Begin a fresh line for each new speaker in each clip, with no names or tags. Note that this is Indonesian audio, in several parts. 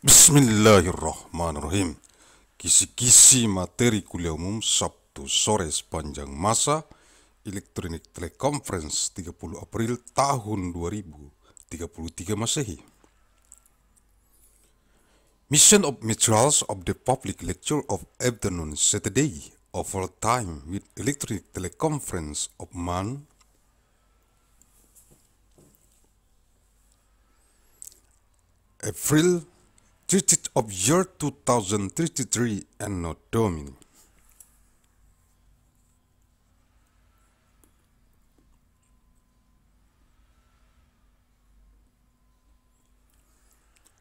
Bismillahirrahmanirrahim. Kisi-kisi materi kuliah umum Sabtu sore sepanjang masa Electronic Teleconference 30 April tahun 2033 Masehi. Mission of Materials of the Public Lecture of Afternoon Saturday of all time with Electronic Teleconference of Man April 30th of year 2033 Anno Domini.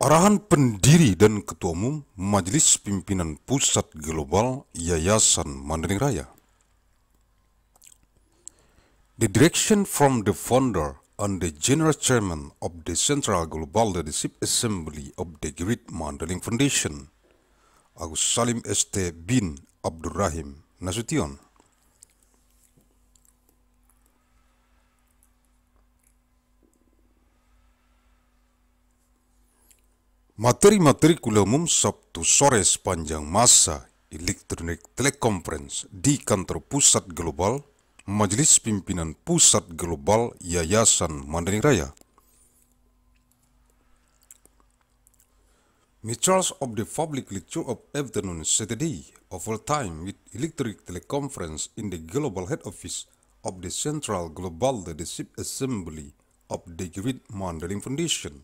Arahan pendiri dan ketua umum Majelis Pimpinan Pusat Global Yayasan Mandaling Raya. The direction from the founder and the general chairman of the Central Global Leadership Assembly of the Great Mandaling Foundation, Agus Salim St. bin Abdurrahim Nasution. Materi-materi kuliah umum Sabtu sore sepanjang masa Electronic Teleconference di kantor pusat global Majelis Pimpinan Pusat Global Yayasan Mandaling Raya. Materials of the public lecture of afternoon Saturday of all time with electric teleconference in the global head office of the Central Global Leadership Assembly of the Great Mandaling Foundation.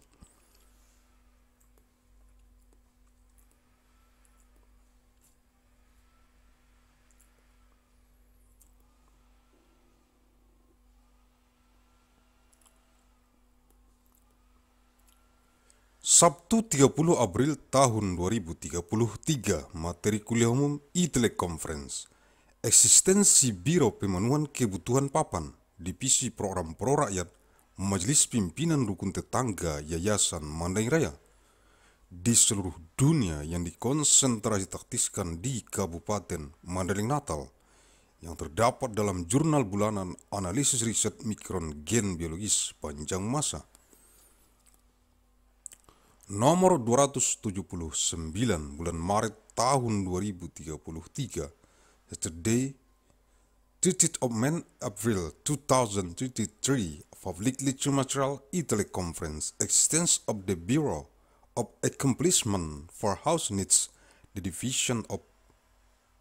Sabtu 30 April tahun 2033, materi kuliah umum e-teleconference. Eksistensi Biro Pemenuhan Kebutuhan Papan, Divisi Program Pro Rakyat, Majelis Pimpinan Rukun Tetangga Yayasan Mandaling Raya di seluruh dunia yang dikonsentrasi taktiskan di Kabupaten Mandaling Natal yang terdapat dalam jurnal bulanan analisis riset mikron gen biologis panjang masa nomor 279 bulan Maret tahun 2033 yesterday 30th of Man April 2023 Public Lecture Material Italy Conference Existence of the Bureau of Accomplishment for House Needs the Division of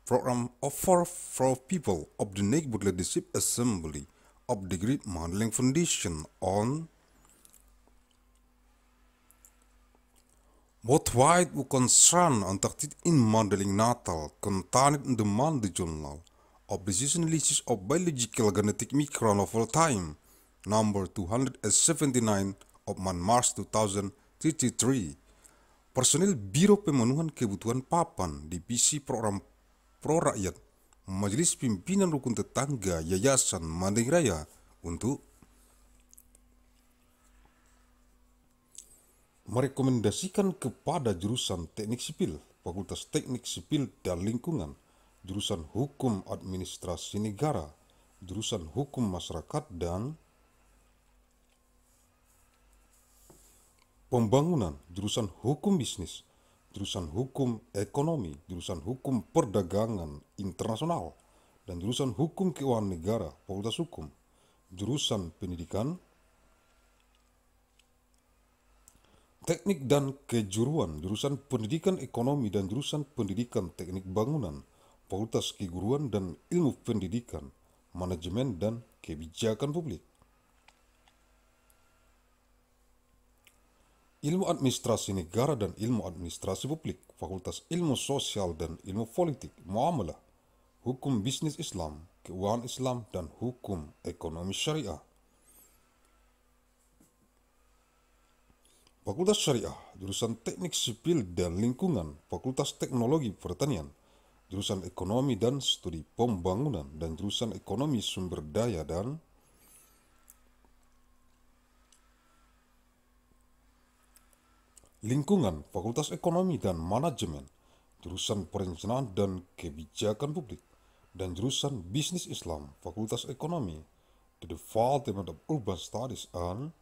Program of for, for People of the Neighborhood Leadership Assembly of the Great Modeling Foundation on Worldwide were concerned entartit in modeling natal contained in the Monday Journal of Precision Analysis of Biological Genetic Micron all time, number 279 of Man March 2033. Personil Biro Pemenuhan Kebutuhan Papan Divisi Program Pro Rakyat Majelis Pimpinan Rukun Tetangga Yayasan Manding Raya untuk merekomendasikan kepada jurusan Teknik Sipil, Fakultas Teknik Sipil dan Lingkungan, jurusan Hukum Administrasi Negara, jurusan Hukum Masyarakat dan Pembangunan, jurusan Hukum Bisnis, jurusan Hukum Ekonomi, jurusan Hukum Perdagangan Internasional, dan jurusan Hukum Keuangan Negara, Fakultas Hukum, jurusan Pendidikan, Teknik dan Kejuruan, jurusan Pendidikan Ekonomi dan jurusan Pendidikan Teknik Bangunan, Fakultas Keguruan dan Ilmu Pendidikan, Manajemen dan Kebijakan Publik. Ilmu Administrasi Negara dan Ilmu Administrasi Publik, Fakultas Ilmu Sosial dan Ilmu Politik, Muamalah, Hukum Bisnis Islam, Keuangan Islam, dan Hukum Ekonomi Syariah. Fakultas Syariah, jurusan Teknik Sipil dan Lingkungan, Fakultas Teknologi Pertanian, jurusan Ekonomi dan Studi Pembangunan, dan jurusan Ekonomi Sumber Daya dan Lingkungan, Fakultas Ekonomi dan Manajemen, jurusan Perencanaan dan Kebijakan Publik, dan jurusan Bisnis Islam, Fakultas Ekonomi, the Department of Urban Studies and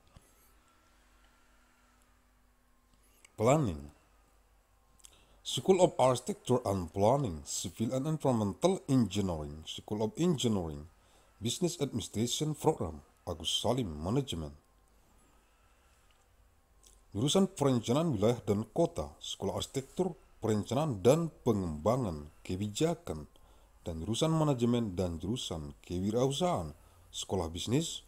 Planning, School of Architecture and Planning, Civil and Environmental Engineering, School of Engineering, Business Administration Program, Agus Salim Management. Jurusan Perencanaan Wilayah dan Kota, Sekolah Arsitektur, Perencanaan dan Pengembangan Kebijakan, dan jurusan Manajemen dan jurusan Kewirausahaan, Sekolah Bisnis,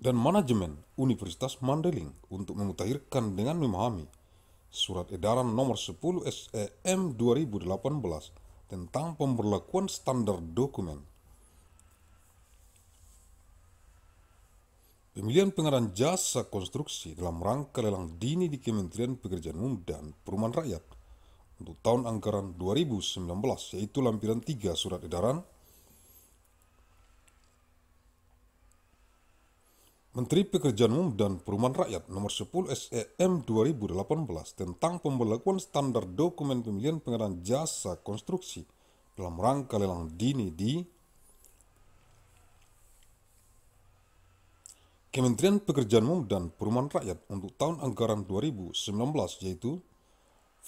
dan Manajemen Universitas Mandailing untuk memutakhirkan dengan memahami Surat Edaran Nomor 10 SEM 2018 tentang pemberlakuan standar dokumen. Pemilihan pengadaan jasa konstruksi dalam rangka lelang dini di Kementerian Pekerjaan Umum dan Perumahan Rakyat untuk tahun anggaran 2019 yaitu lampiran 3 Surat Edaran Menteri Pekerjaan Umum dan Perumahan Rakyat Nomor 10 SEM 2018 tentang pemberlakuan standar dokumen pemilihan pengadaan jasa konstruksi dalam rangka lelang dini di Kementerian Pekerjaan Umum dan Perumahan Rakyat untuk tahun anggaran 2019 yaitu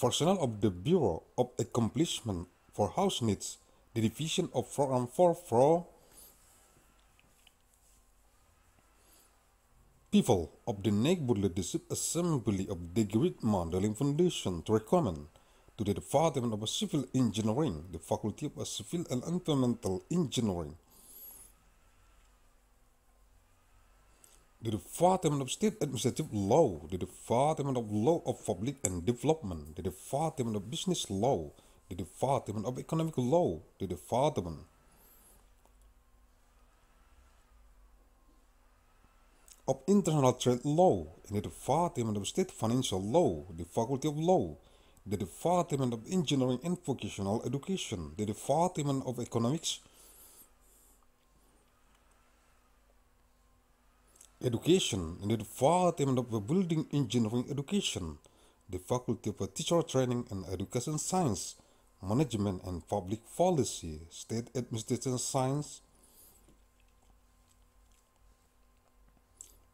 Personnel of the Bureau of Accomplishment for House Needs, the Division of Program 4 for people of the neighborhood assembly of the Great Mandalay Foundation to recommend to the Department of Civil Engineering, the Faculty of Civil and Environmental Engineering, the Department of State Administrative Law, the Department of Law of Public and Development, the Department of Business Law, the Department of Economic Law, the Department of International Trade Law, in the Department of State Financial Law, the Faculty of Law, the Department of Engineering and Vocational Education, the Department of Economics, Education, in the Department of Building Engineering Education, the Faculty of Teacher Training and Education Science, Management and Public Policy, State Administration Science,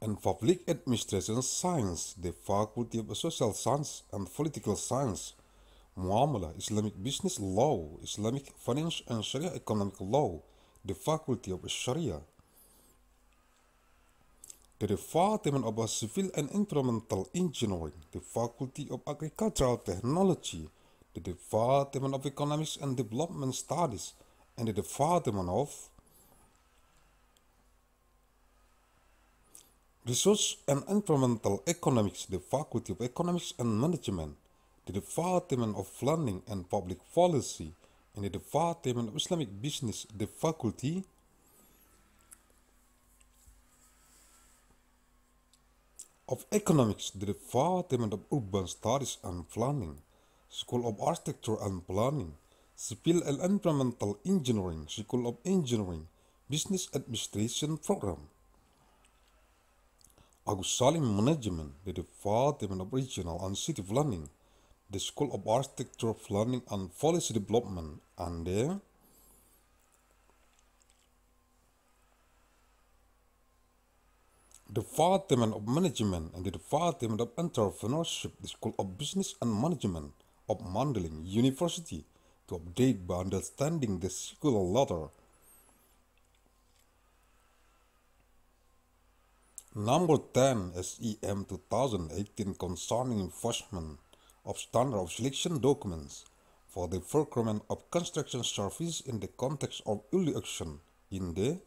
and Public Administration Science, the Faculty of Social Science and Political Science, Muamalah, Islamic Business Law, Islamic Finance and Sharia Economic Law, the Faculty of Sharia, the Department of Civil and Environmental Engineering, the Faculty of Agricultural Technology, the Department of Economics and Development Studies, and the Department of Research and Environmental Economics, the Faculty of Economics and Management, the Department of Planning and Public Policy, and the Department of Islamic Business, the Faculty of Economics, the Department of Urban Studies and Planning, School of Architecture and Planning, Civil and Environmental Engineering, School of Engineering, Business Administration Program. Agus Salim Management, the Department of Regional and City Planning, the School of Architecture Planning and Policy Development, and the Department of Management and the Department of Entrepreneurship, the School of Business and Management of Mandalay University to update by understanding the circular letter Number 10 SEM 2018 concerning enforcement of standard of selection documents for the procurement of construction services in the context of early action in the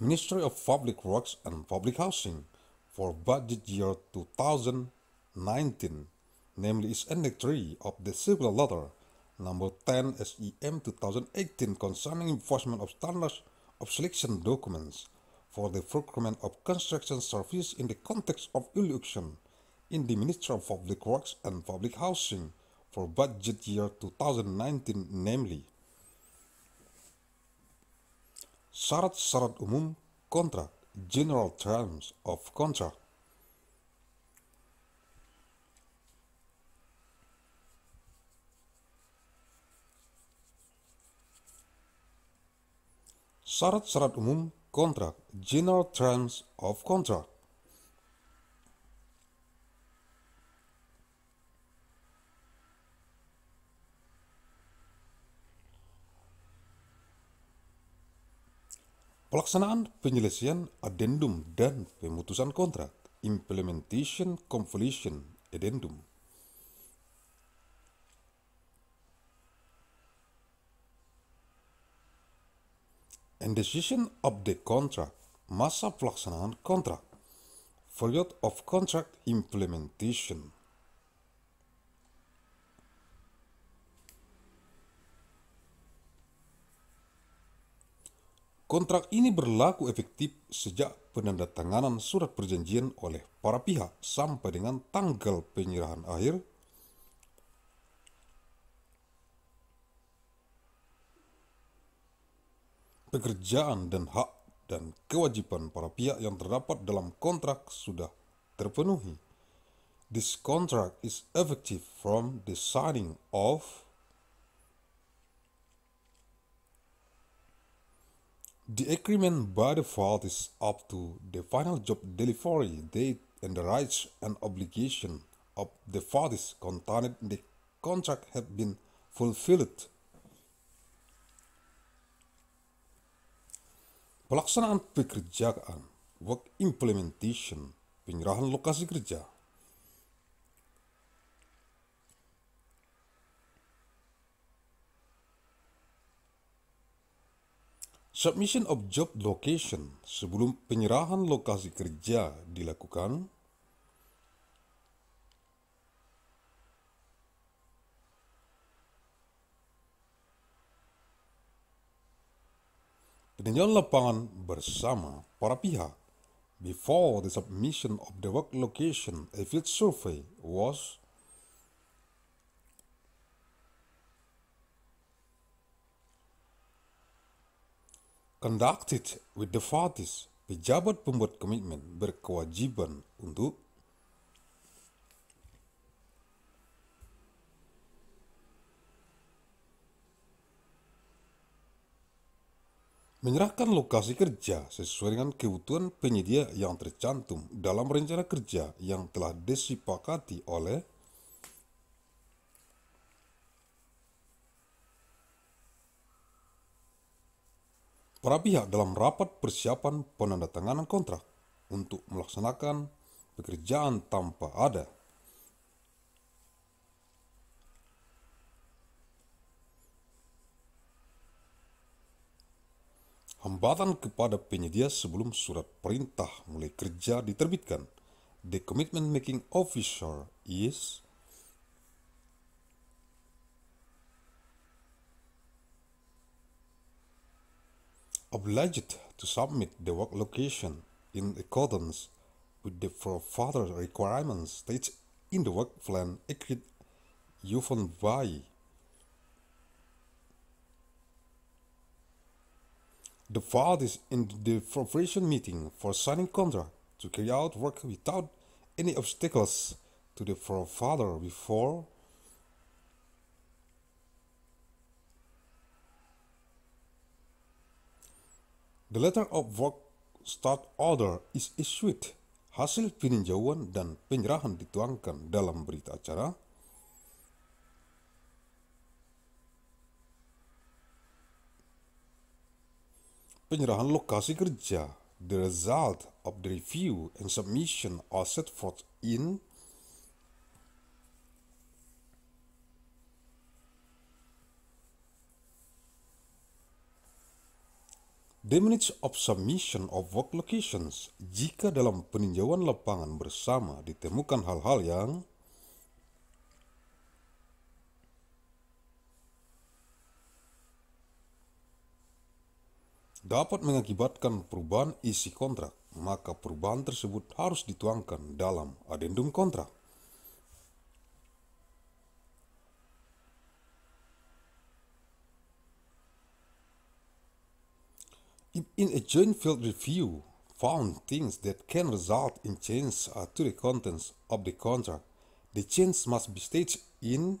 Ministry of Public Works and Public Housing for budget year 2019, namely is Annex 3 of the Civil letter number 10 SEM 2018 concerning enforcement of standards of selection documents for the procurement of construction services in the context of early action in the Ministry of Public Works and Public Housing for budget year 2019, namely syarat-syarat umum kontrak, general terms of contract, Syarat-syarat umum contract, general terms of contract. Pelaksanaan penyelesaian addendum dan pemutusan kontrak, implementation completion addendum. And decision of the contract, masa pelaksanaan kontrak, period of contract implementation. Kontrak ini berlaku efektif sejak penandatanganan surat perjanjian oleh para pihak sampai dengan tanggal penyerahan akhir pekerjaan dan hak dan kewajiban para pihak yang terdapat dalam kontrak sudah terpenuhi. This contract is effective from the signing of the agreement by the parties up to the final job delivery date and the rights and obligation of the parties contained in the contract have been fulfilled. Pelaksanaan pekerjaan, work implementation, penyerahan lokasi kerja. Submission of job location sebelum penyerahan lokasi kerja dilakukan Peninjauan lapangan bersama para pihak before the submission of the work location a field survey was conducted with the parties. Pejabat pembuat komitmen berkewajiban untuk Menyerahkan lokasi kerja sesuai dengan kebutuhan penyedia yang tercantum dalam rencana kerja yang telah disepakati oleh para pihak dalam rapat persiapan penandatanganan kontrak untuk melaksanakan pekerjaan tanpa ada hambatan kepada penyedia sebelum surat perintah mulai kerja diterbitkan. The commitment making officer is obliged to submit the work location in accordance with the further requirements stated in the work plan agreed upon by The parties in the preparation meeting for signing contract to carry out work without any obstacles to the father before The letter of work start order is issued. Hasil peninjauan dan penyerahan dituangkan dalam berita acara Penyerahan lokasi kerja, the result of the review and submission are set forth in The minutes of submission of work locations. Jika dalam peninjauan lapangan bersama ditemukan hal-hal yang dapat mengakibatkan perubahan isi kontrak, maka perubahan tersebut harus dituangkan dalam adendum kontrak. In a joint field review found things that can result in change to the contents of the contract, the change must be stated in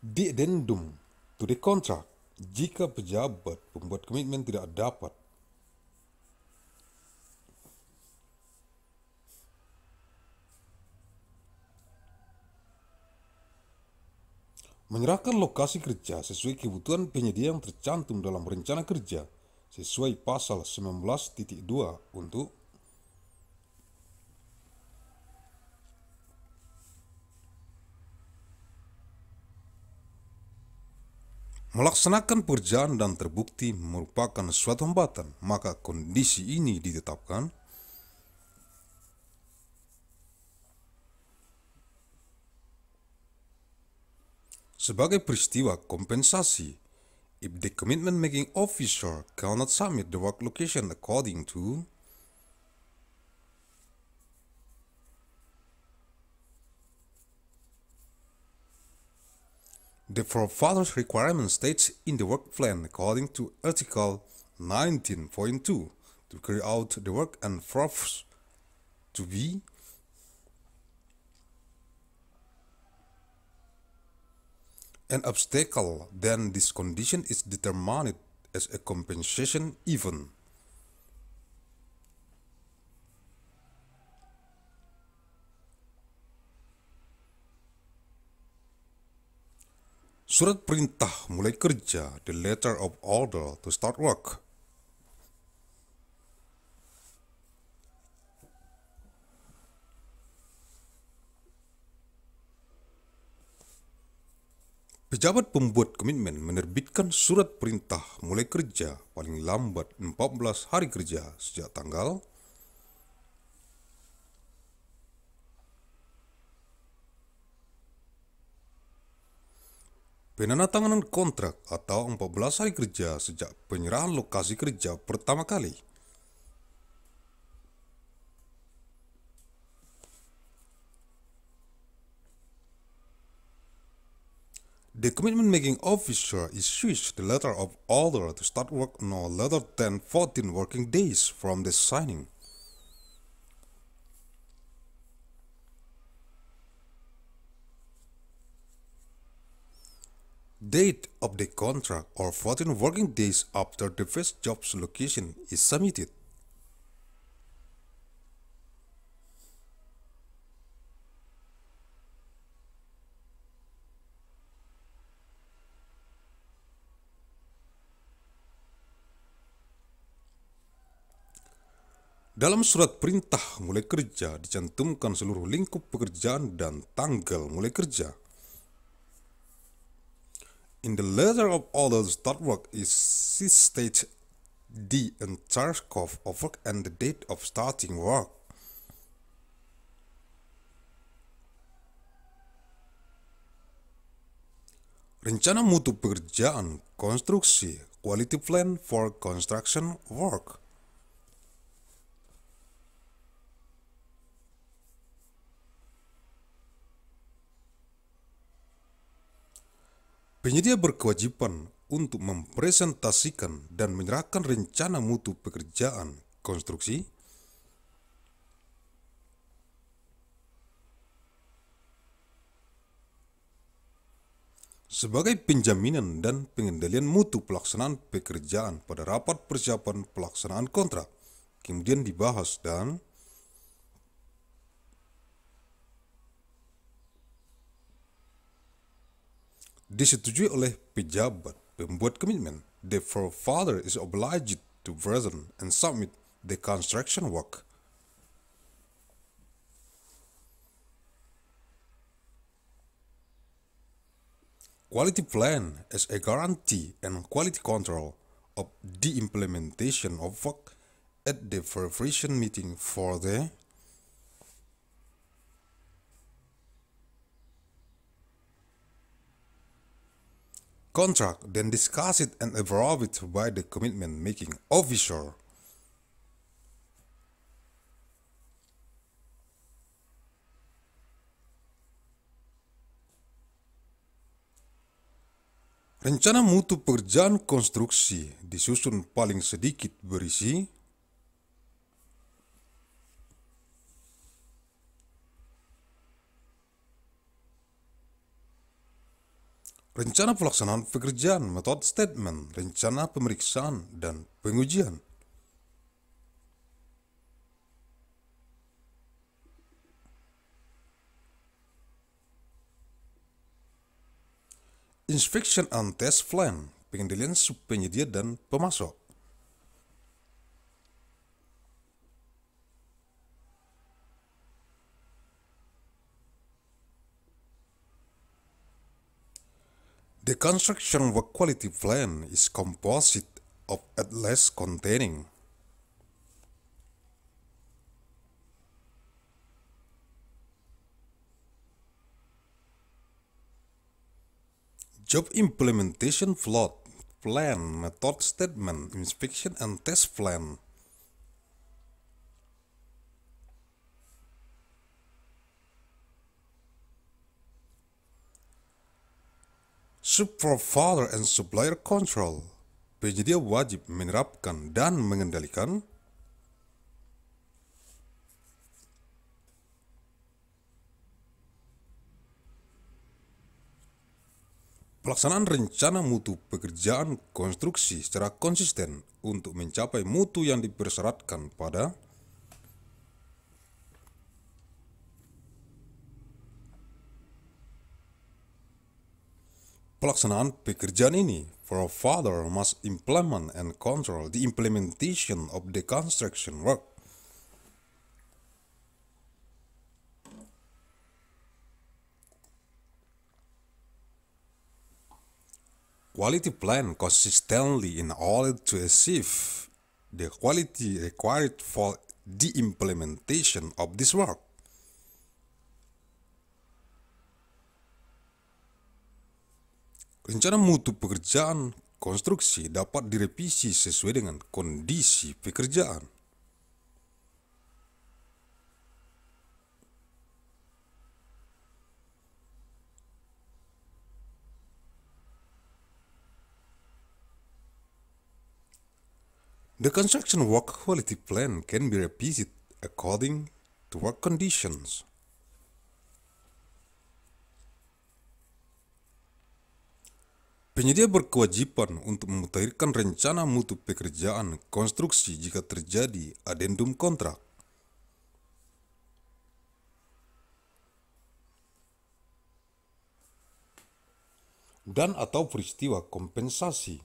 The addendum to the contract jika pejabat pembuat komitmen tidak dapat menyerahkan lokasi kerja sesuai kebutuhan penyedia yang tercantum dalam rencana kerja sesuai pasal 19.2 untuk melaksanakan pekerjaan dan terbukti merupakan suatu hambatan, maka kondisi ini ditetapkan. Sebagai peristiwa kompensasi if the commitment making officer cannot submit the work location according to The forefather's requirement states in the work plan according to Article 19.2 to carry out the work and proves to be an obstacle, then this condition is determined as a compensation event. Surat perintah mulai kerja, the letter of order to start work. Pejabat pembuat komitmen menerbitkan surat perintah mulai kerja paling lambat 14 hari kerja sejak tanggal penandatanganan kontrak atau 14 hari kerja sejak penyerahan lokasi kerja pertama kali. The commitment making officer issues the letter of order to start work no later than 14 working days from the signing. Date of the contract or 14 working days after the first job's location is submitted. Dalam surat perintah mulai kerja dicantumkan seluruh lingkup pekerjaan dan tanggal mulai kerja. In the letter of order to start work is stated the entire scope of work and the date of starting work. Rencana mutu pekerjaan konstruksi quality plan for construction work. Penyedia berkewajiban untuk mempresentasikan dan menyerahkan rencana mutu pekerjaan konstruksi. Sebagai penjaminan dan pengendalian mutu pelaksanaan pekerjaan pada rapat persiapan pelaksanaan kontrak, kemudian dibahas dan disetujui oleh pejabat pembuat komitmen. The forefather is obliged to present and submit the construction work. Quality plan as a guarantee and quality control of the implementation of work at the preparation meeting for the contract, then discuss it and approve it by the commitment making officer. Rencana mutu pekerjaan konstruksi disusun paling sedikit berisi Rencana pelaksanaan pekerjaan, metode statement, rencana pemeriksaan, dan pengujian. Inspection and Test Plan, pengendalian penyedia dan pemasok. The construction work quality plan is composite of at least containing Job implementation flow plan, method statement, inspection and test plan. Supervisor and supplier control. Penyedia wajib menerapkan dan mengendalikan Pelaksanaan rencana mutu pekerjaan konstruksi secara konsisten untuk mencapai mutu yang dipersyaratkan pada Pelaksanaan pekerjaan ini, for a father must implement and control the implementation of the construction work Quality plan consistently in order to achieve the quality required for the implementation of this work. Rencana mutu pekerjaan konstruksi dapat direvisi sesuai dengan kondisi pekerjaan. The construction work quality plan can be repeated according to work conditions. Penyedia berkewajiban untuk memutakhirkan rencana mutu pekerjaan konstruksi jika terjadi adendum kontrak. Dan atau peristiwa kompensasi,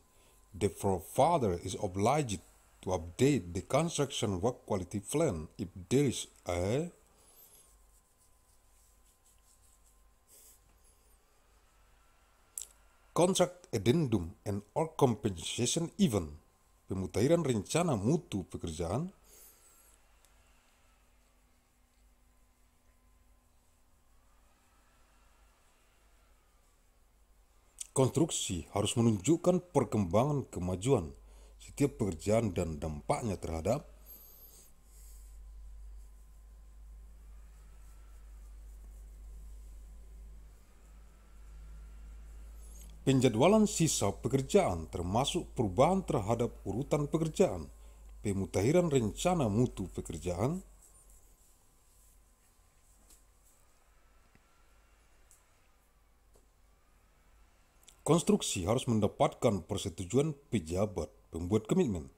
the provider is obliged to update the construction work quality plan if there is a contract addendum and or compensation event pemutakhiran rencana mutu pekerjaan konstruksi harus menunjukkan perkembangan kemajuan setiap pekerjaan dan dampaknya terhadap penjadwalan sisa pekerjaan termasuk perubahan terhadap urutan pekerjaan, pemutakhiran rencana mutu pekerjaan, Konstruksi harus mendapatkan persetujuan pejabat pembuat komitmen.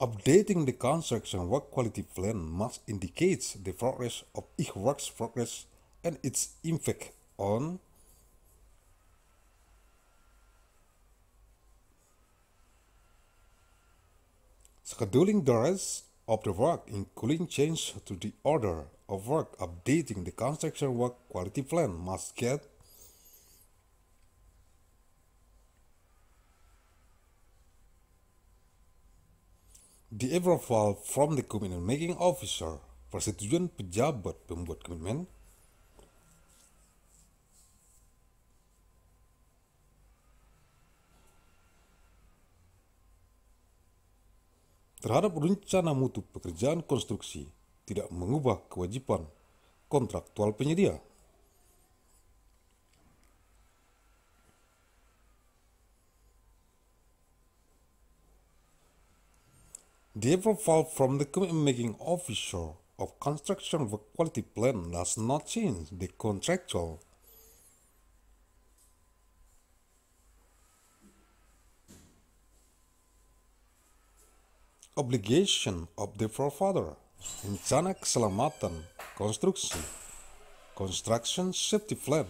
Updating the construction work quality plan must indicate the progress of each work's progress and its impact on scheduling the rest of the work including change to the order of work updating the construction work quality plan must get the approval from the commitment making officer persetujuan pejabat pembuat komitmen terhadap rencana mutu pekerjaan konstruksi tidak mengubah kewajiban kontraktual penyedia. The approval from the commitment-making officer of construction work quality plan does not change the contractual. Obligation of the forefather rencana keselamatan konstruksi construction safety plan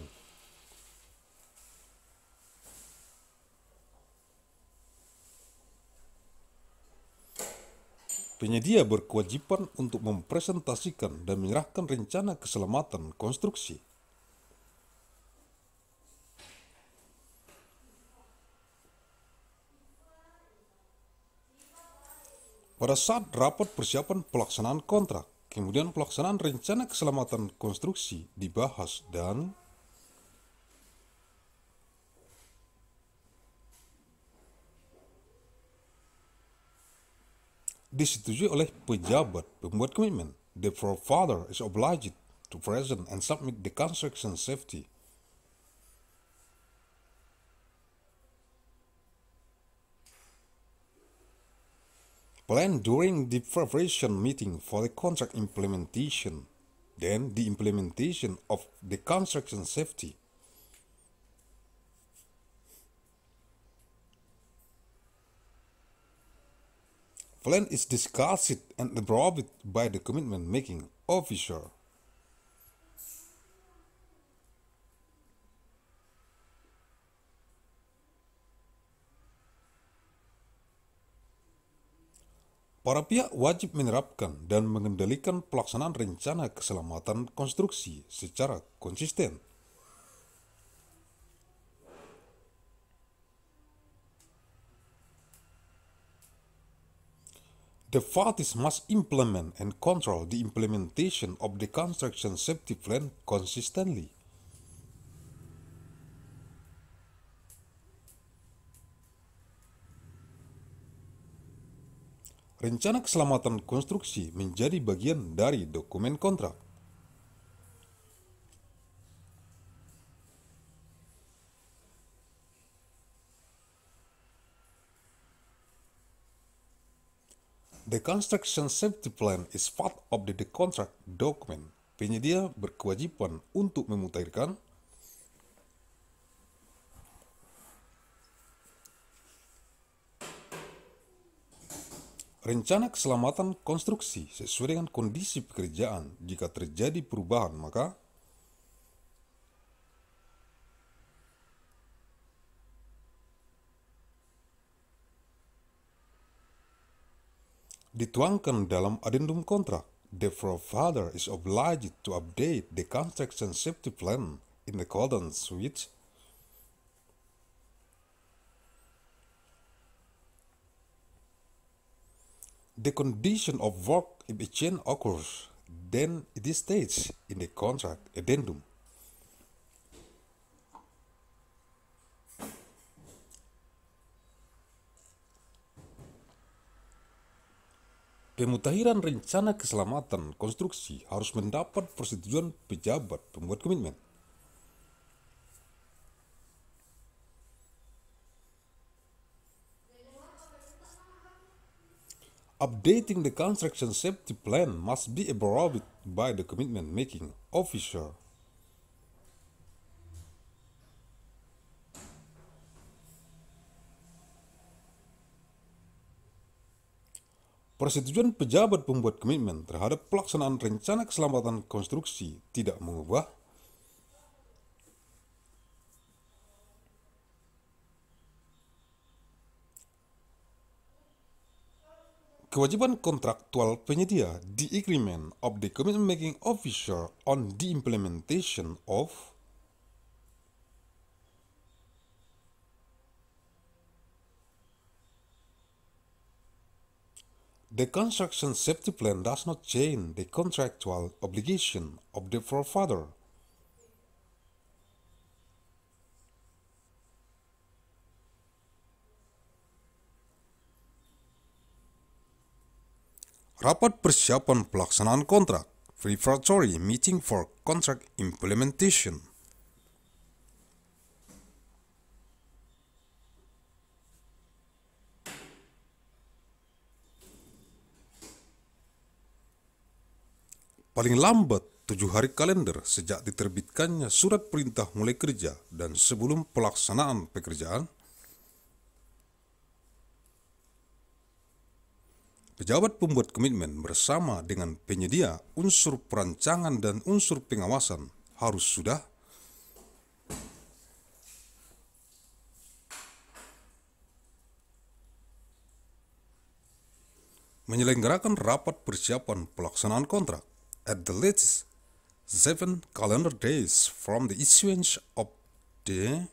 Penyedia berkewajiban untuk mempresentasikan dan menyerahkan rencana keselamatan konstruksi. Pada saat rapat persiapan pelaksanaan kontrak, kemudian pelaksanaan rencana keselamatan konstruksi dibahas dan disetujui oleh pejabat pembuat komitmen. The forefather is obliged to present and submit the construction safety plan during the preparation meeting for the contract implementation, then the implementation of the construction safety. Plan is discussed and approved by the commitment making officer. Para pihak wajib menerapkan dan mengendalikan pelaksanaan rencana keselamatan konstruksi secara konsisten. The parties must implement and control the implementation of the construction safety plan consistently. Rencana keselamatan konstruksi menjadi bagian dari dokumen kontrak. The construction safety plan is part of the, contract document. Penyedia berkewajiban untuk memutakhirkan Rencana keselamatan konstruksi sesuai dengan kondisi pekerjaan. Jika terjadi perubahan, maka dituangkan dalam adendum kontrak. The provider is obliged to update the construction safety plan in accordance with the condition of work if a change occurs, then it is stated in the contract addendum. Pemutahiran rencana keselamatan konstruksi harus mendapat persetujuan pejabat pembuat komitmen. Updating the construction safety plan must be approved by the commitment making officer. Persetujuan pejabat pembuat komitmen terhadap pelaksanaan rencana keselamatan konstruksi tidak mengubah. Kewajiban kontraktual penyedia, the agreement of the commitment making officer on the implementation of The construction safety plan does not change the contractual obligation of the forefather. Rapat persiapan pelaksanaan kontrak Preparatory Meeting for Contract Implementation paling lambat tujuh hari kalender sejak diterbitkannya surat perintah mulai kerja dan sebelum pelaksanaan pekerjaan, pejabat pembuat komitmen bersama dengan penyedia unsur perancangan dan unsur pengawasan harus sudah menyelenggarakan rapat persiapan pelaksanaan kontrak at the latest seven calendar days from the issuance of the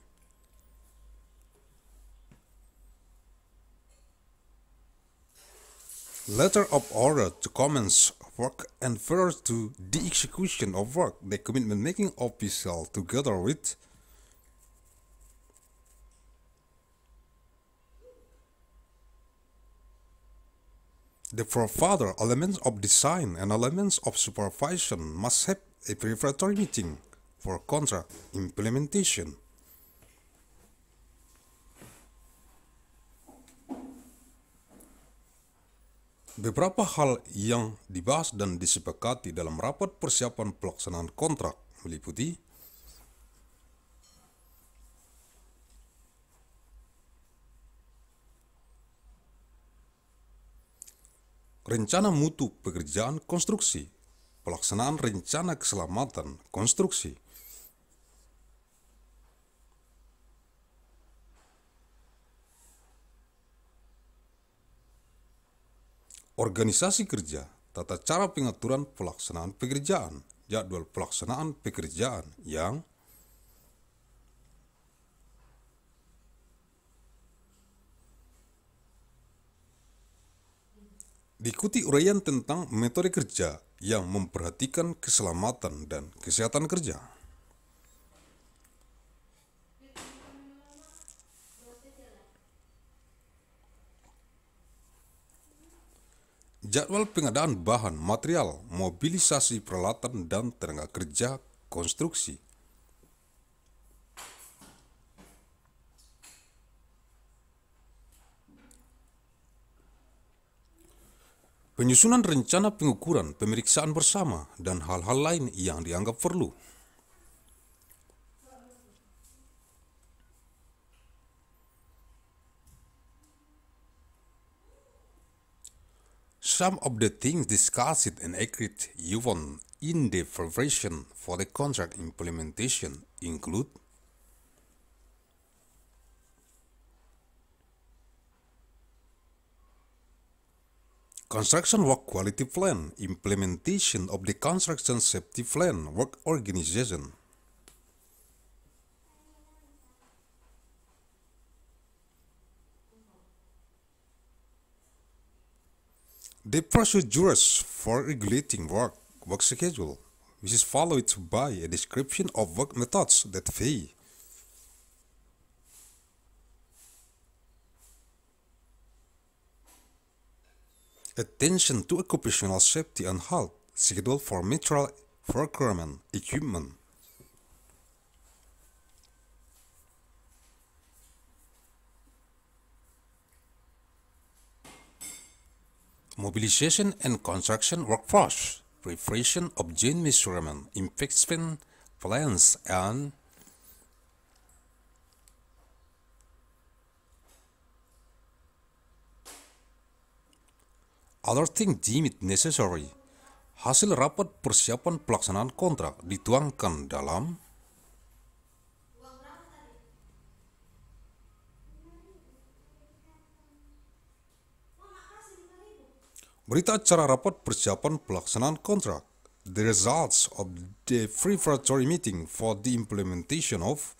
letter of order to commence work and further to the execution of work the commitment making official together with The further elements of design and elements of supervision must have a preparatory meeting for contract implementation. Beberapa hal yang dibahas dan disepakati dalam rapat persiapan pelaksanaan kontrak meliputi rencana mutu pekerjaan konstruksi, pelaksanaan rencana keselamatan konstruksi, organisasi kerja, tata cara pengaturan pelaksanaan pekerjaan, jadwal pelaksanaan pekerjaan yang Diikuti uraian tentang metode kerja yang memperhatikan keselamatan dan kesehatan kerja. Jadwal pengadaan bahan, material, mobilisasi peralatan dan tenaga kerja konstruksi. Penyusunan rencana pengukuran, pemeriksaan bersama, dan hal-hal lain yang dianggap perlu. Some of the things discussed and agreed even in the preparation for the contract implementation include Construction Work Quality Plan, implementation of the Construction Safety Plan, work organization. The procedures for regulating work, work schedule, which is followed by a description of work methods that fail Attention to occupational safety and health, schedule for material procurement, equipment. Mobilization and construction workforce, preparation of joint measurement, inspection plans and Other thing deemed necessary. Hasil rapat persiapan pelaksanaan kontrak dituangkan dalam Berita acara rapat persiapan pelaksanaan kontrak. The results of the preparatory meeting for the implementation of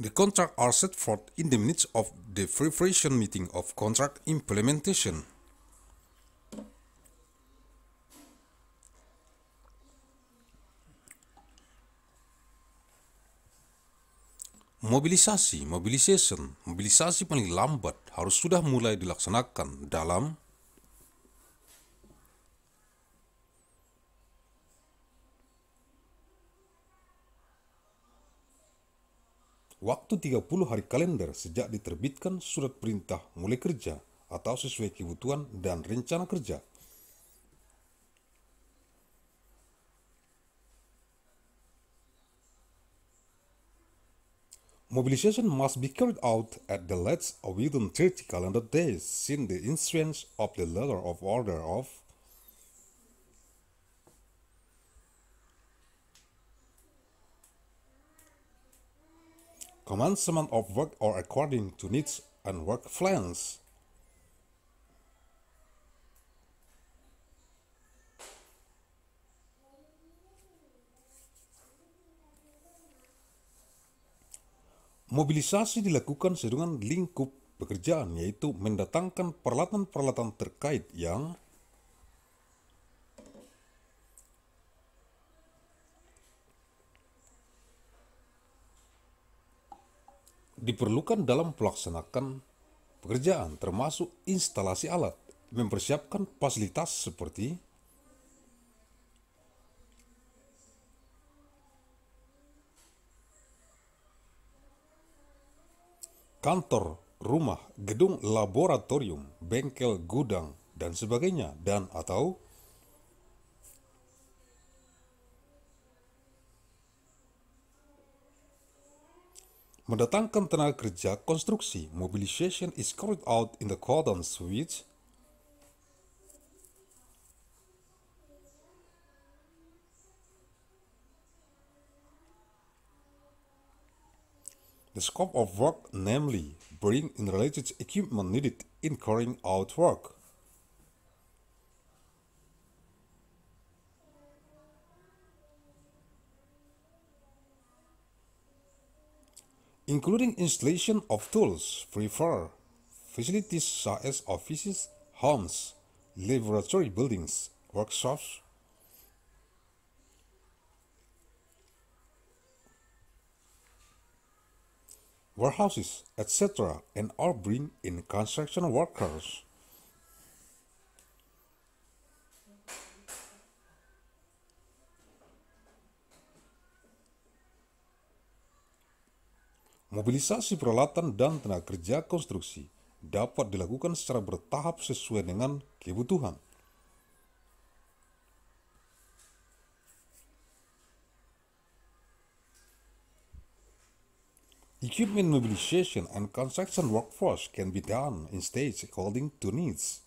The contract are set forth in the minutes of the preparation meeting of contract implementation. Mobilisasi, mobilisation, mobilisasi paling lambat harus sudah mulai dilaksanakan dalam waktu 30 hari kalender sejak diterbitkan surat perintah mulai kerja atau sesuai kebutuhan dan rencana kerja. Mobilization must be carried out at the latest within 30 calendar days since the issuance of the letter of order of commencement of work or according to needs and work plans. Mobilisasi dilakukan sedangkan lingkup pekerjaan yaitu mendatangkan peralatan-peralatan terkait yang diperlukan dalam pelaksanakan pekerjaan termasuk instalasi alat, mempersiapkan fasilitas seperti kantor, rumah, gedung laboratorium, bengkel, gudang, dan sebagainya, dan atau Mendatangkan tenaga kerja konstruksi, mobilization is carried out in the accordance with the scope of work, namely, bring in related equipment needed in carrying out work. Including installation of tools, free prefer facilities such as offices, homes, laboratory buildings, workshops, warehouses, etc., and are bring in construction workers. Mobilisasi peralatan dan tenaga kerja konstruksi dapat dilakukan secara bertahap sesuai dengan kebutuhan. Equipment mobilization and construction workforce can be done in stages according to needs.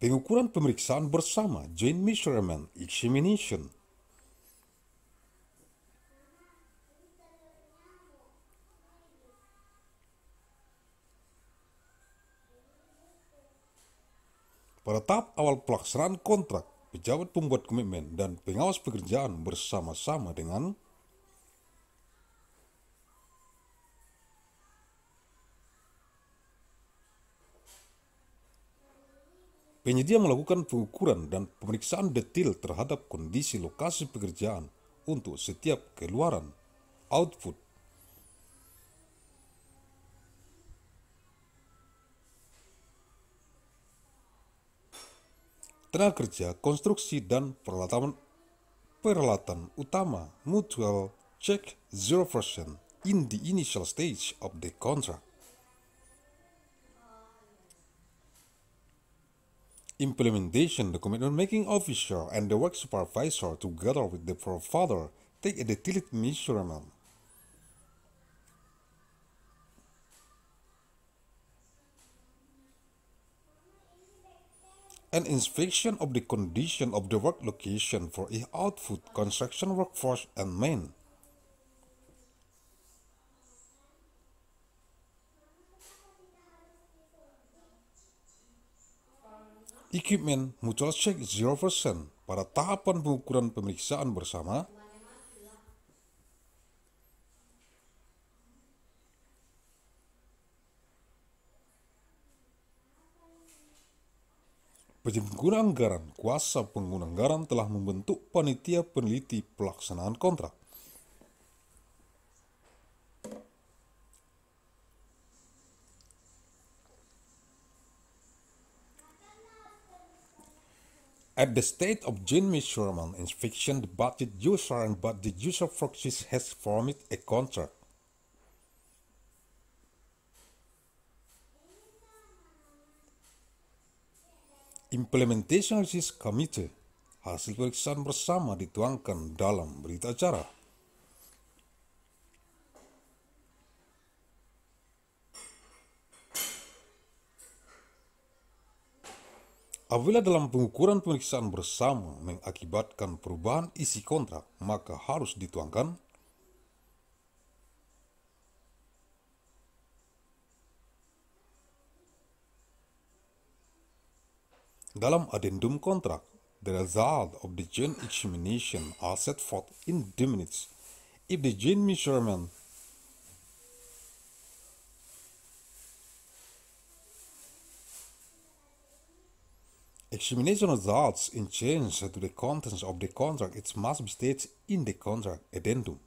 Pengukuran pemeriksaan bersama joint measurement examination Pada tahap awal pelaksanaan kontrak, pejabat pembuat komitmen dan pengawas pekerjaan bersama-sama dengan Penyedia melakukan pengukuran dan pemeriksaan detail terhadap kondisi lokasi pekerjaan untuk setiap keluaran, output, tenaga kerja, konstruksi, dan peralatan peralatan utama mutual check 0% in the initial stage of the contract. Implementation, the commitment making officer and the work supervisor together with the provider take a detailed measurement. An inspection of the condition of the work location for a output, construction workforce and men. Equipment mutual check 0% pada tahapan pengukuran pemeriksaan bersama Pengguna anggaran, kuasa pengguna anggaran telah membentuk panitia peneliti pelaksanaan kontrak. At the state of Jimmy gene measurement inspection, the budget user and budget user proxies has formed a contract. Implementation Risk Committee hasil pemeriksaan bersama dituangkan dalam berita acara. Apabila dalam pengukuran pemeriksaan bersama mengakibatkan perubahan isi kontrak, maka harus dituangkan dalam adendum kontrak. The result of the gene examination are set forth in the minutes. If the gene measurement Examination results in change to the contents of the contract. It must be stated in the contract addendum.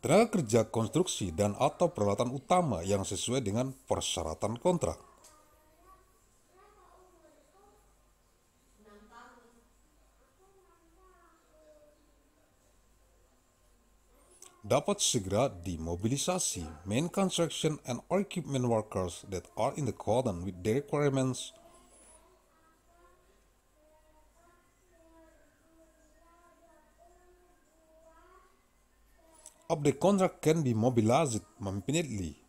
Tenaga kerja konstruksi dan atau peralatan utama yang sesuai dengan persyaratan kontrak. Dapat segera dimobilisasi. Main construction and equipment workers that are in accordance with the requirements of the contract can be mobilized immediately.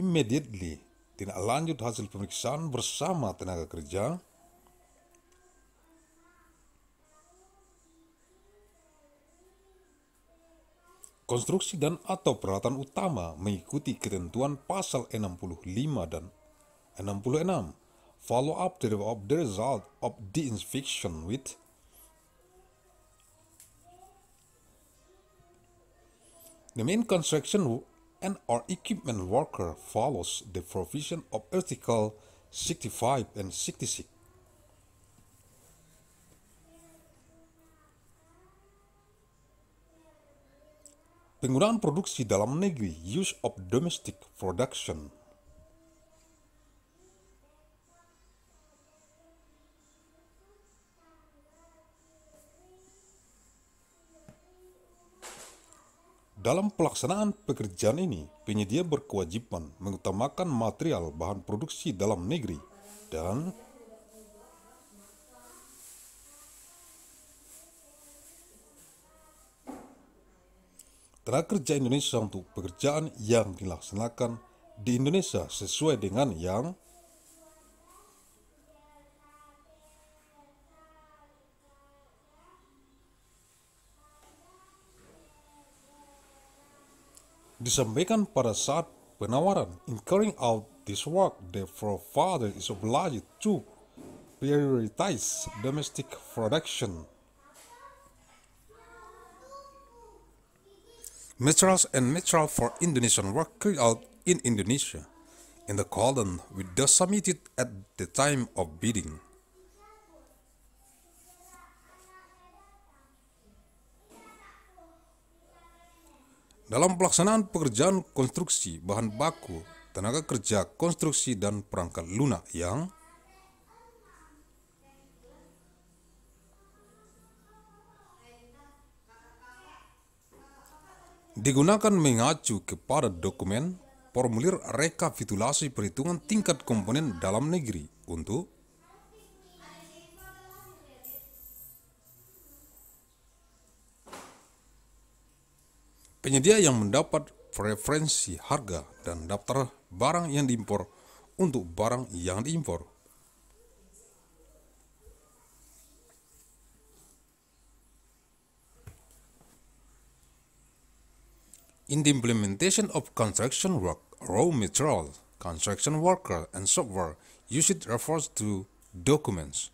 Immediately, tidak lanjut hasil pemeriksaan bersama tenaga kerja Konstruksi dan atau peralatan utama mengikuti ketentuan pasal 65 dan 66. Follow up the, the result of the inspection with The main construction and or equipment worker follows the provision of Article 65 and 66 Penggunaan produksi dalam negeri, use of domestic production. Dalam pelaksanaan pekerjaan ini, penyedia berkewajiban mengutamakan material bahan produksi dalam negeri dan tenaga kerja Indonesia untuk pekerjaan yang dilaksanakan di Indonesia sesuai dengan yang disampaikan pada saat penawaran. Incurring out this work the provider is obliged to prioritize domestic production Materials and material for Indonesian work carried out in Indonesia in the column with those submitted at the time of bidding. Dalam pelaksanaan pekerjaan konstruksi bahan baku, tenaga kerja konstruksi dan perangkat lunak yang digunakan mengacu kepada dokumen formulir rekapitulasi perhitungan tingkat komponen dalam negeri untuk penyedia yang mendapat preferensi harga dan daftar barang yang diimpor untuk barang yang diimpor. In the implementation of construction work, raw material, construction worker, and software you should refer to documents.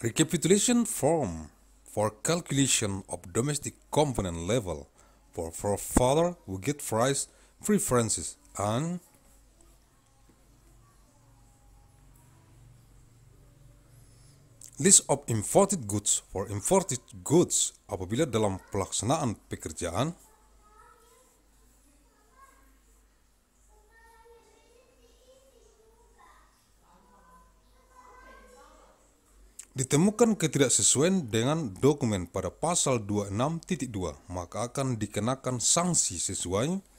Recapitulation form for calculation of domestic component level for, for further we get price preferences and List of imported goods for imported goods apabila dalam pelaksanaan pekerjaan ditemukan ketidaksesuaian dengan dokumen pada pasal 26.2 maka akan dikenakan sanksi sesuai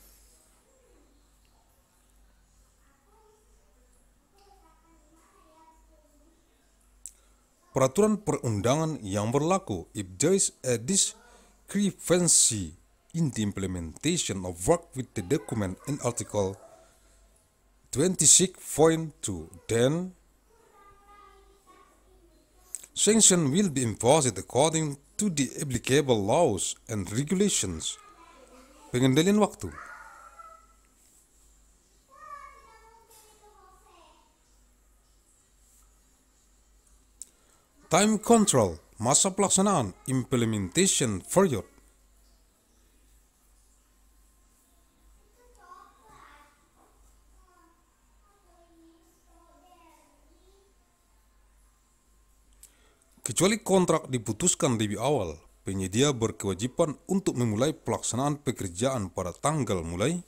peraturan perundangan yang berlaku if there is a discrepancy in the implementation of work with the document in article 26.2 then sanction will be imposed according to the applicable laws and regulations. Pengendalian waktu Time control, masa pelaksanaan, implementation period. Kecuali kontrak diputuskan lebih awal, penyedia berkewajiban untuk memulai pelaksanaan pekerjaan pada tanggal mulai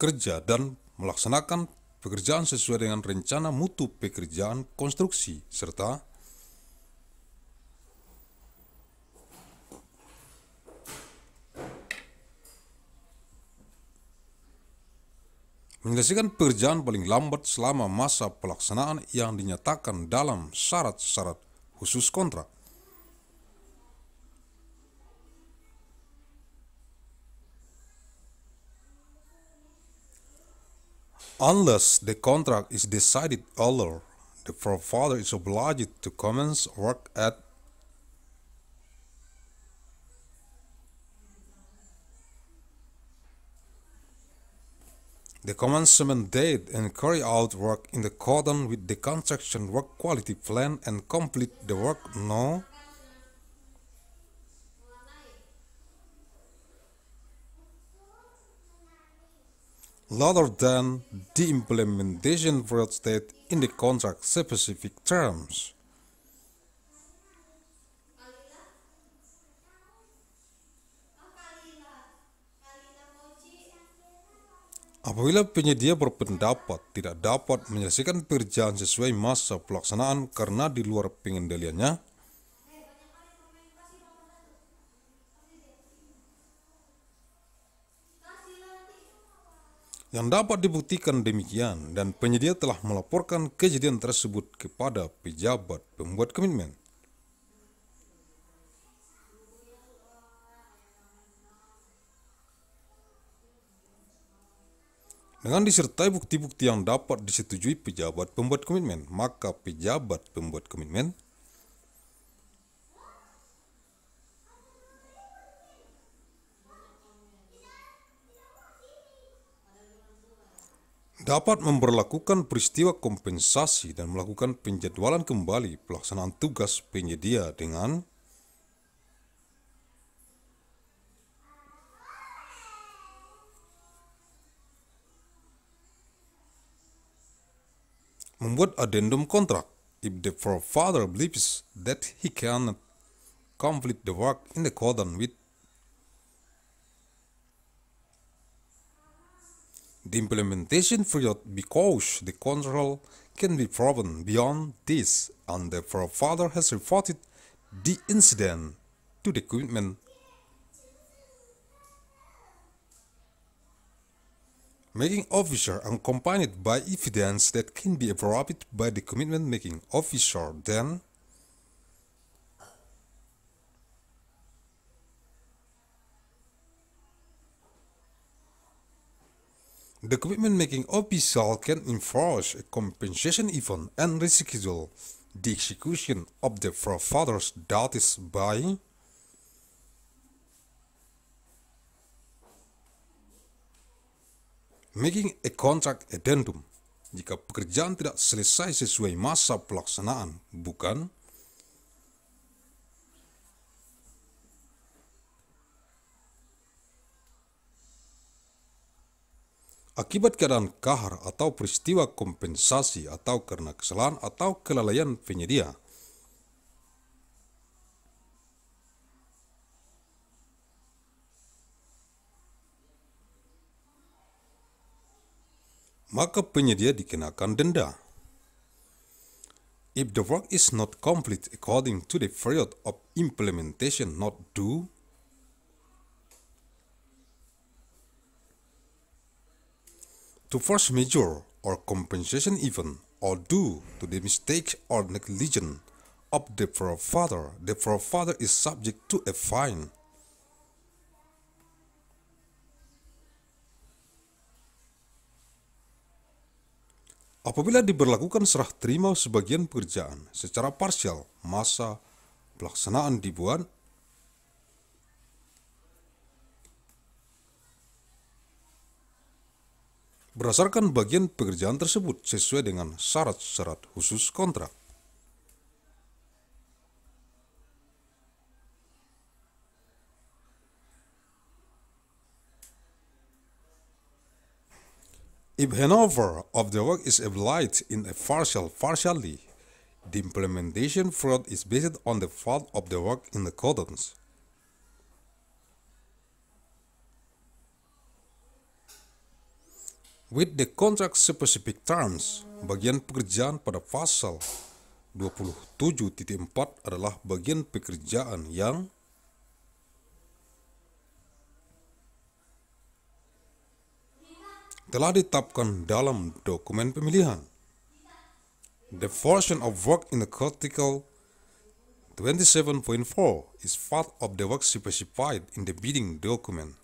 kerja dan melaksanakan pekerjaan sesuai dengan rencana mutu pekerjaan konstruksi serta menyelesaikan pekerjaan paling lambat selama masa pelaksanaan yang dinyatakan dalam syarat-syarat khusus kontrak. Unless the contract is decided earlier, the provider is obliged to commence work at the commencement date and carry out work in accordance with the construction work quality plan and complete the work no later than the implementation period state in the contract specific terms. Apabila penyedia berpendapat tidak dapat menyelesaikan pekerjaan sesuai masa pelaksanaan karena di luar pengendaliannya, yang dapat dibuktikan demikian dan penyedia telah melaporkan kejadian tersebut kepada pejabat pembuat komitmen. Dengan disertai bukti-bukti yang dapat disetujui pejabat pembuat komitmen, maka pejabat pembuat komitmen dapat memperlakukan peristiwa kompensasi dan melakukan penjadwalan kembali pelaksanaan tugas penyedia dengan membuat addendum kontrak. If the provider believes that he cannot complete the work in accordance with the implementation period because the control can be proven beyond this and the provider has reported the incident to the equipment. Making officer accompanied by evidence that can be provided by the commitment making officer then The commitment making official can enforce a compensation event and reschedule. The execution of the forefather's duties by making a contract addendum. Jika pekerjaan tidak selesai sesuai masa pelaksanaan, bukan Akibat keadaan kahar atau peristiwa kompensasi atau karena kesalahan atau kelalaian penyedia. Maka penyedia dikenakan denda. If the work is not complete according to the period of implementation not due, to force major or compensation even or due to the mistake or negligence of the forefather, the forefather is subject to a fine. Apabila diberlakukan serah terima sebagian pekerjaan secara parsial, masa pelaksanaan dibuat berdasarkan bagian pekerjaan tersebut sesuai dengan syarat-syarat khusus kontrak. If handover of the work is applied in a partial partially, the implementation fraud is based on the fault of the work in accordance. With the contract specific terms, bagian pekerjaan pada pasal 27.4 adalah bagian pekerjaan yang telah ditetapkan dalam dokumen pemilihan. The portion of work in the article 27.4 is part of the work specified in the bidding document.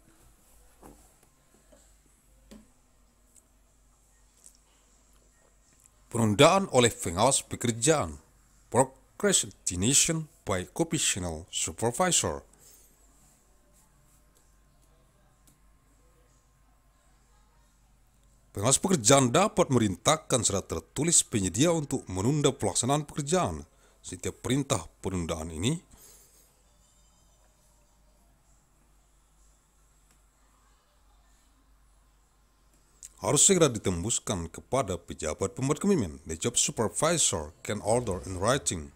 Penundaan oleh pengawas pekerjaan procrastination by occupational supervisor Pengawas pekerjaan dapat merintahkan secara tertulis penyedia untuk menunda pelaksanaan pekerjaan. Setiap perintah penundaan ini harus segera ditembuskan kepada pejabat pembuat komitmen. The job supervisor can order in writing.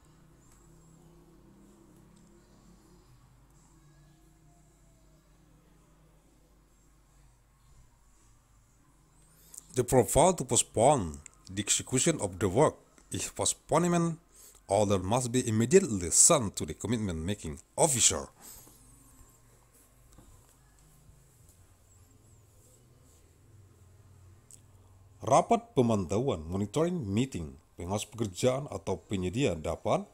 The profile to postpone the execution of the work. If postponement order must be immediately sent to the commitment making officer. Rapat pemantauan monitoring meeting pengawas pekerjaan atau penyedia dapat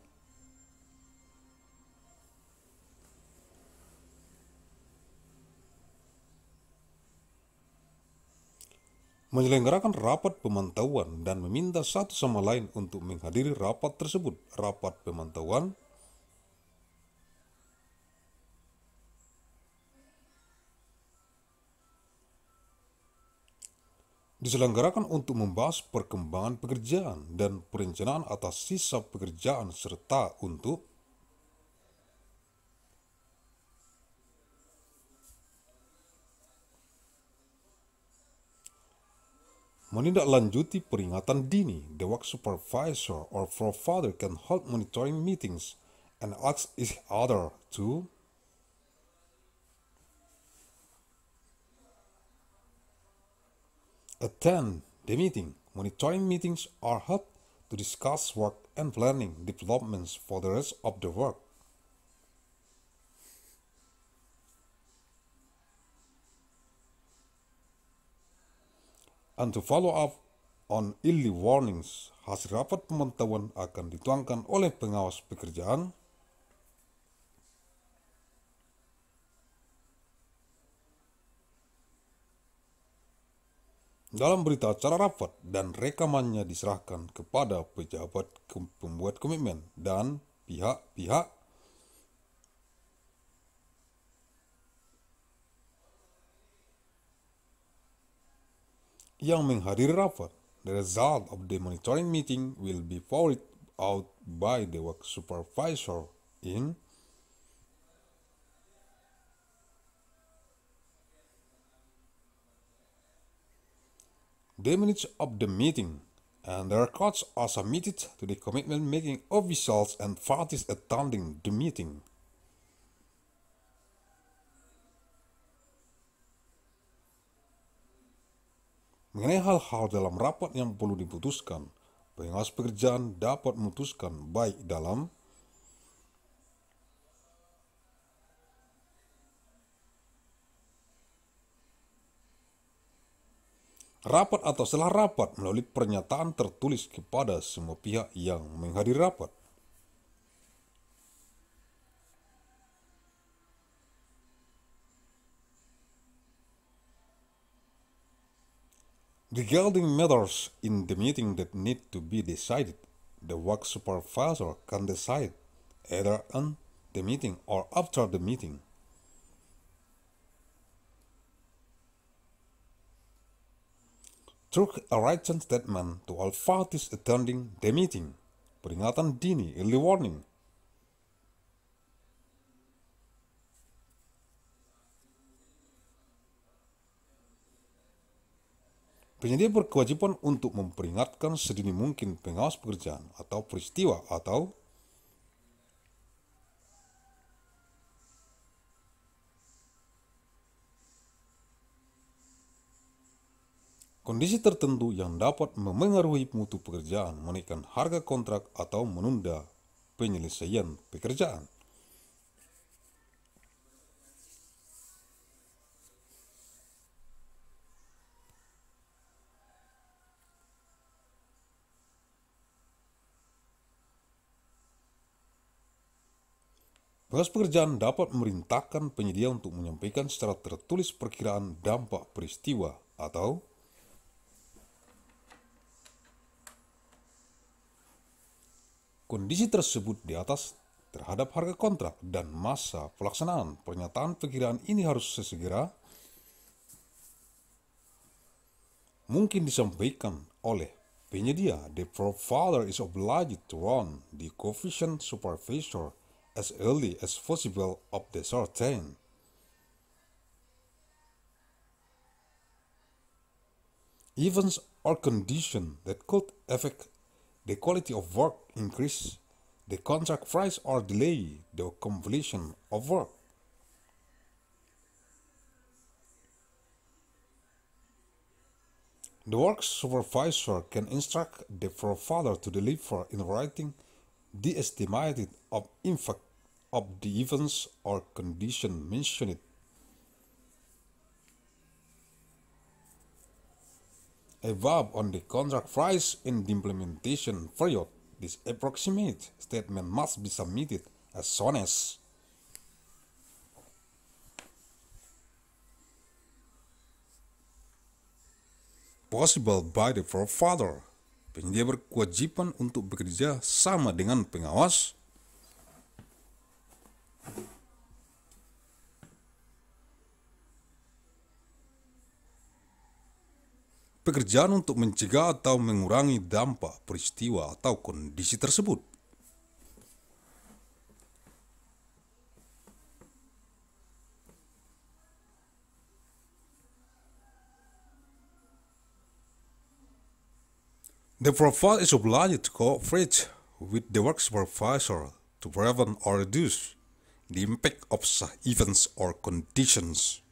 menyelenggarakan rapat pemantauan dan meminta satu sama lain untuk menghadiri rapat tersebut. Rapat pemantauan diselenggarakan untuk membahas perkembangan pekerjaan dan perencanaan atas sisa pekerjaan serta untuk menindaklanjuti peringatan dini. The work supervisor or provider can hold monitoring meetings and ask each other to attend the meeting. Monitoring meetings are held to discuss work and planning developments for the rest of the work. And to follow up on early warnings, hasil rapat pemantauan akan dituangkan oleh pengawas pekerjaan dalam berita acara rapat dan rekamannya diserahkan kepada pejabat pembuat komitmen dan pihak-pihak yang menghadiri rapat. The result of the monitoring meeting will be forwarded out by the work supervisor in the minutes of the meeting, and the records are submitted to the commitment making officials and parties attending the meeting. Mengenai hal-hal dalam rapat yang perlu diputuskan, pengawas pekerjaan dapat memutuskan baik dalam rapat atau setelah rapat melalui pernyataan tertulis kepada semua pihak yang menghadiri rapat. Regarding matters in the meeting that need to be decided, the work supervisor can decide either on the meeting or after the meeting. Through a written statement to all parties attending the meeting, peringatan dini, early warning, Penyedia berkewajiban untuk memperingatkan sedini mungkin pengawas pekerjaan atau peristiwa atau kondisi tertentu yang dapat memengaruhi mutu pekerjaan, menaikkan harga kontrak atau menunda penyelesaian pekerjaan. Pengawas pekerjaan dapat memerintahkan penyedia untuk menyampaikan secara tertulis perkiraan dampak peristiwa atau kondisi tersebut di atas terhadap harga kontrak dan masa pelaksanaan. Pernyataan perkiraan ini harus sesegera mungkin disampaikan oleh penyedia. The provider is obliged to run the coefficient supervisor as early as possible of the certain. Events or conditions that could affect the quality of work increase the contract price or delay the completion of work. The work supervisor can instruct the provider to deliver in writing the estimated of impact of the events or condition mentioned. Above on the contract price in the implementation period, this approximate statement must be submitted as soon as possible by the provider. Penyedia berkewajiban untuk bekerja sama dengan pengawas pekerjaan untuk mencegah atau mengurangi dampak peristiwa atau kondisi tersebut. The profile is obliged to cooperate with the work supervisor to prevent or reduce the impact of such events or conditions.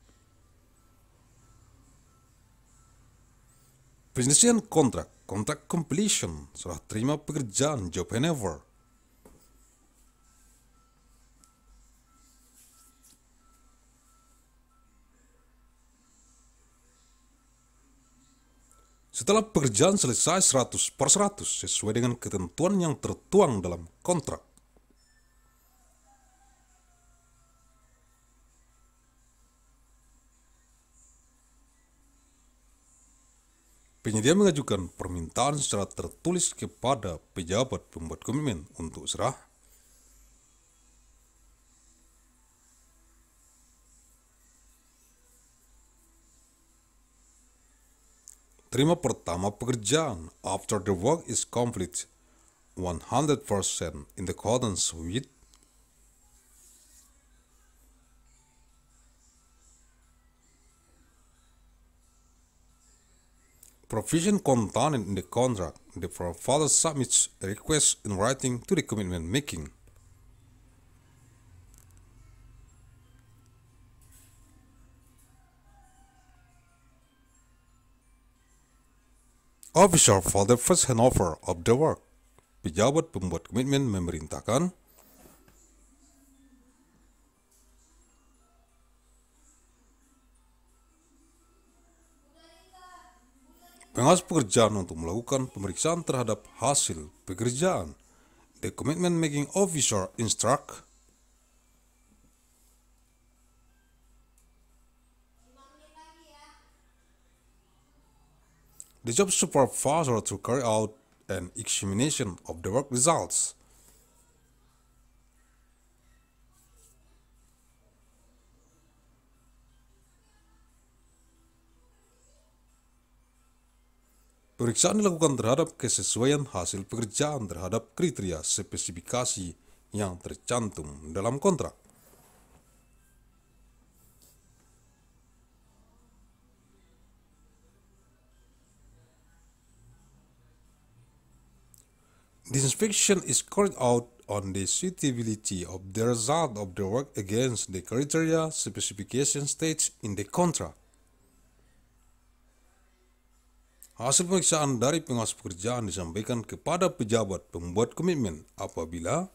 Penyelesaian kontrak, kontrak completion, serah terima pekerjaan, job handover. Setelah pekerjaan selesai 100 per 100 sesuai dengan ketentuan yang tertuang dalam kontrak. Penyedia mengajukan permintaan secara tertulis kepada pejabat pembuat komitmen untuk serah. Terima pertama pekerjaan after the work is complete 100% in accordance with Provision contained in the contract, the father submits a request in writing to the commitment making. Officer for the first handover of the work. Pejabat pembuat komitmen memerintahkan pengawas pekerjaan untuk melakukan pemeriksaan terhadap hasil pekerjaan. The commitment making officer instruct the job supervisor to carry out an examination of the work results. Pemeriksaan dilakukan terhadap kesesuaian hasil pekerjaan terhadap kriteria spesifikasi yang tercantum dalam kontrak. The inspection is carried out on the suitability of the result of the work against the criteria specification states in the contract. Hasil pemeriksaan dari pengawas pekerjaan disampaikan kepada pejabat pembuat komitmen apabila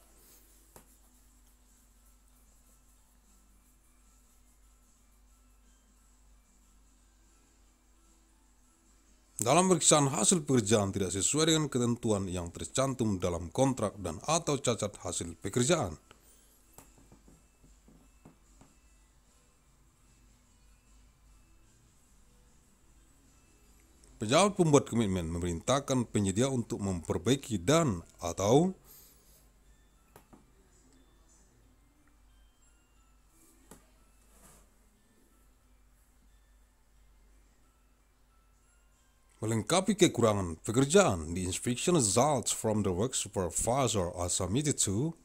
Dalam pemeriksaan hasil pekerjaan tidak sesuai dengan ketentuan yang tercantum dalam kontrak dan atau cacat hasil pekerjaan. Pejabat pembuat komitmen memerintahkan penyedia untuk memperbaiki dan atau Melengkapi kekurangan pekerjaan, the inspection results from the work supervisor are submitted to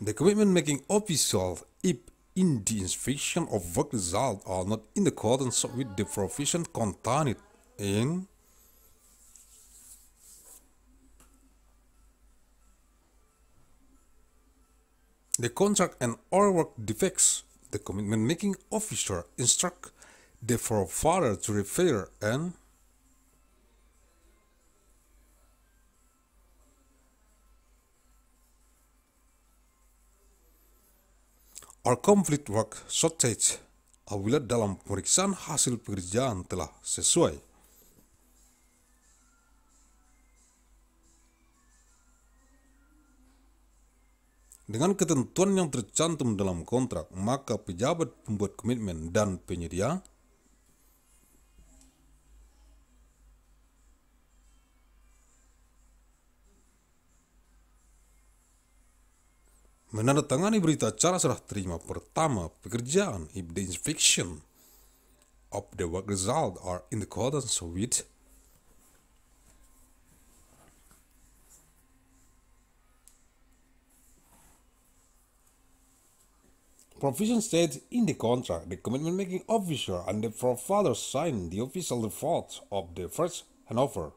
the commitment making official if in the inspection of work results are not in accordance with the provision contained in the contract and or work defects, the commitment making officer instruct the provider to repair and or complete work shortage apabila dalam pemeriksaan hasil pekerjaan telah sesuai. Dengan ketentuan yang tercantum dalam kontrak, maka pejabat pembuat komitmen dan penyedia menandatangani berita acara serah terima pertama pekerjaan if the inspection of the work result are in accordance with Provision states in the contract the commitment making officer and the provider sign the official default of the first handover.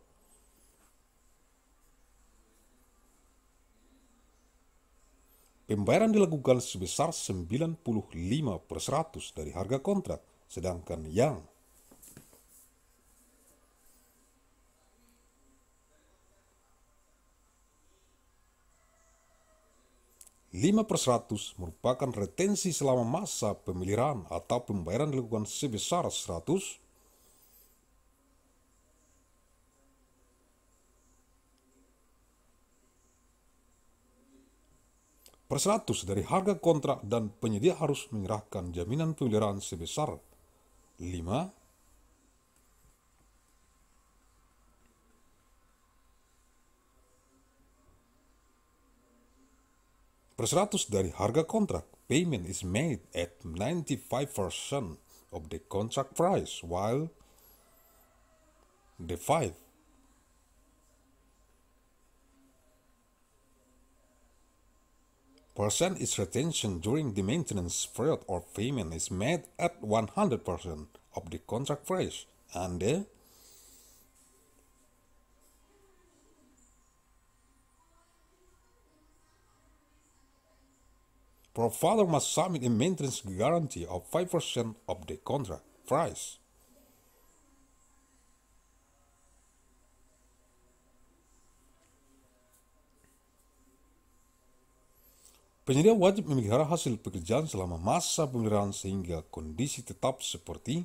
Pembayaran dilakukan sebesar 95 per 100 dari harga kontrak, sedangkan yang 5 per 100 merupakan retensi selama masa pemeliharaan atau pembayaran dilakukan sebesar 100 100 dari harga kontrak dan penyedia harus menyerahkan jaminan pemeliharaan sebesar 5 Per 100 dari harga kontrak, payment is made at 95% of the contract price, while the 5 percent is retention during the maintenance period or payment is made at 100% of the contract price and uh, the provider must submit a maintenance guarantee of 5% of the contract price. Penyedia wajib memelihara hasil pekerjaan selama masa pemeliharaan sehingga kondisi tetap seperti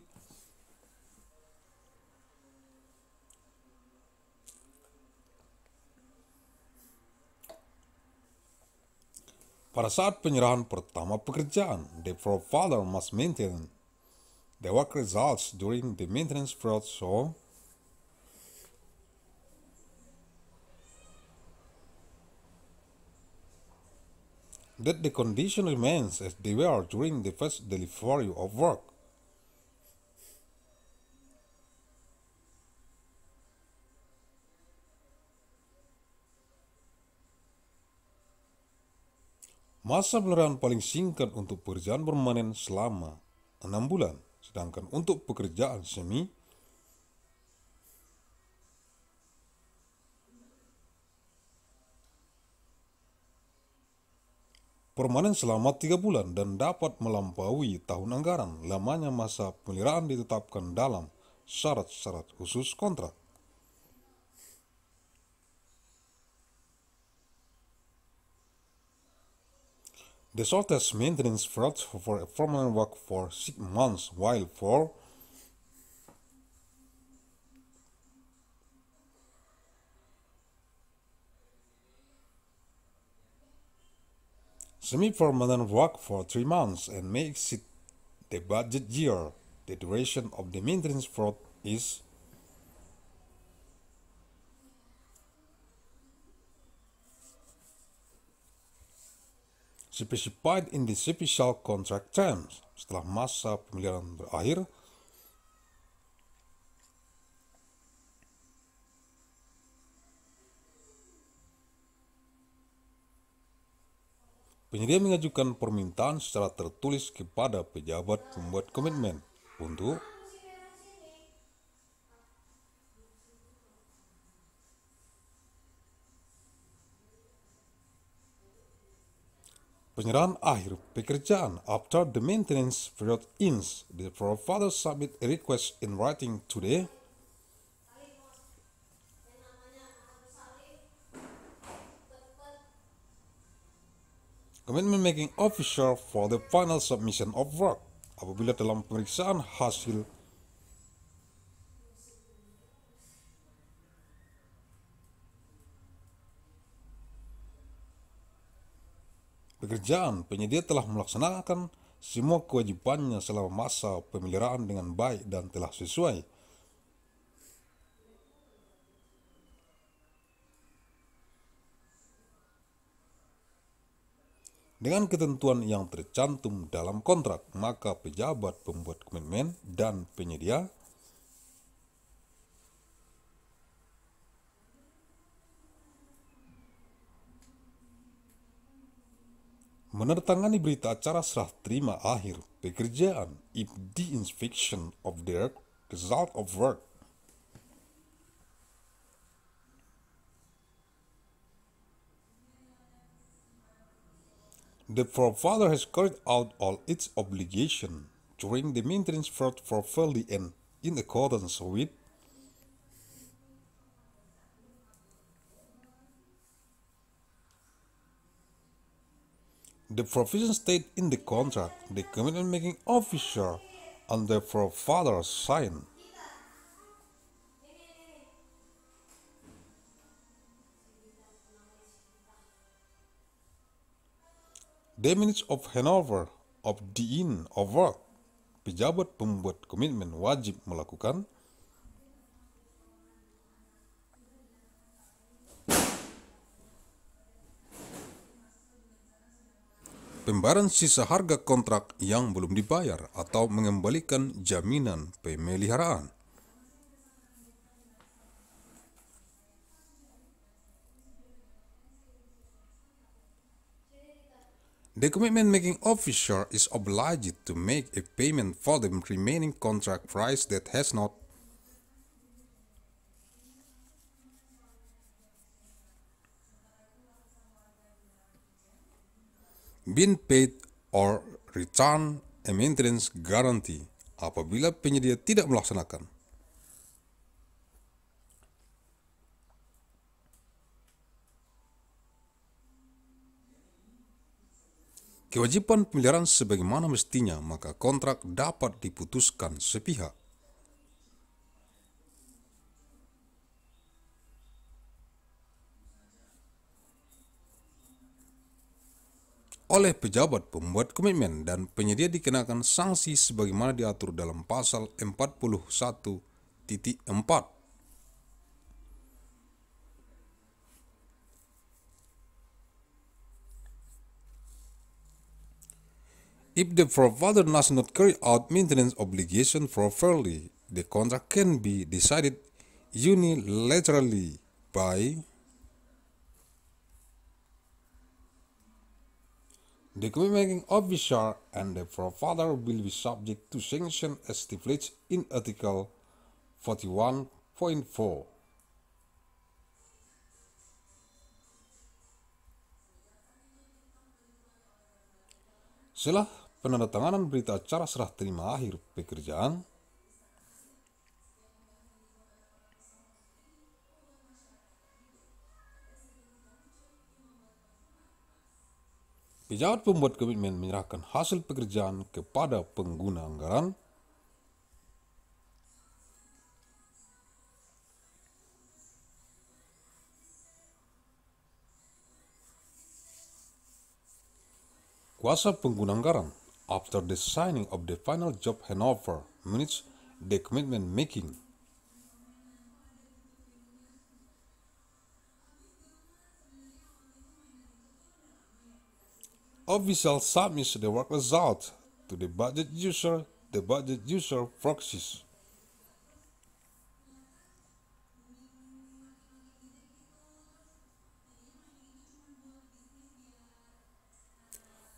Pada saat penyerahan pertama pekerjaan, the provider must maintain the work results during the maintenance period so that the condition remains as they were during the first delivery of work. Masa pelarian paling singkat untuk pekerjaan permanen selama 6 bulan, sedangkan untuk pekerjaan semi permanen selama tiga bulan dan dapat melampaui tahun anggaran lamanya masa pemeliharaan ditetapkan dalam syarat-syarat khusus kontrak. The shortest maintenance period for a permanent work for six months while for Semi-permanent work for three months and may exceed the budget year. The duration of the maintenance fraud is specified in the special contract terms. Setelah masa pemeliharaan berakhir, Penyedia mengajukan permintaan secara tertulis kepada pejabat pembuat komitmen untuk penyerahan akhir pekerjaan after the maintenance period ends. The provider submit a request in writing to the Commitment making officer for the final submission of work. Apabila dalam pemeriksaan hasil pekerjaan penyedia telah melaksanakan semua kewajibannya selama masa pemeliharaan dengan baik dan telah sesuai Dengan ketentuan yang tercantum dalam kontrak, maka pejabat pembuat komitmen dan penyedia menandatangani berita acara serah terima akhir pekerjaan if the inspection of the result of work The provider has carried out all its obligation during the maintenance period properly and in accordance with the provision stated in the contract the commitment making officer and the provider sign. Minutes of handover of in of work, pejabat pembuat komitmen wajib melakukan pembayaran sisa harga kontrak yang belum dibayar atau mengembalikan jaminan pemeliharaan. The commitment making officer is obliged to make a payment for the remaining contract price that has not been paid or return a maintenance guarantee apabila penyedia tidak melaksanakan. Kewajiban pemeliharaan sebagaimana mestinya, maka kontrak dapat diputuskan sepihak. oleh pejabat pembuat komitmen dan penyedia dikenakan sanksi sebagaimana diatur dalam pasal 41.4. If the provider does not carry out maintenance obligation properly, the contract can be decided unilaterally by The commitment officer and the provider will be subject to sanction as stipulated in Article 41.4. Setelah penandatanganan berita acara serah terima akhir pekerjaan, Pejabat pembuat komitmen menyerahkan hasil pekerjaan kepada pengguna anggaran. Kuasa pengguna anggaran after the signing of the final job handover minutes the commitment making official submits the work result to the budget user, the budget user proxies.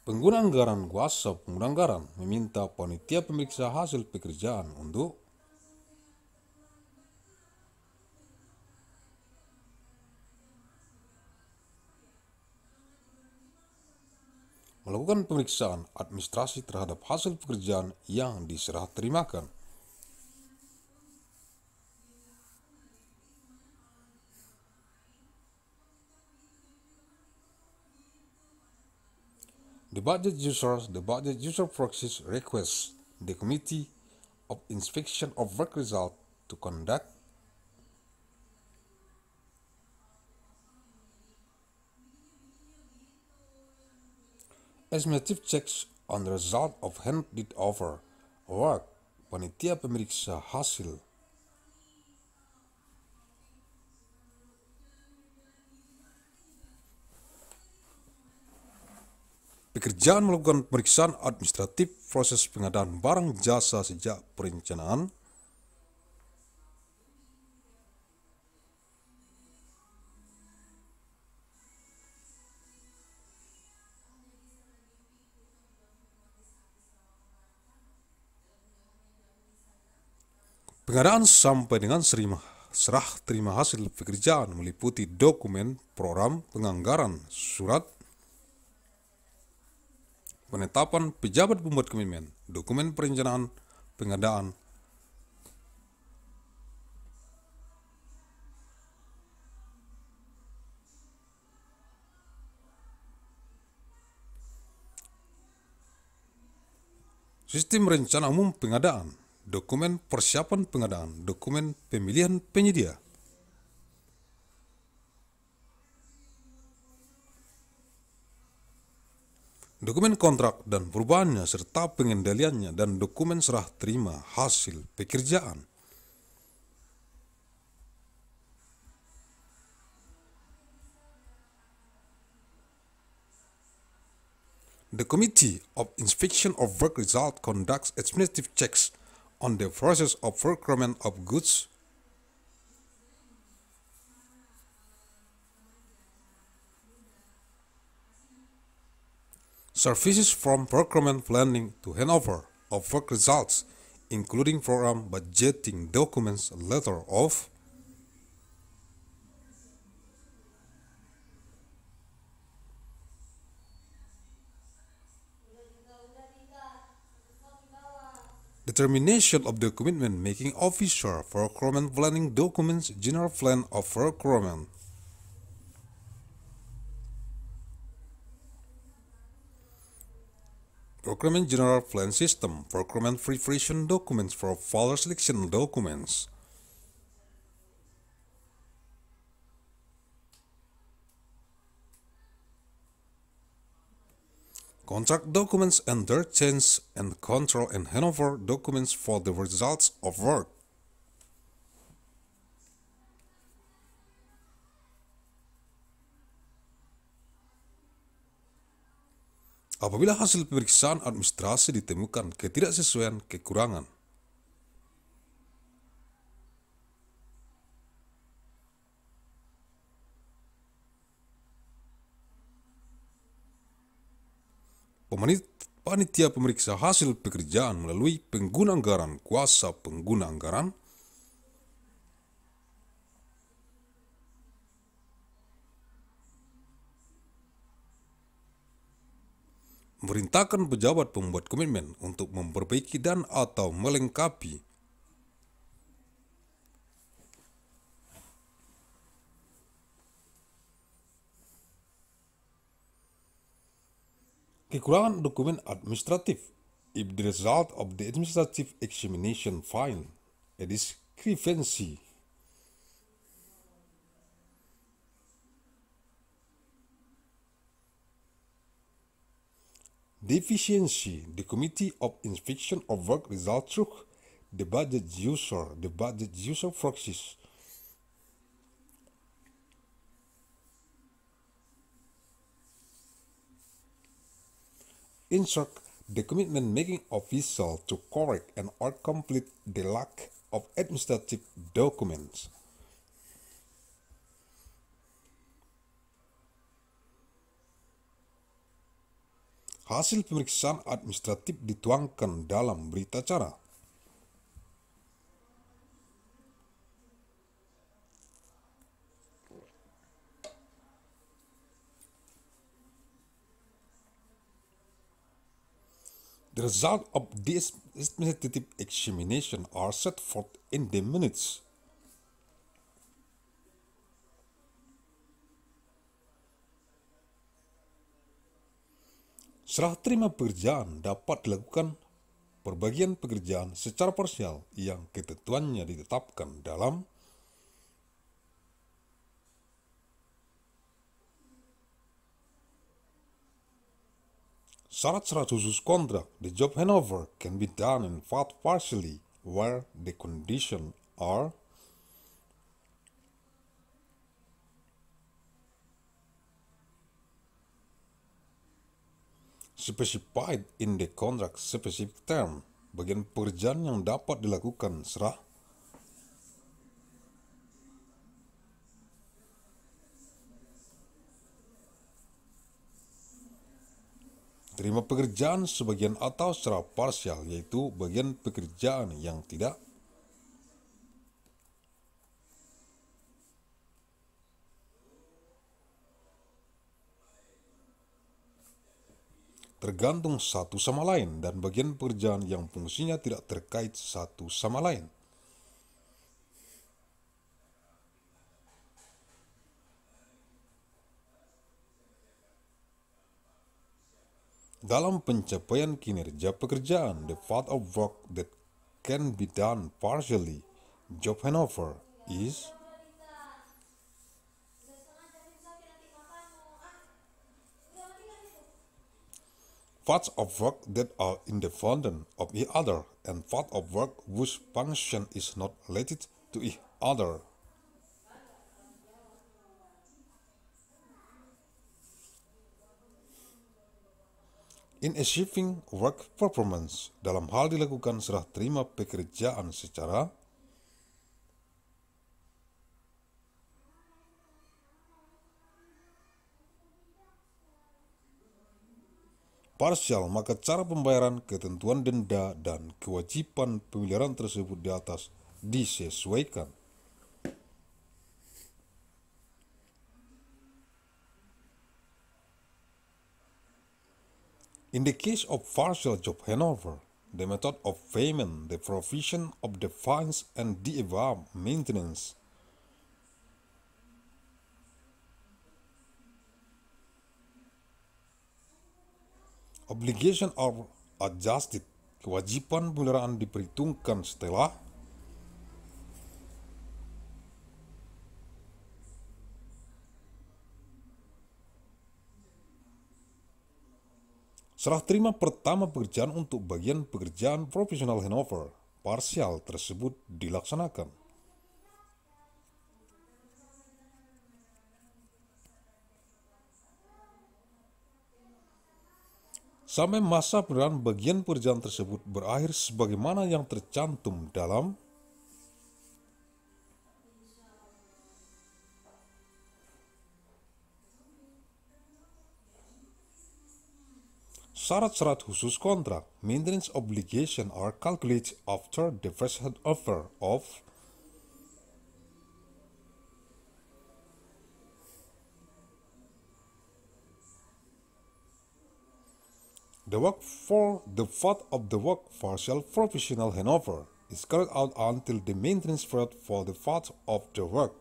Pengguna anggaran kuasa pengguna anggaran meminta panitia pemeriksa hasil pekerjaan untuk melakukan pemeriksaan administrasi terhadap hasil pekerjaan yang diserah terimakan. The budget users, the budget user proxies request the Committee of Inspection of Work Result to conduct Estimative checks on the result of handed over work panitia pemeriksa uh, hasil Pekerjaan melakukan pemeriksaan administratif proses pengadaan barang jasa sejak perencanaan, Pengadaan sampai dengan serah terima hasil pekerjaan meliputi dokumen, program, penganggaran, surat, penetapan pejabat pembuat komitmen, dokumen perencanaan, pengadaan, Sistem rencana umum pengadaan dokumen persiapan pengadaan, dokumen pemilihan penyedia. Dokumen kontrak dan perubahannya serta pengendaliannya dan dokumen serah terima hasil pekerjaan. The Committee of Inspection of Work Result conducts administrative checks on the process of procurement of goods Services from procurement planning to handover of work results, including program budgeting documents, letter of Determination of the commitment making officer for procurement planning documents general plan of procurement. Procurement General Plan System, Procurement Preparation Documents for Follower Selection Documents. Contract documents and their change and control and handover documents for the results of work. Apabila hasil pemeriksaan administrasi ditemukan ketidaksesuaian kekurangan, panitia pemeriksa hasil pekerjaan melalui pengguna anggaran kuasa pengguna anggaran memerintahkan pejabat pembuat komitmen untuk memperbaiki dan atau melengkapi kekurangan dokumen administratif. If the result of the administrative examination find a discrepancy deficiency the committee of inspection of work results through the budget user the budget user proxies instruct the commitment making official to correct and or complete the lack of administrative documents. Hasil pemeriksaan administratif dituangkan dalam berita acara. The result of this administrative examination are set forth in the minutes. Serah terima pekerjaan dapat dilakukan perbagian pekerjaan secara parsial yang ketentuannya ditetapkan dalam Syarat-syarat khusus kontrak, the job handover can be done in part partially where the conditions are specified in the contract specific term. Bagian pekerjaan yang dapat dilakukan serah terima pekerjaan sebagian atau secara parsial yaitu bagian pekerjaan yang tidak tergantung satu sama lain dan bagian pekerjaan yang fungsinya tidak terkait satu sama lain. Dalam pencapaian kinerja pekerjaan, the part of work that can be done partially, job handover, is parts of work that are independent of each other and part of work whose function is not related to each other. In achieving work performance, dalam hal dilakukan serah terima pekerjaan secara parsial, maka cara pembayaran, ketentuan denda, dan kewajiban pemeliharaan tersebut di atas disesuaikan. In the case of partial job handover, the method of payment, the provision of the fines, and the above maintenance obligation are adjusted. Kewajiban pemeliharaan diperhitungkan setelah Serah terima pertama pekerjaan untuk bagian pekerjaan profesional handover parsial tersebut dilaksanakan. Sampai masa peran bagian pekerjaan tersebut berakhir sebagaimana yang tercantum dalam Syarat-syarat khusus kontrak maintenance obligation are calculated after the first offer of The work for the part of the work for self-professional handover is carried out until the maintenance period for the part of the work.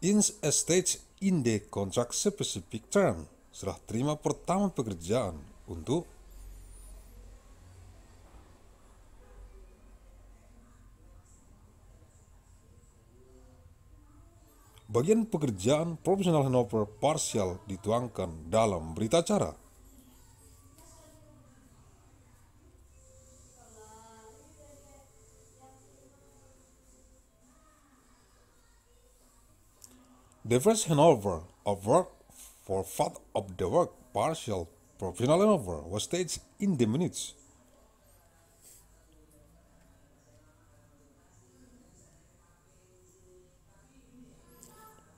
In a stage in the contract specific term serah terima pertama pekerjaan untuk Bagian pekerjaan profesional handover parsial dituangkan dalam berita acara. The first handover of work for part of the work partial professional handover was staged in the minutes.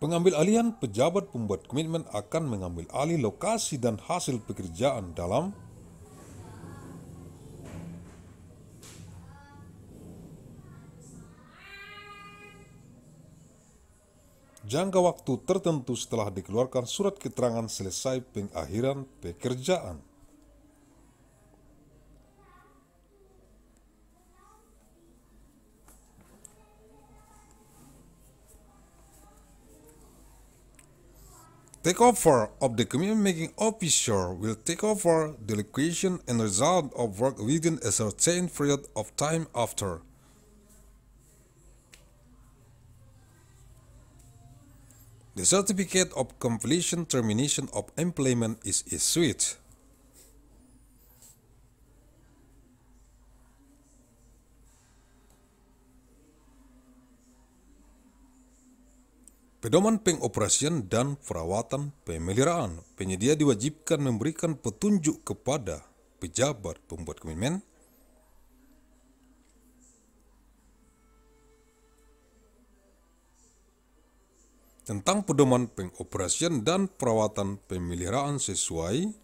Pengambil alihan pejabat pembuat komitmen akan mengambil alih lokasi dan hasil pekerjaan dalam jangka waktu tertentu setelah dikeluarkan surat keterangan selesai pengakhiran pekerjaan. Takeover of the commitment making officer will take over the location and result of work within a certain period of time after. The certificate of completion termination of employment is issued. Pedoman pengoperasian dan perawatan pemeliharaan. Penyedia diwajibkan memberikan petunjuk kepada pejabat pembuat komitmen. Tentang pedoman pengoperasian dan perawatan pemeliharaan sesuai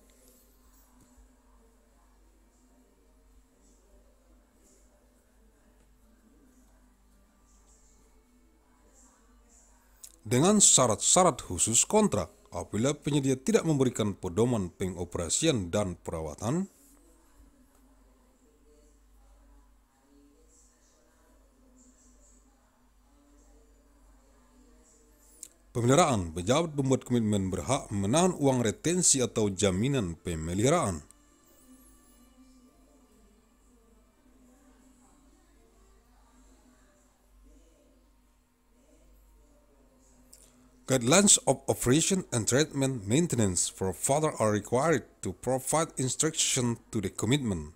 dengan syarat-syarat khusus kontrak apabila penyedia tidak memberikan pedoman pengoperasian dan perawatan Pemeliharaan pejabat pembuat komitmen berhak menahan uang retensi atau jaminan pemeliharaan. Guidelines of operation and treatment maintenance for father are required to provide instruction to the commitment.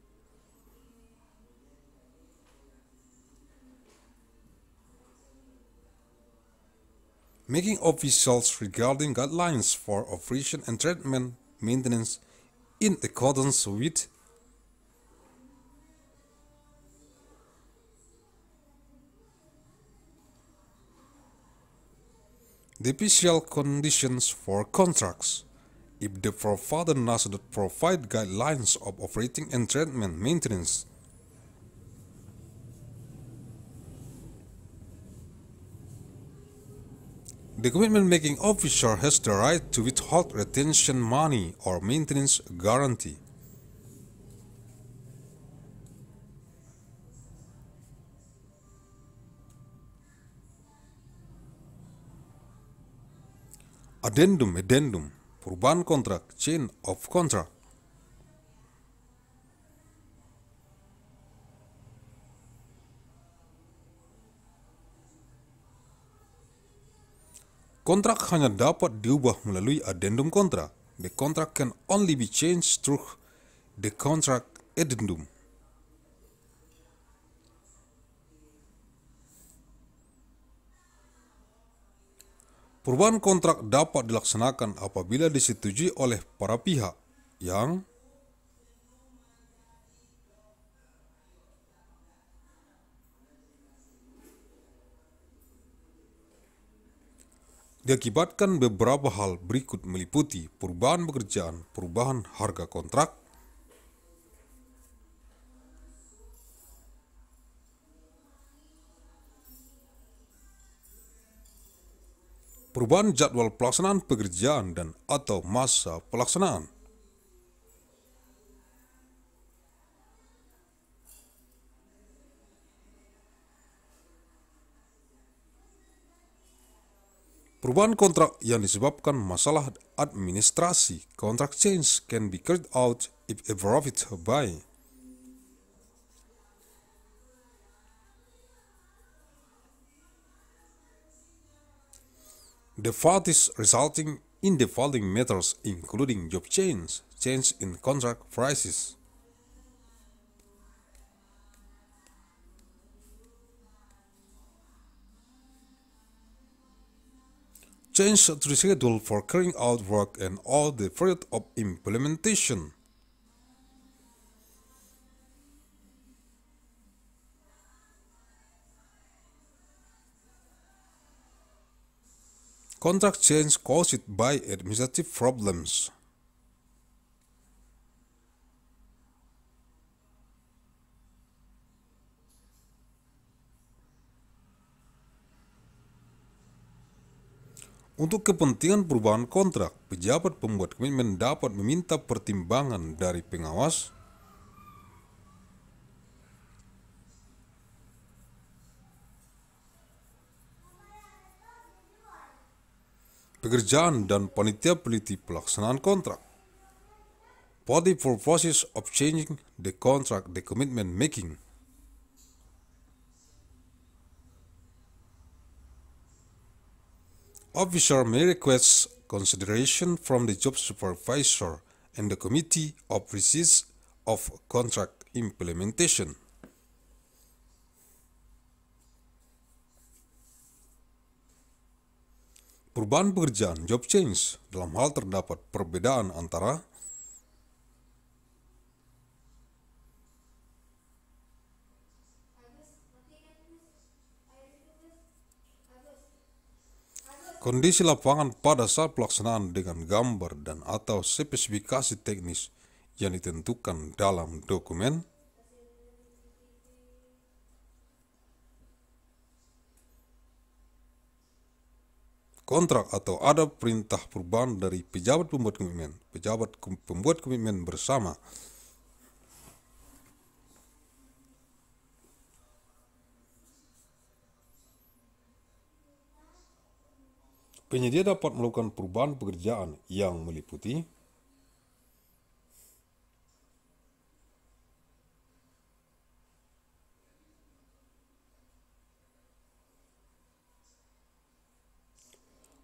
making officials regarding guidelines for operation and treatment maintenance in accordance with The special conditions for contracts. If the provider does not provide guidelines of operating and treatment maintenance, the commitment making officer has the right to withhold retention money or maintenance guarantee. Addendum Addendum Perubahan kontrak Chain of Contract Kontrak hanya dapat diubah melalui addendum kontrak. The contract can only be changed through the contract addendum. Perubahan kontrak dapat dilaksanakan apabila disetujui oleh para pihak. Yang diakibatkan beberapa hal berikut meliputi perubahan pekerjaan, perubahan harga kontrak, perubahan jadwal pelaksanaan pekerjaan dan atau masa pelaksanaan. Perubahan kontrak yang disebabkan masalah administrasi, contract change can be carried out if approved by the parties resulting in the following matters including job change, change in contract prices, change to the schedule for carrying out work and all the period of implementation. Contract change caused by administrative problems. Untuk kepentingan perubahan kontrak, pejabat pembuat komitmen dapat meminta pertimbangan dari pengawas pekerjaan dan panitia peliti pelaksanaan kontrak. For the purposes of changing the contract, the commitment making Officer may request consideration from the job supervisor and the committee of receipt of contract implementation. Perubahan pekerjaan job change dalam hal terdapat perbedaan antara Kondisi lapangan pada saat pelaksanaan dengan gambar dan atau spesifikasi teknis yang ditentukan dalam dokumen kontrak atau ada perintah perubahan dari pejabat pembuat komitmen, pejabat pembuat komitmen bersama. Penyedia dapat melakukan perubahan pekerjaan yang meliputi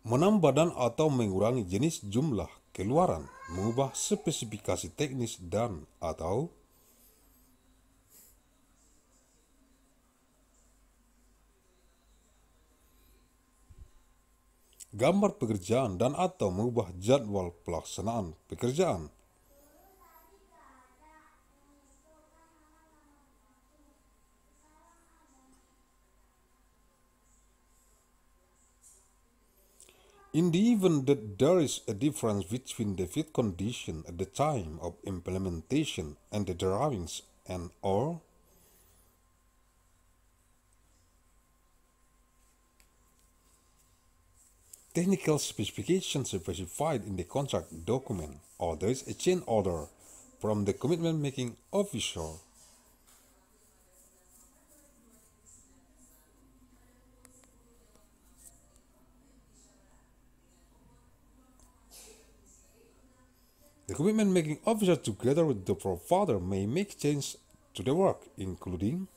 menambah dan atau mengurangi jenis jumlah keluaran, mengubah spesifikasi teknis dan atau gambar pekerjaan dan atau mengubah jadwal pelaksanaan pekerjaan. In the event that there is a difference between the fit condition at the time of implementation and the drawings and or technical specifications specified in the contract document or there is a change order from the commitment making officer The commitment making officer together with the provider may make changes to the work, including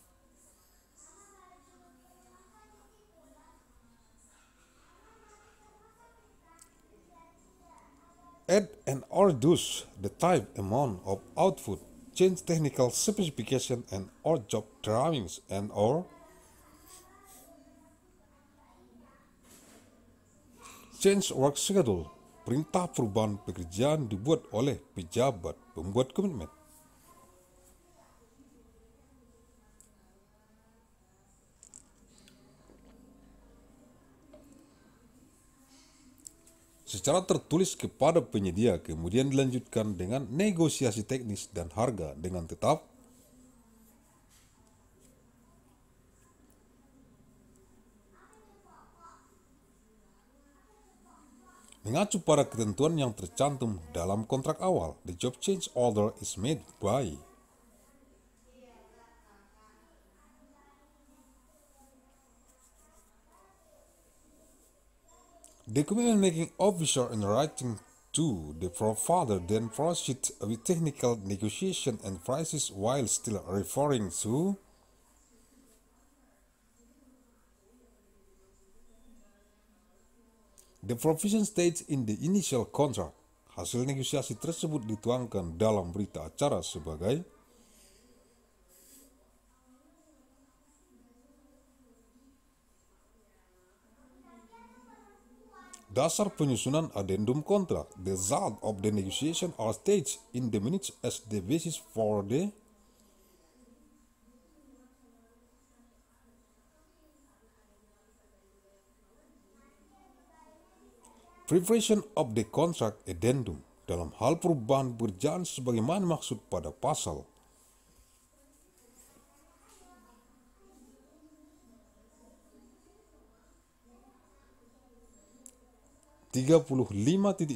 add and or reduce the type amount of output, change technical specification and or job drawings and or change work schedule Perintah perubahan pekerjaan dibuat oleh pejabat pembuat komitmen. Secara tertulis kepada penyedia kemudian dilanjutkan dengan negosiasi teknis dan harga dengan tetap Mengacu pada ketentuan yang tercantum dalam kontrak awal, the job change order is made by The commitment making officer in writing to the provider then proceeds with technical negotiation and prices while still referring to The provision states in the initial contract, hasil negosiasi tersebut dituangkan dalam berita acara sebagai Dasar penyusunan addendum kontrak, the result of the negotiation are staged in the minutes as the basis for the Preparation of the contract addendum dalam hal perubahan berjalan sebagaimana maksud pada pasal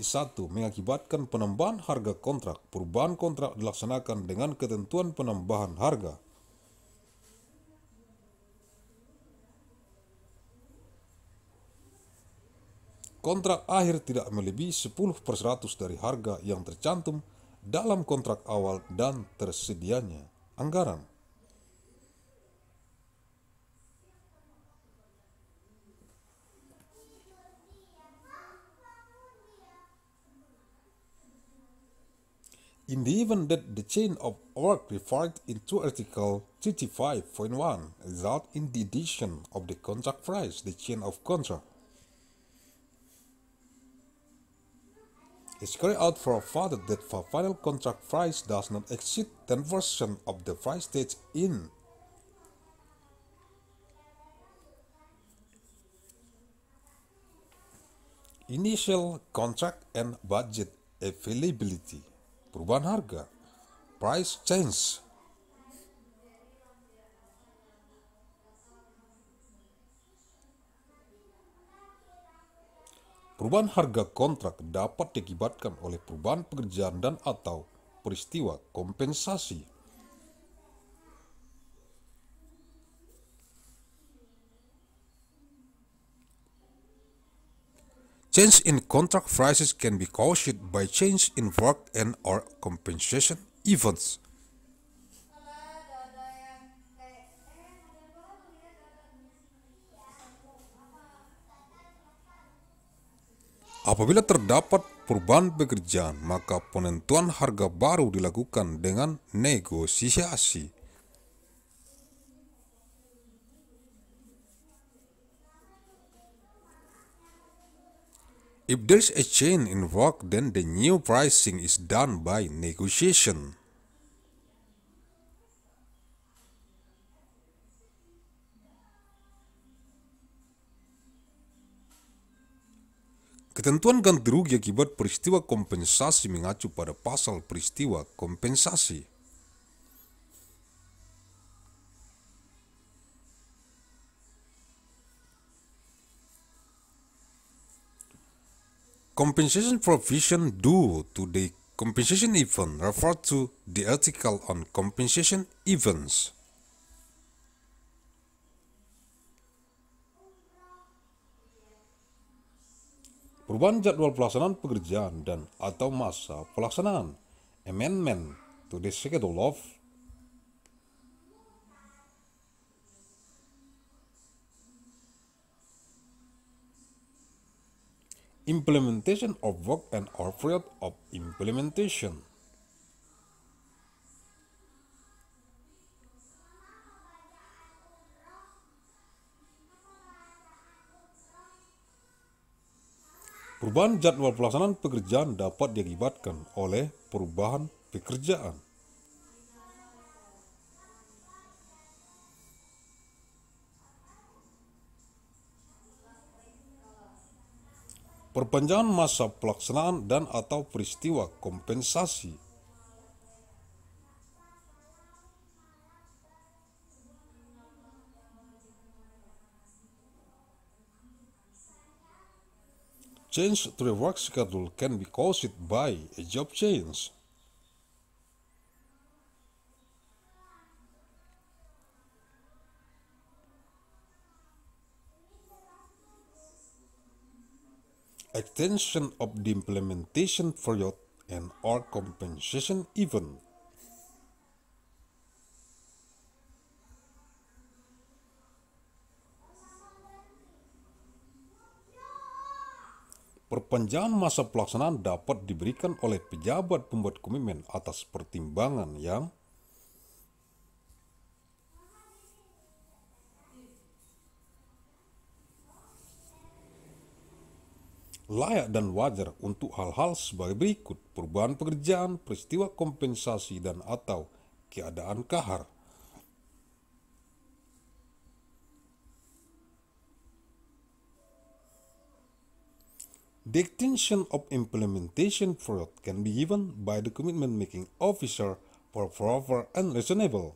satu mengakibatkan penambahan harga kontrak. Perubahan kontrak dilaksanakan dengan ketentuan penambahan harga Kontrak akhir tidak melebihi 10 per 100 dari harga yang tercantum dalam kontrak awal dan tersedianya anggaran. In the event that the chain of work referred into Article 35.1 result in the addition of the contract price, the chain of contract is carried out for a father that the final contract price does not exceed 10% of the price stage in. Initial contract and budget availability. Perubahan harga. Price change Perubahan harga kontrak dapat diakibatkan oleh perubahan pekerjaan dan atau peristiwa kompensasi. Change in contract prices can be caused by change in work and or compensation events. Apabila terdapat perubahan pekerjaan, maka penentuan harga baru dilakukan dengan negosiasi. If there is a change in work, then the new pricing is done by negotiation. Ketentuan ganti rugi akibat peristiwa kompensasi mengacu pada pasal peristiwa kompensasi. Compensation provision due to the compensation event refer to the article on compensation events. Perubahan jadwal pelaksanaan pekerjaan dan atau masa pelaksanaan amendment to the schedule of implementation of work and or period of implementation. Perubahan jadwal pelaksanaan pekerjaan dapat diakibatkan oleh perubahan pekerjaan. Perpanjangan masa pelaksanaan dan atau peristiwa kompensasi. Change to the work schedule can be caused by a job change. Extension of the implementation period and or compensation event. Perpanjangan masa pelaksanaan dapat diberikan oleh pejabat pembuat komitmen atas pertimbangan yang layak dan wajar untuk hal-hal sebagai berikut perubahan pekerjaan, peristiwa kompensasi dan atau keadaan kahar. The extension of implementation period can be given by the commitment making officer for proper and reasonable.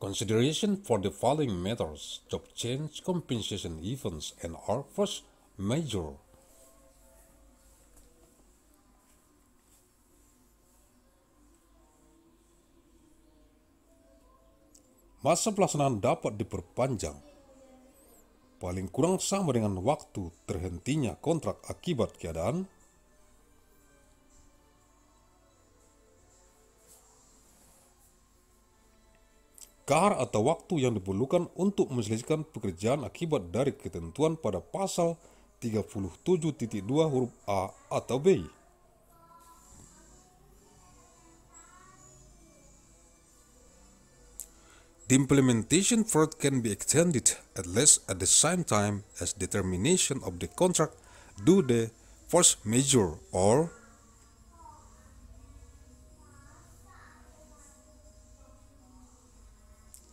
Consideration for the following matters job change, compensation events, and are first major. Masa pelaksanaan dapat diperpanjang paling kurang sama dengan waktu terhentinya kontrak akibat keadaan kahar atau waktu yang diperlukan untuk menyelesaikan pekerjaan akibat dari ketentuan pada pasal 37.2 huruf A atau B. The implementation period can be extended at least at the same time as determination of the contract due the force majeure or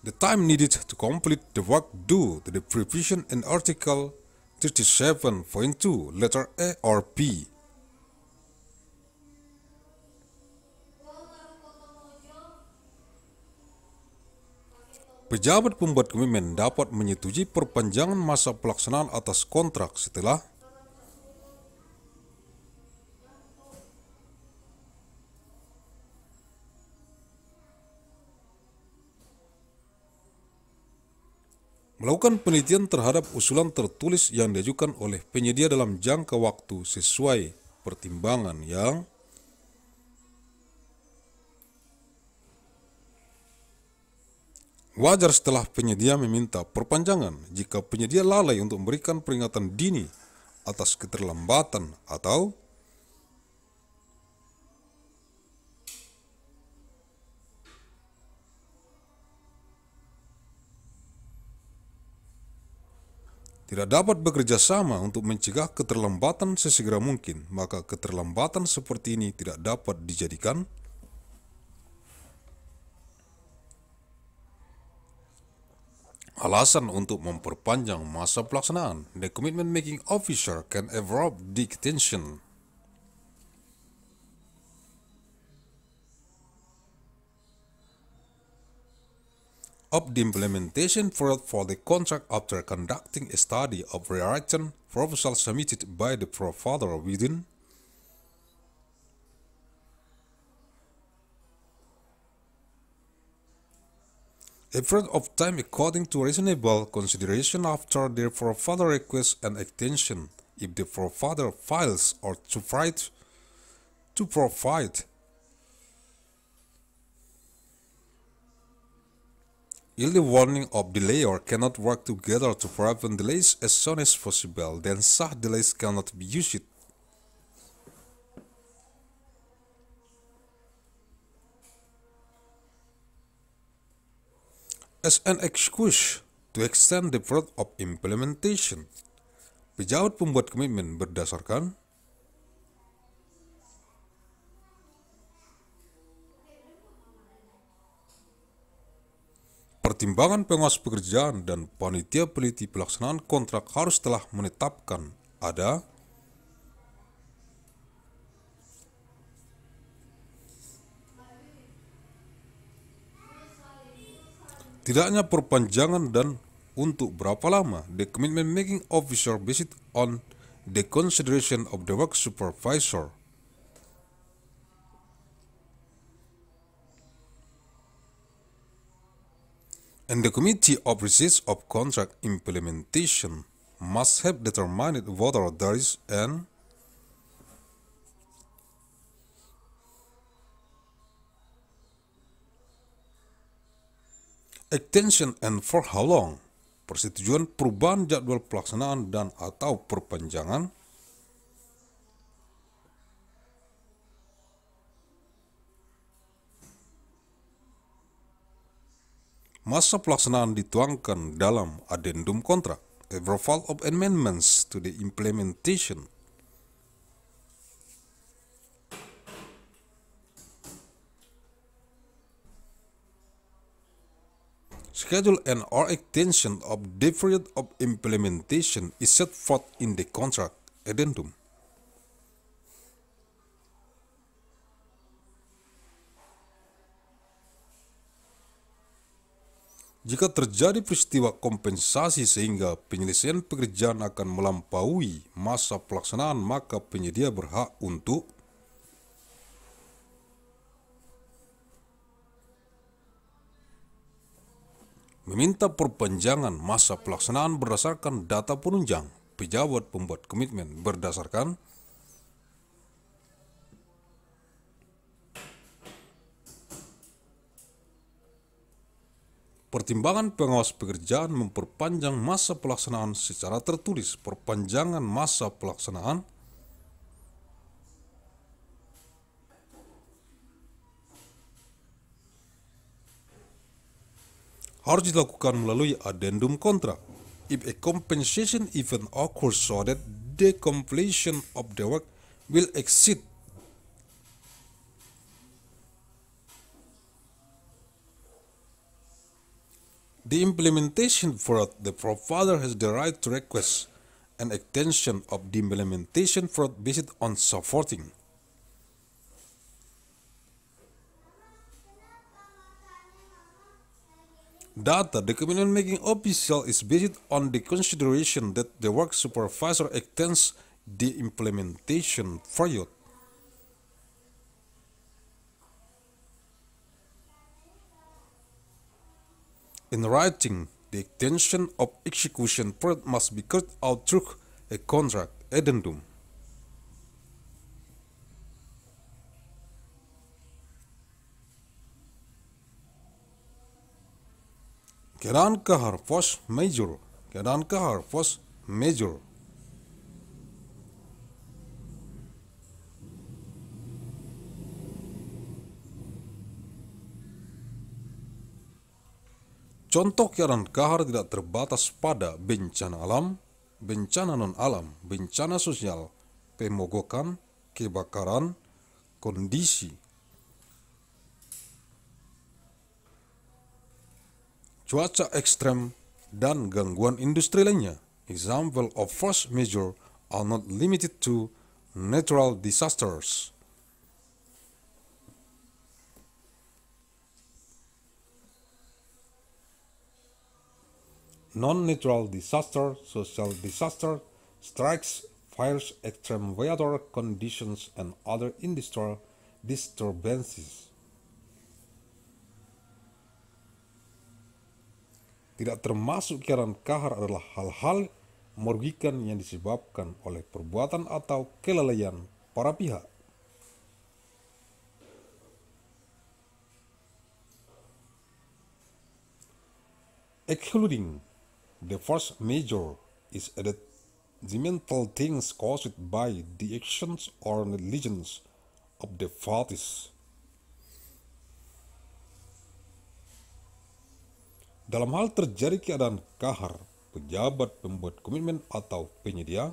the time needed to complete the work due to the provision in Article 37.2 letter A or B Pejabat pembuat komitmen dapat menyetujui perpanjangan masa pelaksanaan atas kontrak setelah melakukan penelitian terhadap usulan tertulis yang diajukan oleh penyedia dalam jangka waktu sesuai pertimbangan yang Wajar setelah penyedia meminta perpanjangan jika penyedia lalai untuk memberikan peringatan dini atas keterlambatan atau tidak dapat bekerja sama untuk mencegah keterlambatan sesegera mungkin, maka keterlambatan seperti ini tidak dapat dijadikan Alasan untuk memperpanjang masa pelaksanaan, the commitment making officer can the extension. of the implementation period for the contract after conducting a study of rewritten proposal submitted by the provider within period of time according to reasonable consideration after the provider requests an extension if the forefather files or to provide to provide If the warning of delay or cannot work together to prevent delays as soon as possible, then such delays cannot be used. As an excuse to extend the period of implementation, pejabat pembuat komitmen berdasarkan Pertimbangan pengawas pekerjaan dan panitia peliti pelaksanaan kontrak harus telah menetapkan ada tidaknya perpanjangan dan untuk berapa lama the commitment making officer based on the consideration of the work supervisor? And the Committee of Receipts of Contract Implementation must have determined whether there is an extension and for how long persetujuan perubahan jadwal pelaksanaan dan atau perpanjangan Masa pelaksanaan dituangkan dalam adendum kontrak, approval of amendments to the implementation. Schedule and or extension of the period of implementation is set forth in the contract addendum. Jika terjadi peristiwa kompensasi sehingga penyelesaian pekerjaan akan melampaui masa pelaksanaan, maka penyedia berhak untuk meminta perpanjangan masa pelaksanaan berdasarkan data penunjang pejabat pembuat komitmen berdasarkan Pertimbangan pengawas pekerjaan memperpanjang masa pelaksanaan secara tertulis. Perpanjangan masa pelaksanaan harus dilakukan melalui addendum kontrak. If a compensation event occurs so that the completion of the work will exceed The implementation fraud, the provider has the right to request an extension of the implementation fraud based on supporting. Data, the commitment making official is based on the consideration that the work supervisor extends the implementation period In writing, the extension of execution period must be carried out through a contract addendum. Keadaan kahar force major, keadaan kahar force major. Contoh keadaan kahar tidak terbatas pada bencana alam, bencana non-alam, bencana sosial, pemogokan, kebakaran, kondisi, cuaca ekstrem, dan gangguan industri lainnya. Example of force major are not limited to natural disasters. Non-natural disaster, social disaster, strikes, fires, extreme weather conditions, and other industrial disturbances. Tidak termasuk keadaan kahar adalah hal-hal merugikan yang disebabkan oleh perbuatan atau kelalaian para pihak. Excluding the force major is added the mental things caused by the actions or negligence of the parties. Dalam hal terjadi keadaan kahar, pejabat pembuat komitmen atau penyedia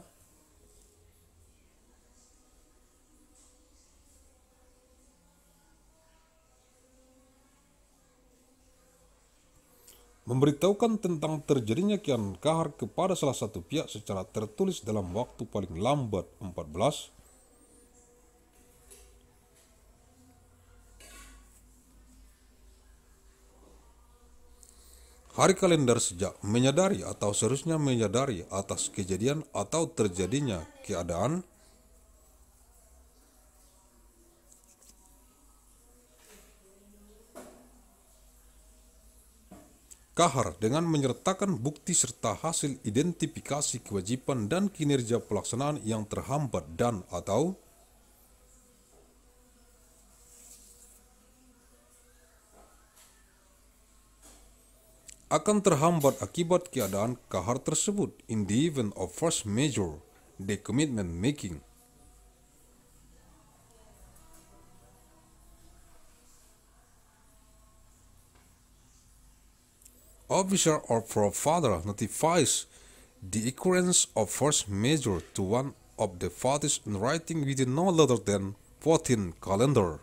memberitahukan tentang terjadinya kian kahar kepada salah satu pihak secara tertulis dalam waktu paling lambat 14 hari kalender sejak menyadari atau seharusnya menyadari atas kejadian atau terjadinya keadaan Kahar dengan menyertakan bukti serta hasil identifikasi kewajiban dan kinerja pelaksanaan yang terhambat dan atau akan terhambat akibat keadaan kahar tersebut in the event of force major, the commitment making. officer or provider notifies the occurrence of force majeure to one of the parties in writing within no later than 14 calendar.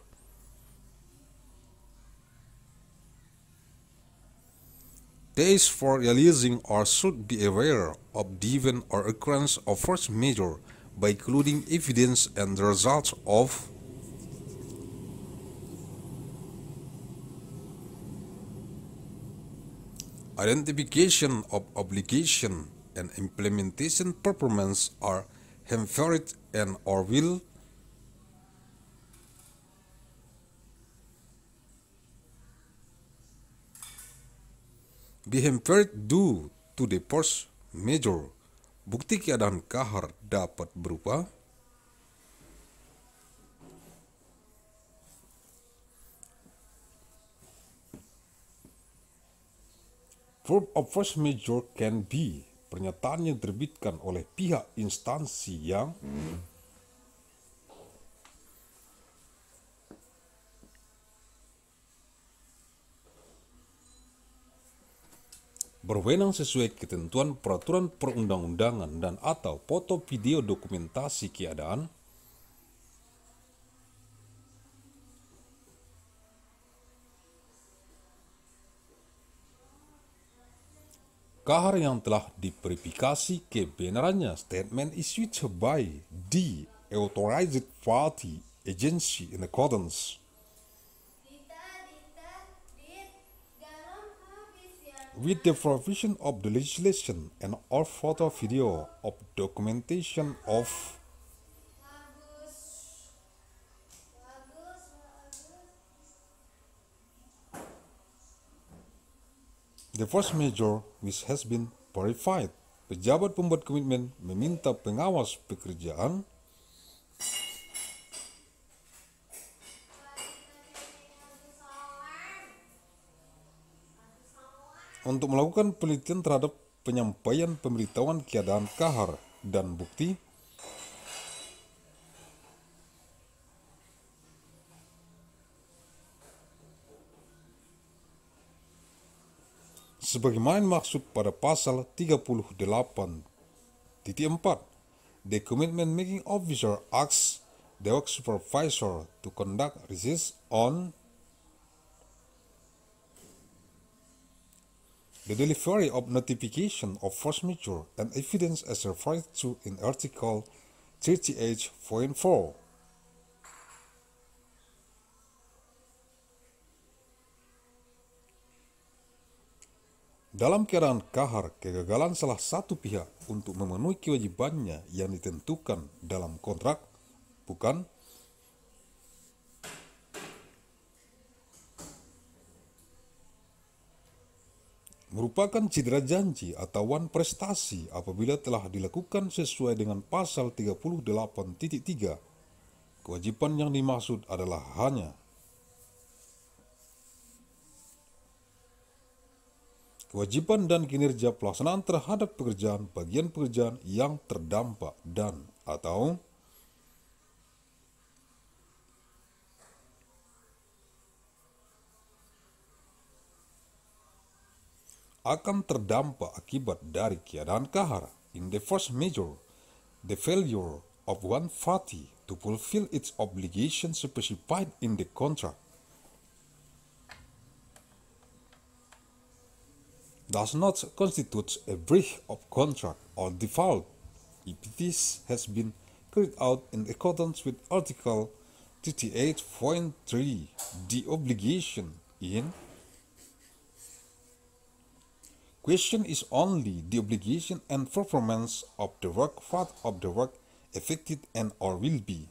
Days for releasing or should be aware of the event or occurrence of force measure by including evidence and the results of Identification of obligation and implementation performance are hampered and or will be hampered due to the force major. Bukti keadaan kahar dapat berupa Verb of force major can be pernyataan yang diterbitkan oleh pihak instansi yang berwenang sesuai ketentuan peraturan perundang-undangan dan atau foto video dokumentasi keadaan. Kahar yang telah diverifikasi kebenarannya statement issued by the authorized party agency in accordance with the provision of the legislation and all photo video of documentation of The first major which has been verified. Pejabat pembuat komitmen meminta pengawas pekerjaan untuk melakukan penelitian terhadap penyampaian pemberitahuan keadaan kahar dan bukti sebagaimana maksud pada pasal 38 titik 4 the commitment making officer asks the supervisor to conduct research on The delivery of notification of force majeure and evidence as referred to in Article 38.4 Dalam keadaan kahar, kegagalan salah satu pihak untuk memenuhi kewajibannya yang ditentukan dalam kontrak, bukan merupakan cedera janji atau wan prestasi apabila telah dilakukan sesuai dengan pasal 38.3. Kewajiban yang dimaksud adalah hanya kewajiban dan kinerja pelaksanaan terhadap pekerjaan bagian pekerjaan yang terdampak dan atau akan terdampak akibat dari keadaan kahar in the first measure, the failure of one party to fulfill its obligation specified in the contract does not constitute a breach of contract or default if this has been carried out in accordance with Article 38.3. The obligation in question is only the obligation and performance of the work part of the work affected and or will be.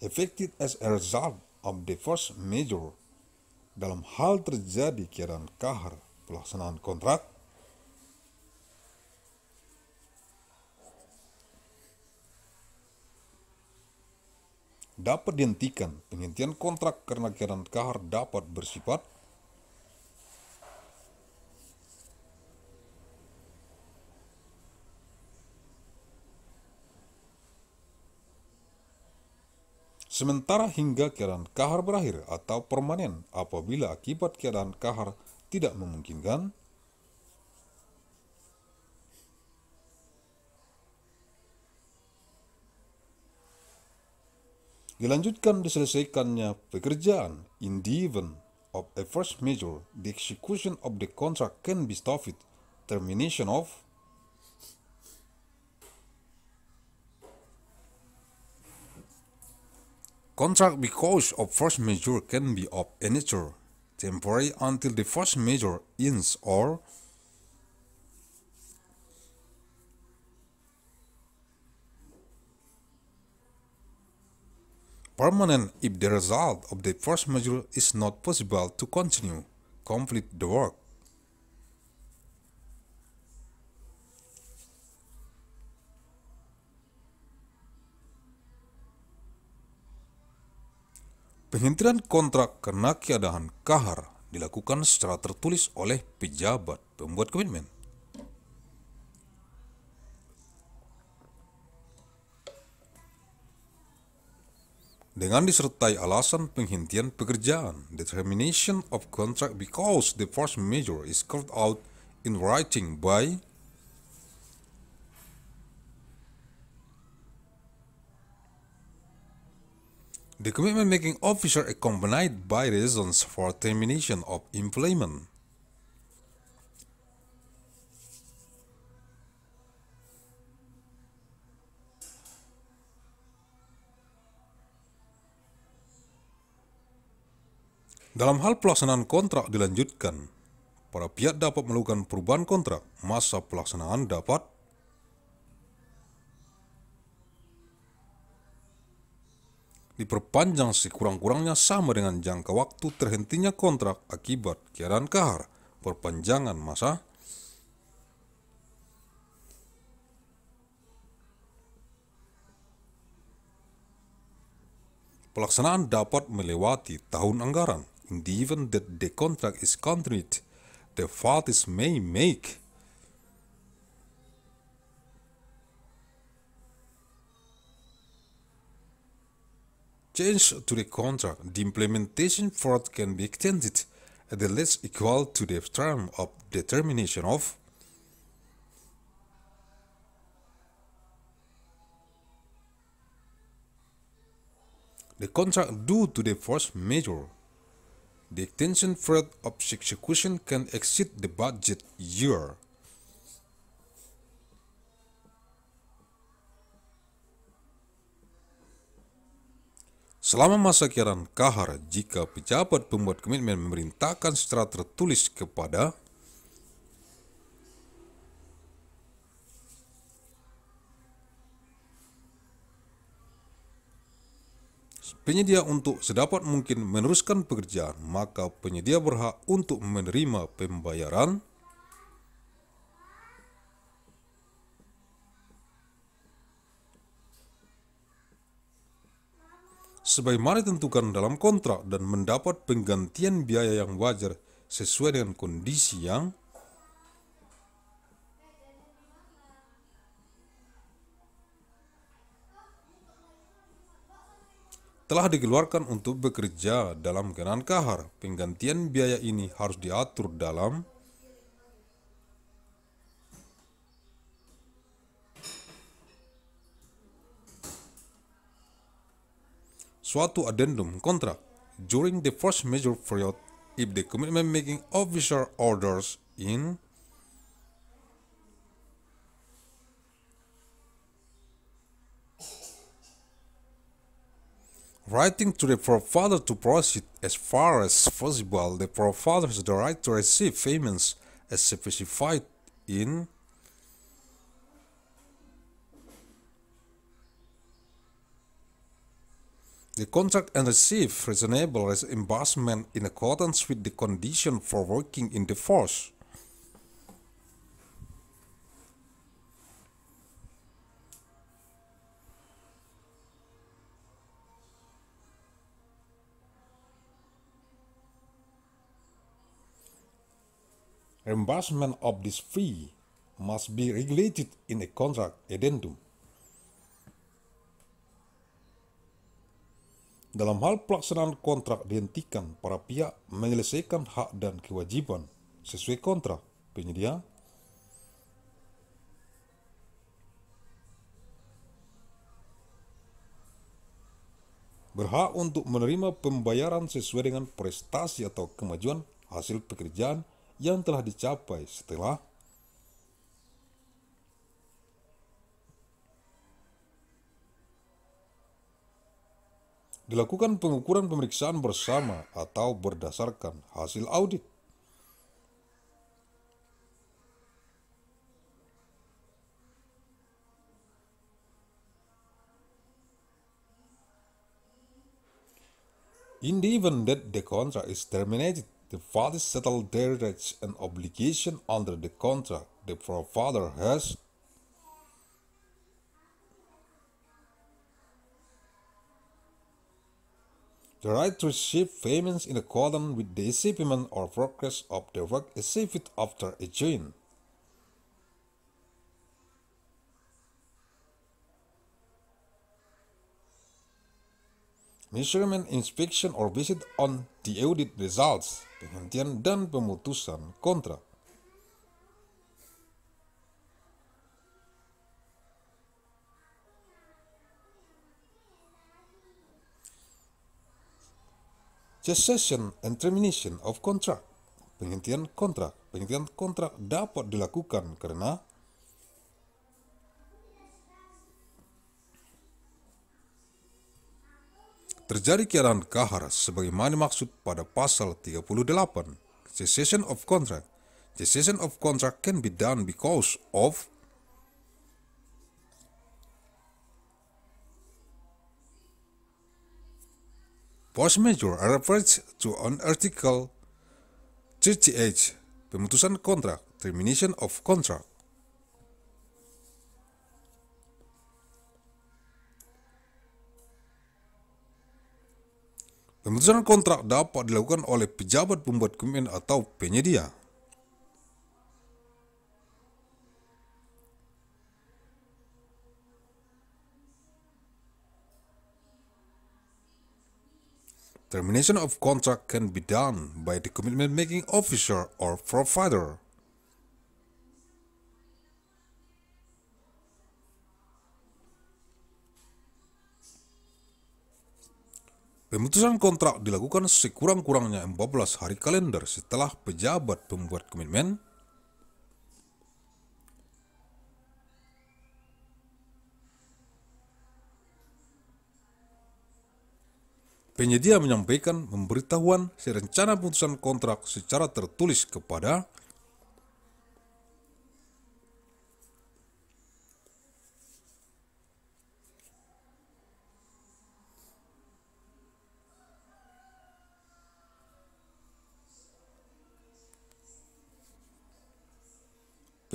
Affected as a result of the force major dalam hal terjadi keadaan kahar pelaksanaan kontrak dapat dihentikan penghentian kontrak karena keadaan kahar dapat bersifat Sementara hingga keadaan kahar berakhir atau permanen apabila akibat keadaan kahar tidak memungkinkan, dilanjutkan diselesaikannya pekerjaan in the event of a first major, the execution of the contract can be stopped, termination of Contract because of force majeure can be of a nature, temporary until the force majeure ends or permanent if the result of the force majeure is not possible to continue, complete the work. Penghentian kontrak karena keadaan kahar dilakukan secara tertulis oleh pejabat pembuat komitmen. Dengan disertai alasan penghentian pekerjaan, determination of contract because the force majeure is carved out in writing by The commitment making officer accompanied by reasons for termination of employment. Dalam hal pelaksanaan kontrak dilanjutkan, para pihak dapat melakukan perubahan kontrak. Masa pelaksanaan dapat diperpanjang sekurang-kurangnya sama dengan jangka waktu terhentinya kontrak akibat keadaan kahar. Perpanjangan masa pelaksanaan dapat melewati tahun anggaran. In the event that the contract is continued, the parties may make change to the contract. The implementation part can be extended at the least equal to the term of determination of the contract due to the force majeure. The extension period of execution can exceed the budget year. Selama masa kiaran kahar, jika pejabat pembuat komitmen memerintahkan secara tertulis kepada penyedia untuk sedapat mungkin meneruskan pekerjaan, maka penyedia berhak untuk menerima pembayaran. Sebagaimana ditentukan dalam kontrak dan mendapat penggantian biaya yang wajar sesuai dengan kondisi yang telah dikeluarkan untuk bekerja dalam keadaan kahar. Penggantian biaya ini harus diatur dalam suatu addendum kontrak during the first major period if the commitment making officer orders in Writing to the forefather to proceed as far as possible, the forefather has the right to receive payments as specified in the contract and receive reasonable reimbursement in accordance with the condition for working in the force. Reimbursement of this fee must be regulated in a contract addendum. Dalam hal pelaksanaan kontrak dihentikan, para pihak menyelesaikan hak dan kewajiban sesuai kontrak penyedia berhak untuk menerima pembayaran sesuai dengan prestasi atau kemajuan hasil pekerjaan yang telah dicapai setelah dilakukan pengukuran pemeriksaan bersama atau berdasarkan hasil audit. In the event that the contract is terminated, the father settle their rights and obligation under the contract the father has. The right to receive payments in accordance with the achievement or progress of the work achieved after a joint measurement, inspection, or visit on the audit results, penghentian dan pemutusan kontrak. Cessation and termination of contract. Penghentian kontrak. Penghentian kontrak dapat dilakukan karena Terjadi keadaan kahar sebagaimana maksud pada pasal 38, cessation of contract. Cessation of contract can be done because of Force majeure refers to an article 38, pemutusan kontrak, termination of contract. Pemutusan kontrak dapat dilakukan oleh pejabat pembuat komitmen atau penyedia. Termination of contract can be done by the commitment making officer or provider. Pemutusan kontrak dilakukan sekurang-kurangnya 14 hari kalender setelah pejabat pembuat komitmen. Penyedia menyampaikan pemberitahuan serencana pemutusan kontrak secara tertulis kepada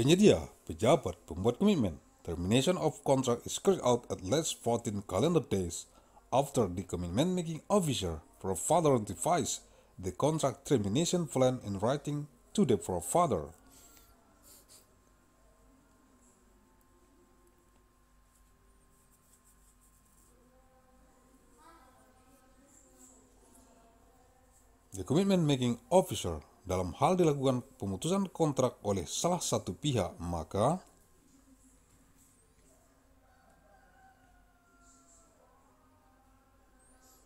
penyedia, pejabat, pembuat komitmen. Termination of contract is carried out at least 14 calendar days after the commitment making officer provider notifies the contract termination plan in writing to the provider. The commitment making officer dalam hal dilakukan pemutusan kontrak oleh salah satu pihak, maka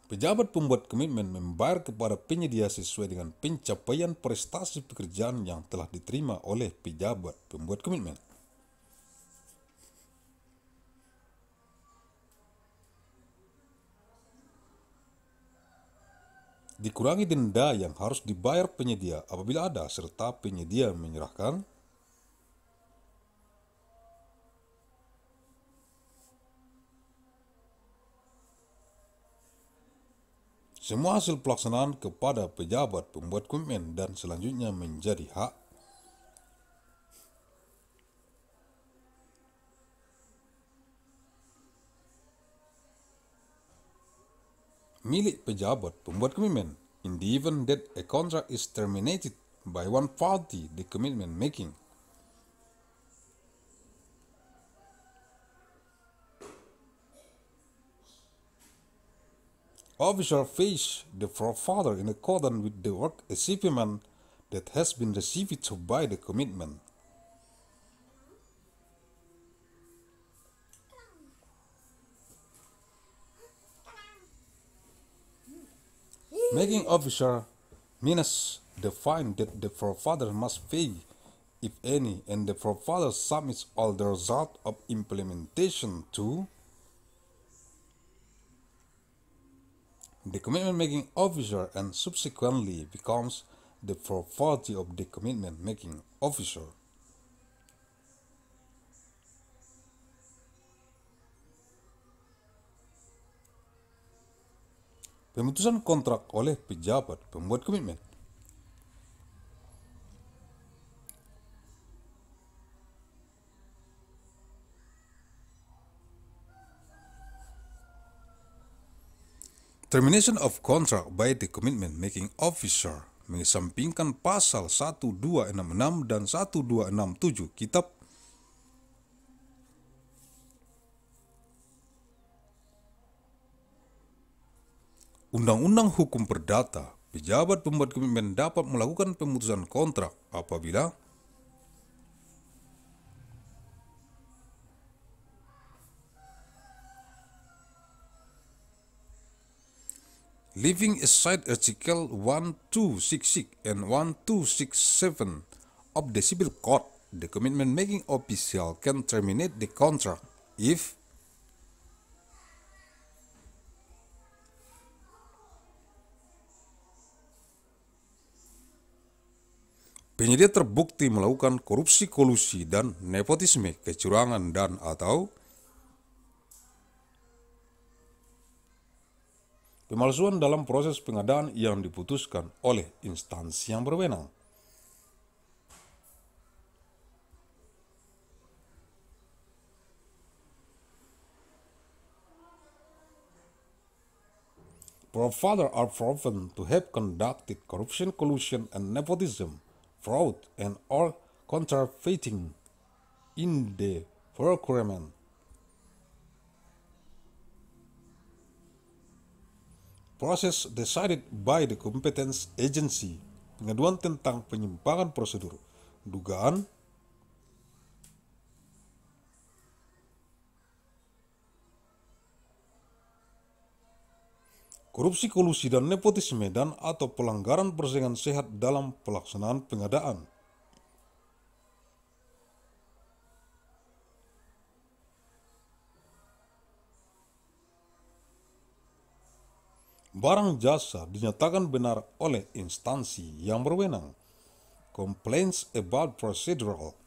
Pejabat pembuat komitmen membayar kepada penyedia sesuai dengan pencapaian prestasi pekerjaan yang telah diterima oleh pejabat pembuat komitmen. Dikurangi denda yang harus dibayar penyedia apabila ada serta penyedia menyerahkan. Semua hasil pelaksanaan kepada pejabat pembuat komitmen dan selanjutnya menjadi hak milik pejabat pembuat komitmen in the event that a contract is terminated by one party the commitment making Officer face the forefather in accordance with the work achievement that has been received to by the commitment. Making officer means the fine that the forefather must pay, if any, and the forefather submits all the result of implementation to the commitment making officer and subsequently becomes the property of the commitment making officer. Pemutusan kontrak oleh pejabat pembuat komitmen. Termination of contract by the commitment making officer mengesampingkan pasal 1266 dan 1267 Kitab Undang-Undang Hukum Perdata, pejabat pembuat komitmen dapat melakukan pemutusan kontrak apabila Leaving aside Article 1266 and 1267 of the Civil Code, the commitment making official can terminate the contract if penyedia terbukti melakukan korupsi kolusi dan nepotisme, kecurangan dan atau pemalsuan dalam proses pengadaan yang diputuskan oleh instansi yang berwenang. Provider are proven to have conducted corruption, collusion, and nepotism, fraud, and or counterfeiting in the procurement Proses decided by the competence agency. Pengaduan tentang penyimpangan prosedur. Dugaan korupsi kolusi dan nepotisme dan atau pelanggaran persaingan sehat dalam pelaksanaan pengadaan. Barang jasa dinyatakan benar oleh instansi yang berwenang. Complaints about procedural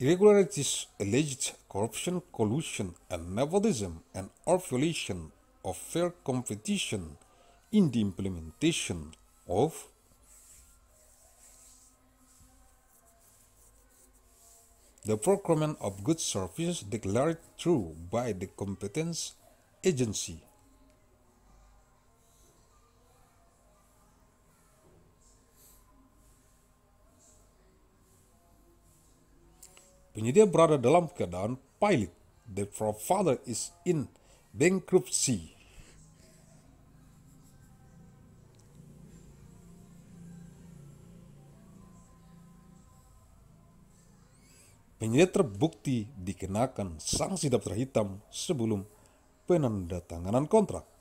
irregularities, alleged corruption, collusion, and nepotism, and or violation of fair competition in the implementation of the procurement of goods services declared true by the competence agency penyedia berada dalam keadaan pilot. The father is in bankruptcy. Penyedia terbukti dikenakan sanksi daftar hitam sebelum penandatanganan kontrak.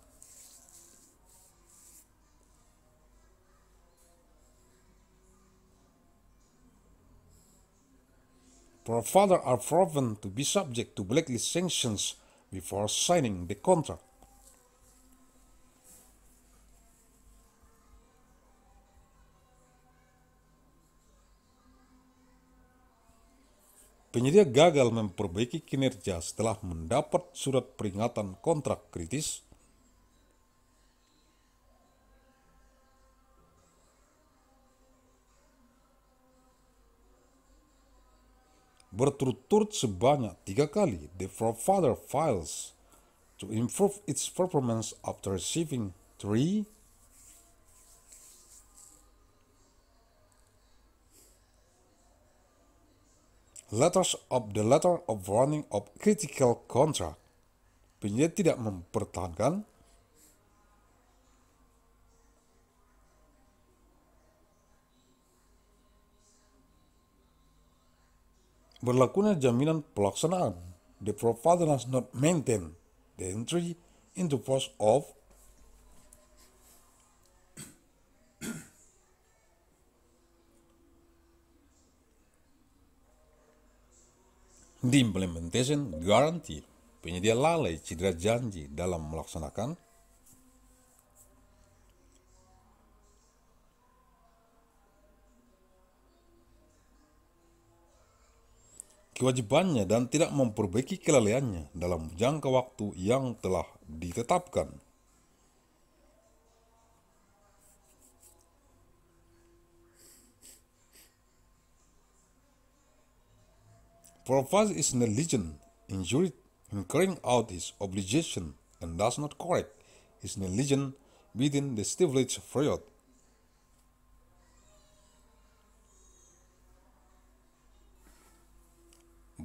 Father are proven to be subject to blacklist sanctions before signing the contract. Penyedia gagal memperbaiki kinerja setelah mendapat surat peringatan kontrak kritis berturut-turut sebanyak tiga kali, the father files to improve its performance after receiving three letters of the letter of warning of critical contract. Penyidik tidak mempertahankan berlakunya jaminan pelaksanaan. The provider has not maintained the entry into force of the implementation guarantee penyedia lalai cedera janji dalam melaksanakan kewajibannya dan tidak memperbaiki kelalaiannya dalam jangka waktu yang telah ditetapkan. Provides is negligent, injured in carrying out his obligation and does not correct his negligence within the stipulated period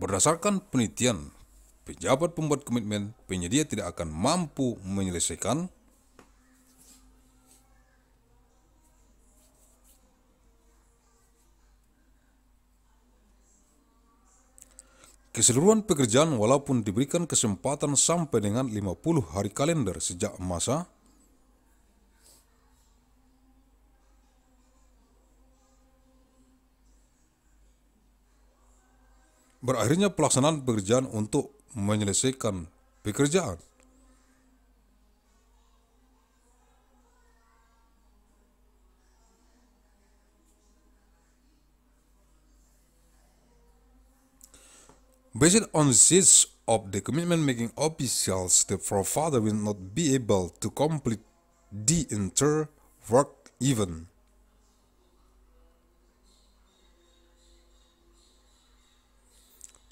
Berdasarkan penelitian, pejabat pembuat komitmen penyedia tidak akan mampu menyelesaikan keseluruhan pekerjaan walaupun diberikan kesempatan sampai dengan 50 hari kalender sejak masa berakhirnya pelaksanaan pekerjaan untuk menyelesaikan pekerjaan. Based on this of the commitment making officials, the provider will not be able to complete the entire work even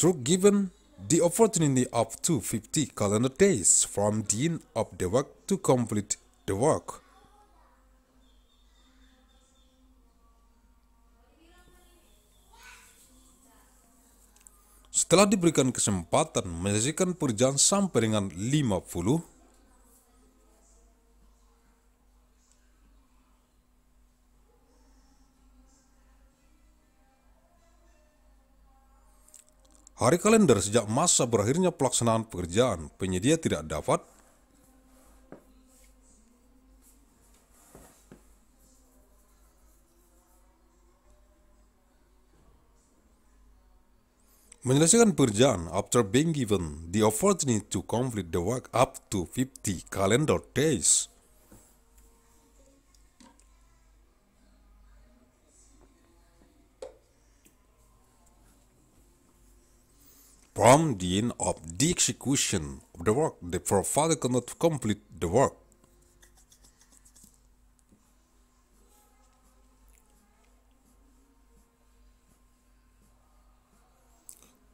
Through given the opportunity up to 50 calendar days from the end of the work to complete the work. Setelah diberikan kesempatan menyelesaikan pekerjaan sampai dengan 50 Hari kalender sejak masa berakhirnya pelaksanaan pekerjaan penyedia tidak dapat menyelesaikan pekerjaan after being given the opportunity to complete the work up to 50 calendar days. From the end of the execution of the work, the forefather cannot complete the work.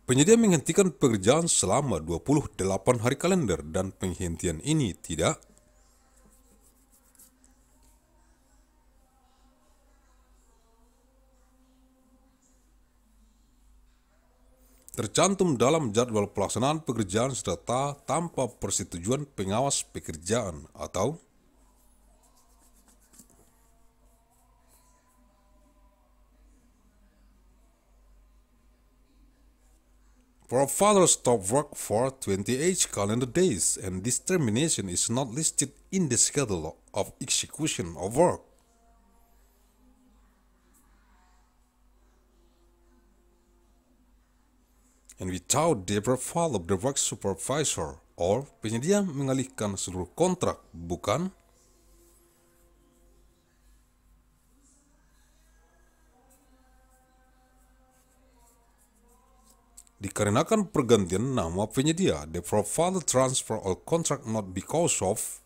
Penyedia menghentikan pekerjaan selama 28 hari kalender dan penghentian ini tidak tercantum dalam jadwal pelaksanaan pekerjaan serta tanpa persetujuan pengawas pekerjaan atau father stop work for 28 calendar days and this termination is not listed in the schedule of execution of work. And without the approval of the work supervisor or penyedia mengalihkan seluruh kontrak, bukan? Dikarenakan pergantian nama penyedia, the provider transfer or contract not because of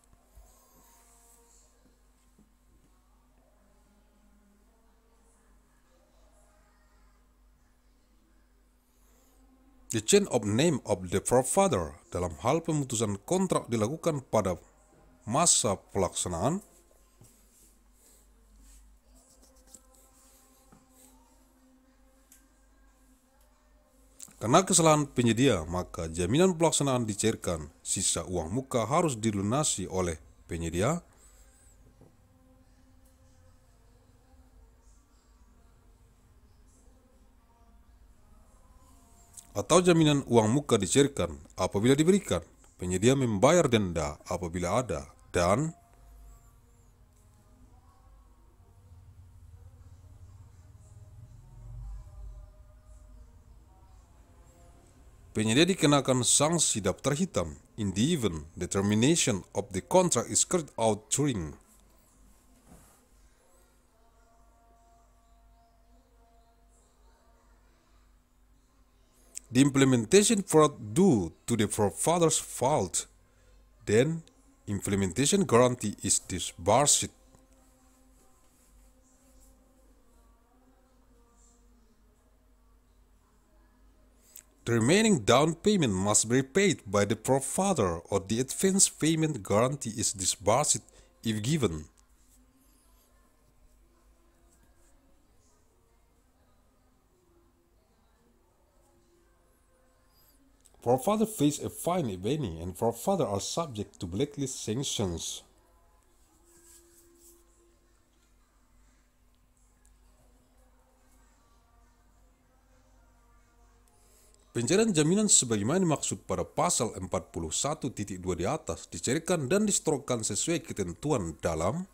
The change of name of the provider dalam hal pemutusan kontrak dilakukan pada masa pelaksanaan Karena kesalahan penyedia, maka jaminan pelaksanaan dicairkan. Sisa uang muka harus dilunasi oleh penyedia. Atau jaminan uang muka dicairkan apabila diberikan. Penyedia membayar denda apabila ada. Dan penyedia dikenakan sanksi daftar hitam in the event the termination of the contract is carried out during the implementation fraud due to the forefather's fault, then implementation guarantee is disbursed. The remaining down payment must be paid by the provider or the advance payment guarantee is disbursed if given. Forefather face a fine if any, and forefather are subject to blacklist sanctions. Pencairan jaminan sebagaimana dimaksud pada pasal 41.2 di atas dicairkan dan disetorkan sesuai ketentuan dalam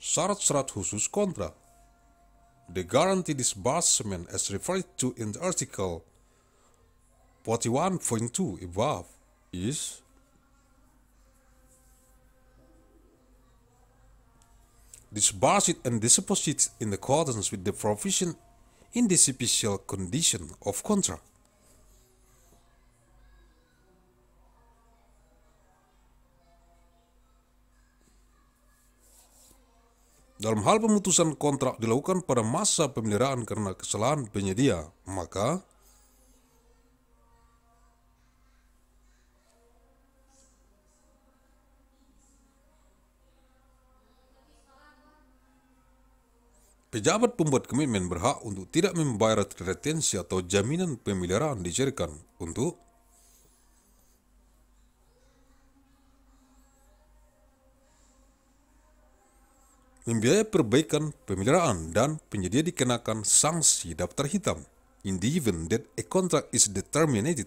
syarat-syarat khusus kontrak. The guarantee disbursement as referred to in the article 41.2 above is disbursed and deposited in accordance with the provision in the special condition of contract. Dalam hal pemutusan kontrak dilakukan pada masa pemeliharaan karena kesalahan penyedia, maka Pejabat pembuat komitmen berhak untuk tidak membayar retensi atau jaminan pemeliharaan dicairkan untuk Membiayai perbaikan pemeliharaan dan penyedia dikenakan sanksi daftar hitam in the event that a contract is terminated.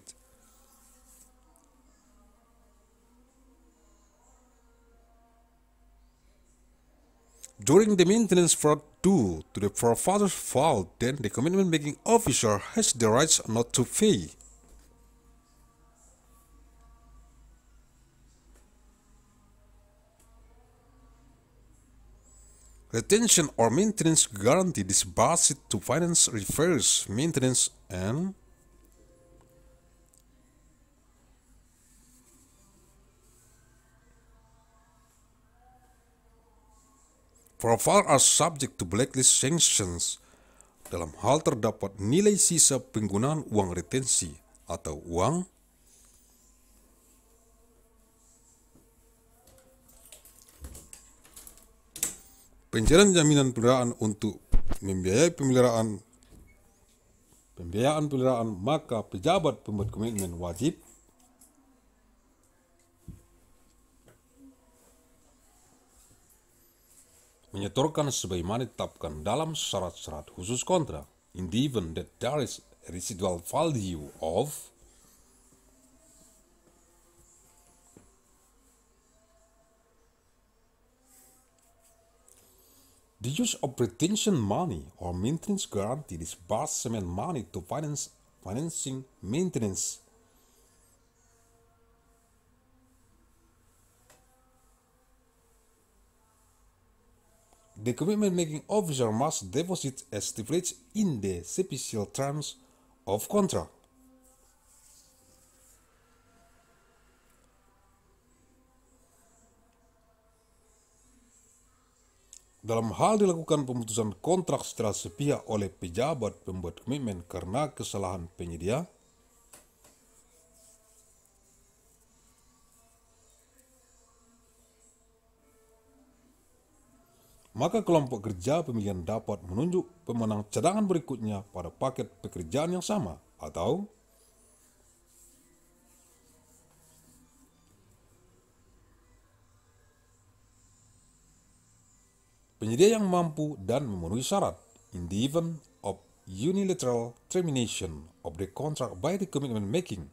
During the maintenance fraud due to the forefather's fault, then the commitment making officer has the rights not to pay. Retention or maintenance guarantee disbursed to finance refers maintenance and Profile are subject to blacklist sanctions. Dalam hal terdapat nilai sisa penggunaan uang retensi atau uang Pencairan jaminan pemeliharaan untuk membiayai pemeliharaan pembiayaan pemeliharaan maka pejabat pembuat komitmen wajib menyetorkan sebagaimana ditetapkan dalam syarat-syarat khusus kontrak in the event that there is residual value of The use of retention money or maintenance guarantee disbursement money to finance financing maintenance The commitment making officer must deposit as stipulated in the special terms of contract. Dalam hal dilakukan pemutusan kontrak secara sepihak oleh pejabat pembuat komitmen karena kesalahan penyedia, maka kelompok kerja pemilihan dapat menunjuk pemenang cadangan berikutnya pada paket pekerjaan yang sama atau penyedia yang mampu dan memenuhi syarat in the event of unilateral termination of the contract by the commitment making.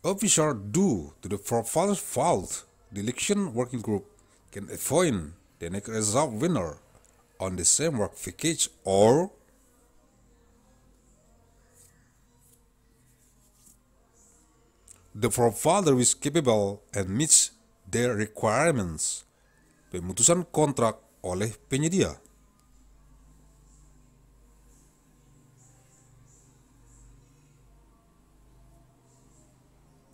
Officer due to the forefather's fault, the election working group can appoint the next result winner on the same work package or the forefather is capable and meets their requirements. Pemutusan kontrak oleh penyedia.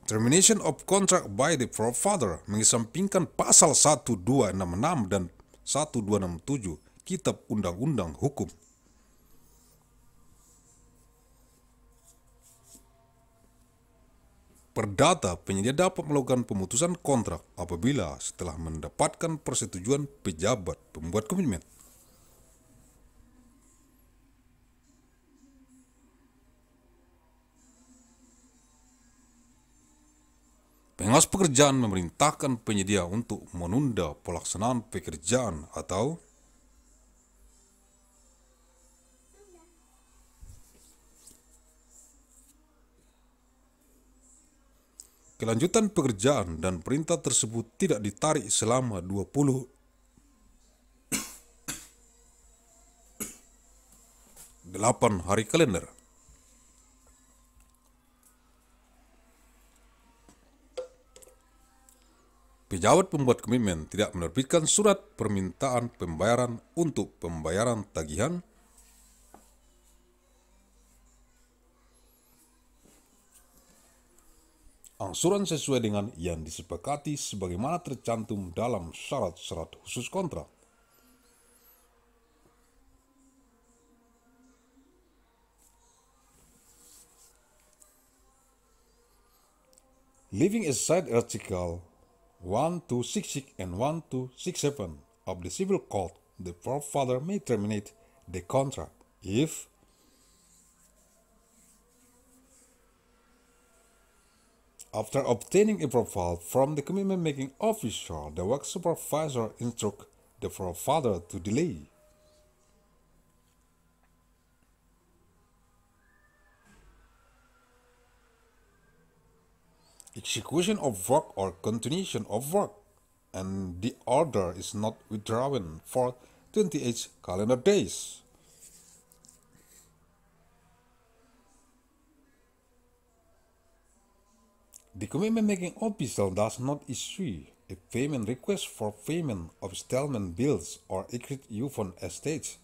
Termination of contract by the forefather mengesampingkan pasal 1266 dan 1267 Kitab Undang-Undang Hukum. Perdata, penyedia dapat melakukan pemutusan kontrak apabila setelah mendapatkan persetujuan pejabat pembuat komitmen. Pengawas pekerjaan memerintahkan penyedia untuk menunda pelaksanaan pekerjaan atau Kelanjutan pekerjaan dan perintah tersebut tidak ditarik selama 20 delapan hari kalender. Pejabat pembuat komitmen tidak menerbitkan surat permintaan pembayaran untuk pembayaran tagihan angsuran sesuai dengan yang disepakati sebagaimana tercantum dalam syarat-syarat khusus kontrak. Leaving aside Article 1266 and 1267 of the Civil Code, the forefather may terminate the contract if After obtaining a profile from the commitment making officer, the work supervisor instructs the provider to delay. Execution of work or continuation of work, and the order is not withdrawn for 28 calendar days. The commitment making official does not issue a payment request for payment of installment bills or agreed upon estates.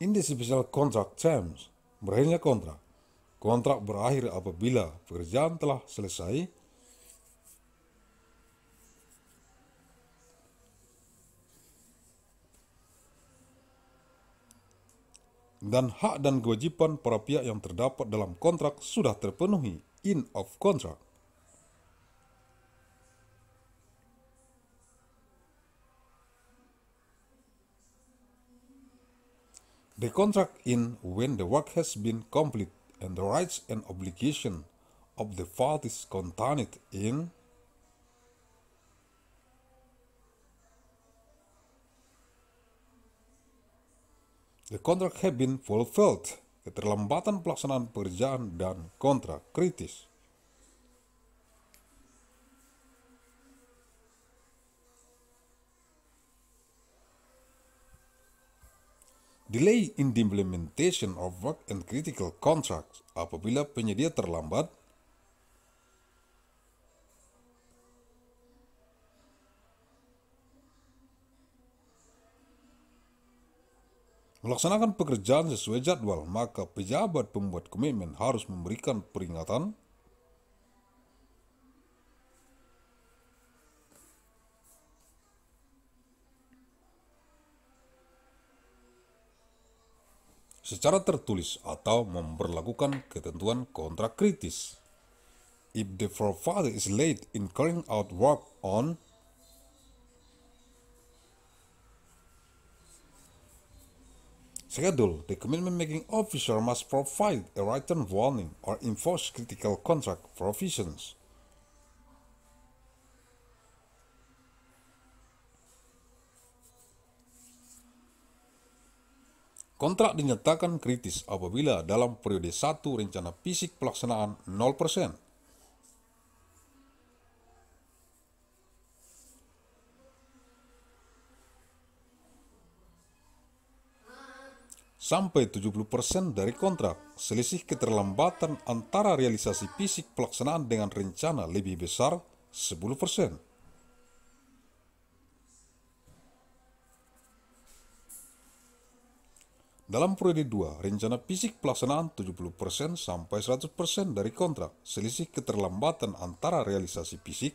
In the special contract terms, berakhirnya kontrak. Kontrak berakhir apabila pekerjaan telah selesai dan hak dan kewajiban para pihak yang terdapat dalam kontrak sudah terpenuhi in of contract. The contract in when the work has been complete and the rights and obligation of the parties contained in The contract have been fulfilled. Keterlambatan pelaksanaan pekerjaan dan kontrak kritis. Delay in the implementation of work and critical contracts apabila penyedia terlambat Melaksanakan pekerjaan sesuai jadwal, maka pejabat pembuat komitmen harus memberikan peringatan secara tertulis atau memperlakukan ketentuan kontrak kritis. If the provider is late in carrying out work on Schedule, the commitment making officer must provide a written warning or enforce critical contract provisions. Kontrak dinyatakan kritis apabila dalam periode 1 rencana fisik pelaksanaan 0%, sampai 70% dari kontrak. Selisih keterlambatan antara realisasi fisik pelaksanaan dengan rencana lebih besar 10%. Dalam periode 2, rencana fisik pelaksanaan 70% sampai 100% dari kontrak. Selisih keterlambatan antara realisasi fisik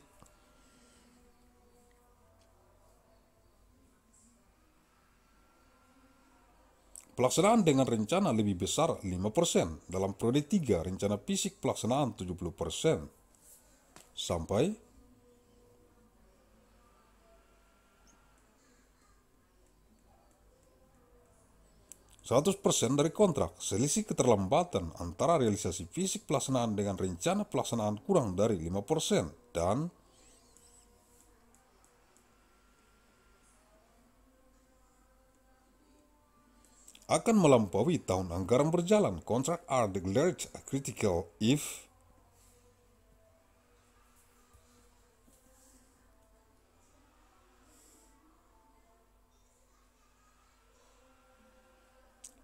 Pelaksanaan dengan rencana lebih besar 5%. Dalam periode 3, rencana fisik pelaksanaan 70%. Sampai persen dari kontrak, selisih keterlambatan antara realisasi fisik pelaksanaan dengan rencana pelaksanaan kurang dari 5% dan akan melampaui tahun anggaran berjalan. Kontrak are declared critical if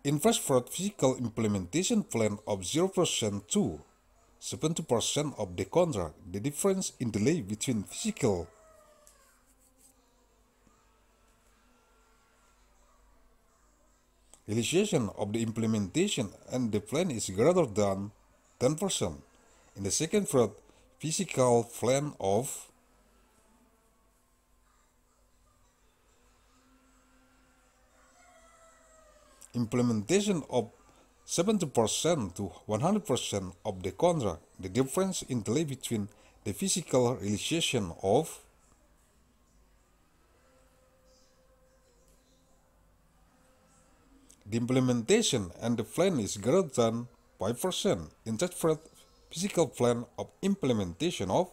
invest for physical implementation plan of 0% to 70% of the contract. The difference in delay between physical Realization of the implementation and the plan is greater than 10%. In the second thread, physical plan of implementation of 70% to 100% of the contract, the difference in delay between the physical realization of the implementation and the plan is greater than 5% in such physical plan of implementation of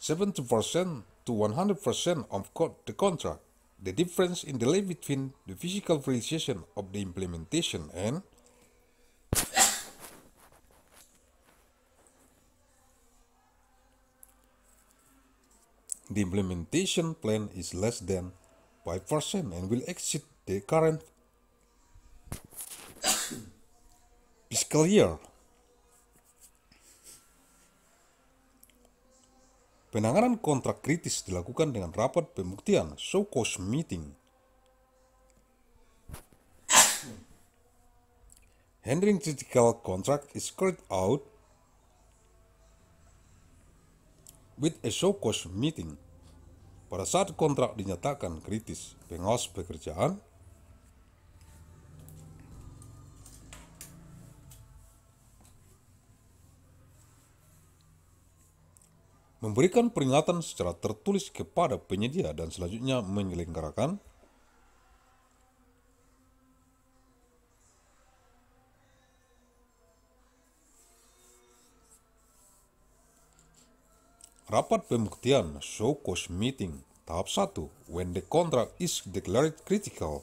Seventy percent to one hundred percent of the contract. The difference in the delay between the physical realization of the implementation and the implementation plan is less than 5% and will exceed the current fiscal year. Penanganan kontrak kritis dilakukan dengan rapat pembuktian show cause meeting. Handling critical contract is carried out with a show cause meeting. Pada saat kontrak dinyatakan kritis, pengawas pekerjaan memberikan peringatan secara tertulis kepada penyedia dan selanjutnya menyelenggarakan Rapat pembuktian show meeting tahap 1 when the contract is declared critical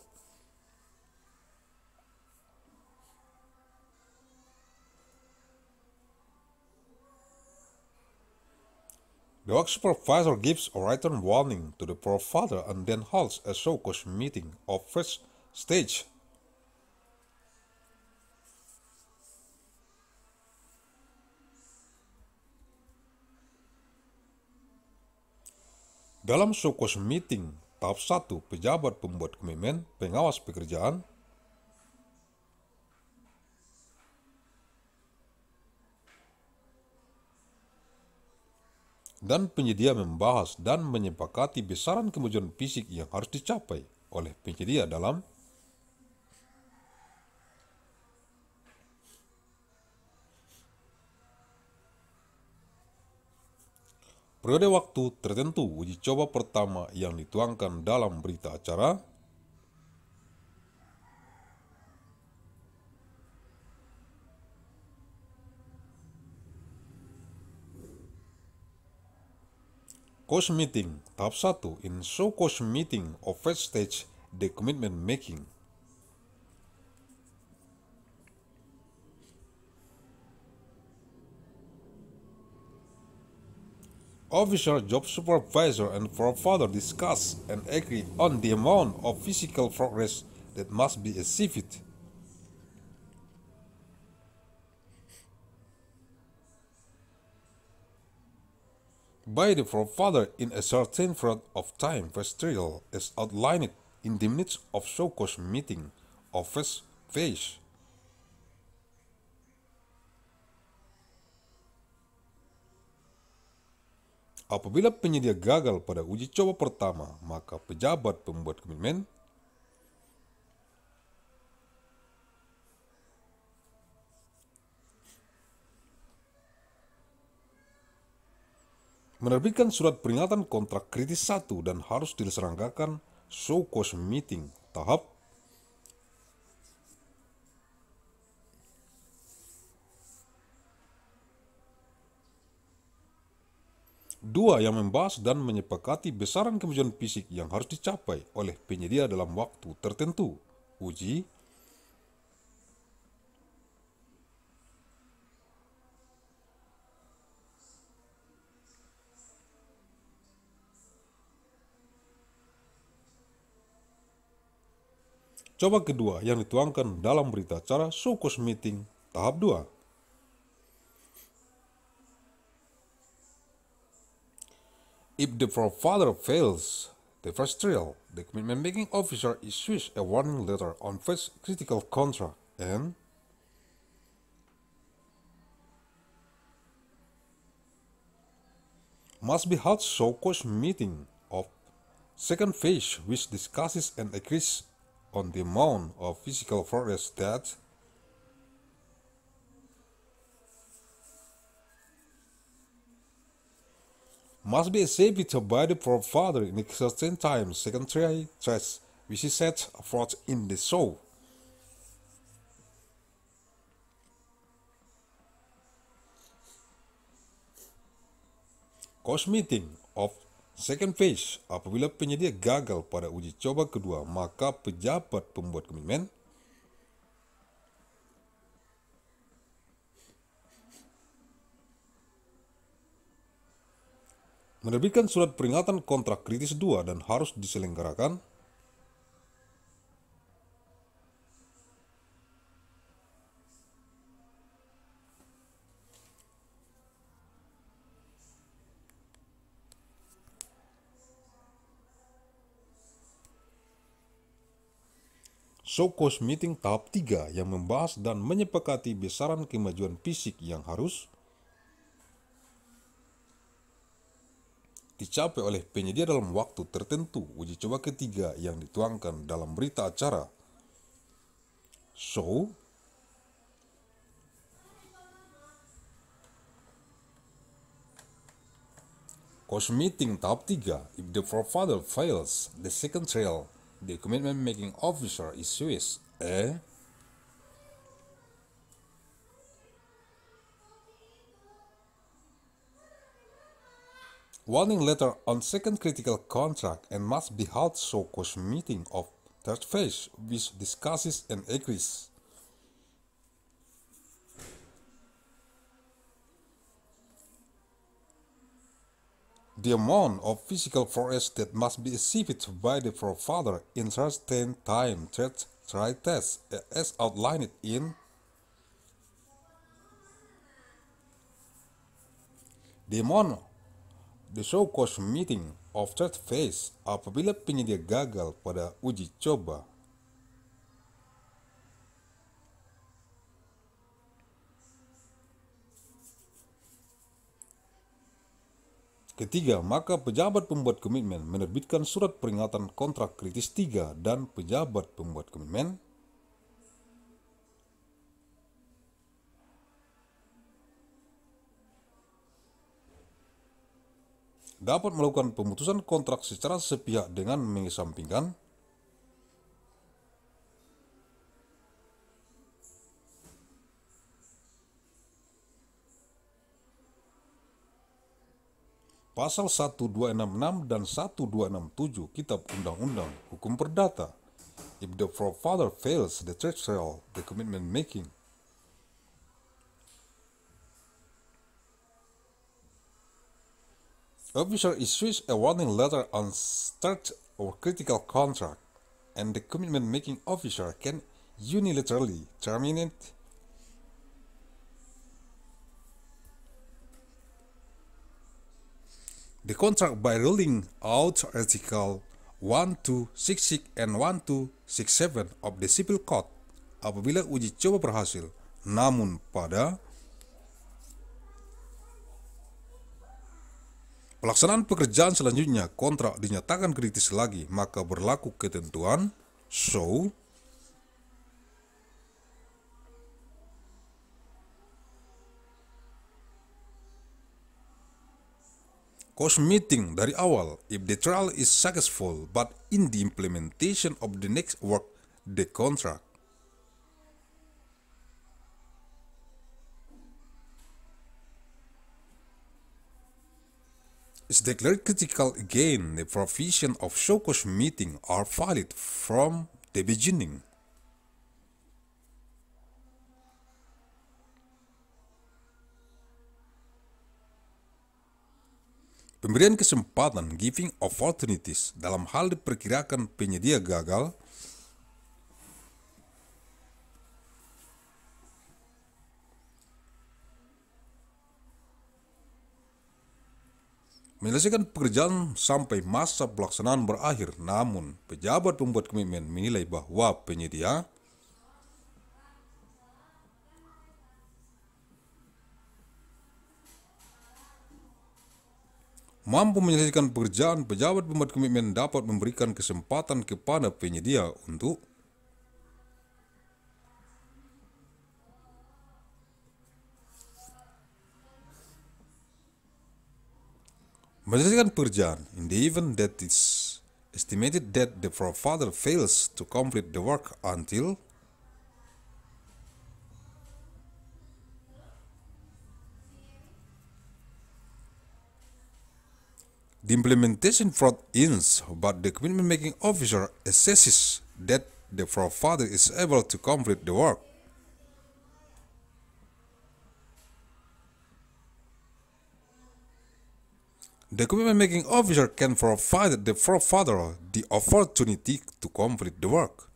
The work supervisor gives a written warning to the provider and then holds a show meeting of first stage. Dalam cause meeting tahap 1, pejabat pembuat komitmen, pengawas pekerjaan, dan penyedia membahas dan menyepakati besaran kemajuan fisik yang harus dicapai oleh penyedia dalam periode waktu tertentu uji coba pertama yang dituangkan dalam berita acara Cost meeting tahap 1 in show cost meeting of first stage the commitment making. Officer, job supervisor, and forefather discuss and agree on the amount of physical progress that must be achieved. by the forefather in a certain period of time trial is outlined in the minutes of cause meeting of first phase. Apabila penyedia gagal pada uji coba pertama, maka pejabat pembuat komitmen menerbitkan surat peringatan kontrak kritis satu dan harus diselenggarakan show meeting tahap Dua yang membahas dan menyepakati besaran kemajuan fisik yang harus dicapai oleh penyedia dalam waktu tertentu. Uji Coba kedua yang dituangkan dalam berita acara Sukos Meeting tahap 2. If the father fails the first trial, the commitment making officer issues a warning letter on first critical contract and must be held so cause meeting of second phase which discusses and agrees on the amount of physical progress that must be exhibited by the provider in certain time, secondary threats, which is set forth in the show. Cost meeting of second phase apabila penyedia gagal pada uji coba kedua. Maka pejabat pembuat komitmen menerbitkan surat peringatan kontrak kritis 2 dan harus diselenggarakan. Sokos Meeting tahap 3 yang membahas dan menyepakati besaran kemajuan fisik yang harus dicapai oleh penyedia dalam waktu tertentu uji coba ketiga yang dituangkan dalam berita acara. So, Cost meeting tahap 3, if the provider fails, the second trial the commitment making officer is Swiss, eh? Warning letter on second critical contract and must be held so cost meeting of third phase which discusses and agrees. The amount of physical force that must be achieved by the provider in certain time try test as outlined in the amount the show cost meeting of third phase apabila penyedia gagal pada uji coba Ketiga, maka pejabat pembuat komitmen menerbitkan surat peringatan kontrak kritis tiga dan pejabat pembuat komitmen dapat melakukan pemutusan kontrak secara sepihak dengan mengesampingkan Pasal 1266 dan 1267 Kitab Undang-Undang Hukum Perdata. If the forefather fails the threshold, the commitment making Officer issues a warning letter on start or critical contract, and the commitment making officer can unilaterally terminate The contract by ruling out Article 1266 and 1267 of the Civil Code apabila uji coba berhasil. Namun pada pelaksanaan pekerjaan selanjutnya kontrak dinyatakan kritis lagi, maka berlaku ketentuan so cost meeting dari awal. If the trial is successful but in the implementation of the next work the contract is declared critical again the provision of cause meeting are valid from the beginning. Pemberian kesempatan giving opportunities dalam hal diperkirakan penyedia gagal menyelesaikan pekerjaan sampai masa pelaksanaan berakhir. Namun, pejabat pembuat komitmen menilai bahwa penyedia mampu menyelesaikan pekerjaan, pejabat pembuat komitmen dapat memberikan kesempatan kepada penyedia untuk Menyelesaikan pekerjaan in the event that it's estimated that the forefather fails to complete the work until The implementation fraud ends, but the commitment making officer assesses that the forefather is able to complete the work. The commitment making officer can provide the forefather the opportunity to complete the work.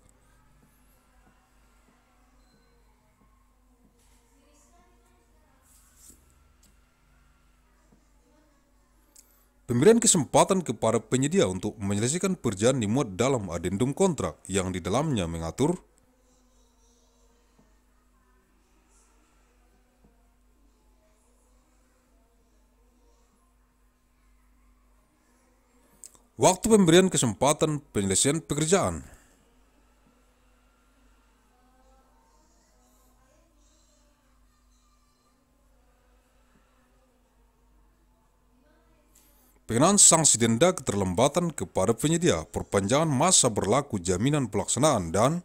Pemberian kesempatan kepada penyedia untuk menyelesaikan pekerjaan dimuat dalam adendum kontrak yang di dalamnya mengatur Waktu pemberian kesempatan penyelesaian pekerjaan. Pengenaan sanksi denda keterlambatan kepada penyedia, perpanjangan masa berlaku jaminan pelaksanaan dan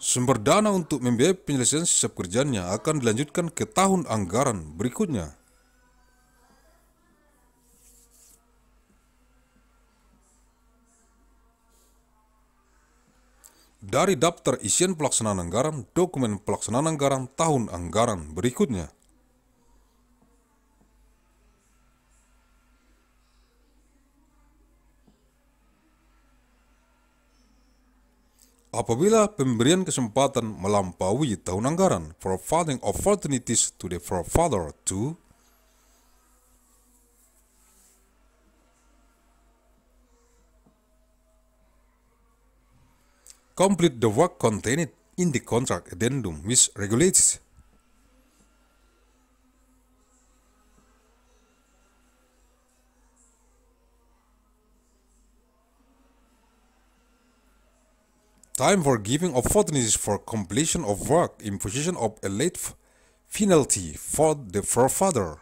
Sumber dana untuk membiayai penyelesaian sisa pekerjaannya akan dilanjutkan ke tahun anggaran berikutnya. Dari daftar isian pelaksanaan anggaran, dokumen pelaksanaan anggaran tahun anggaran berikutnya. Apabila pemberian kesempatan melampaui tahun anggaran, providing opportunities to the forefather to complete the work contained in the contract addendum which regulates time for giving opportunities for completion of work imposition of a late penalty for the forefather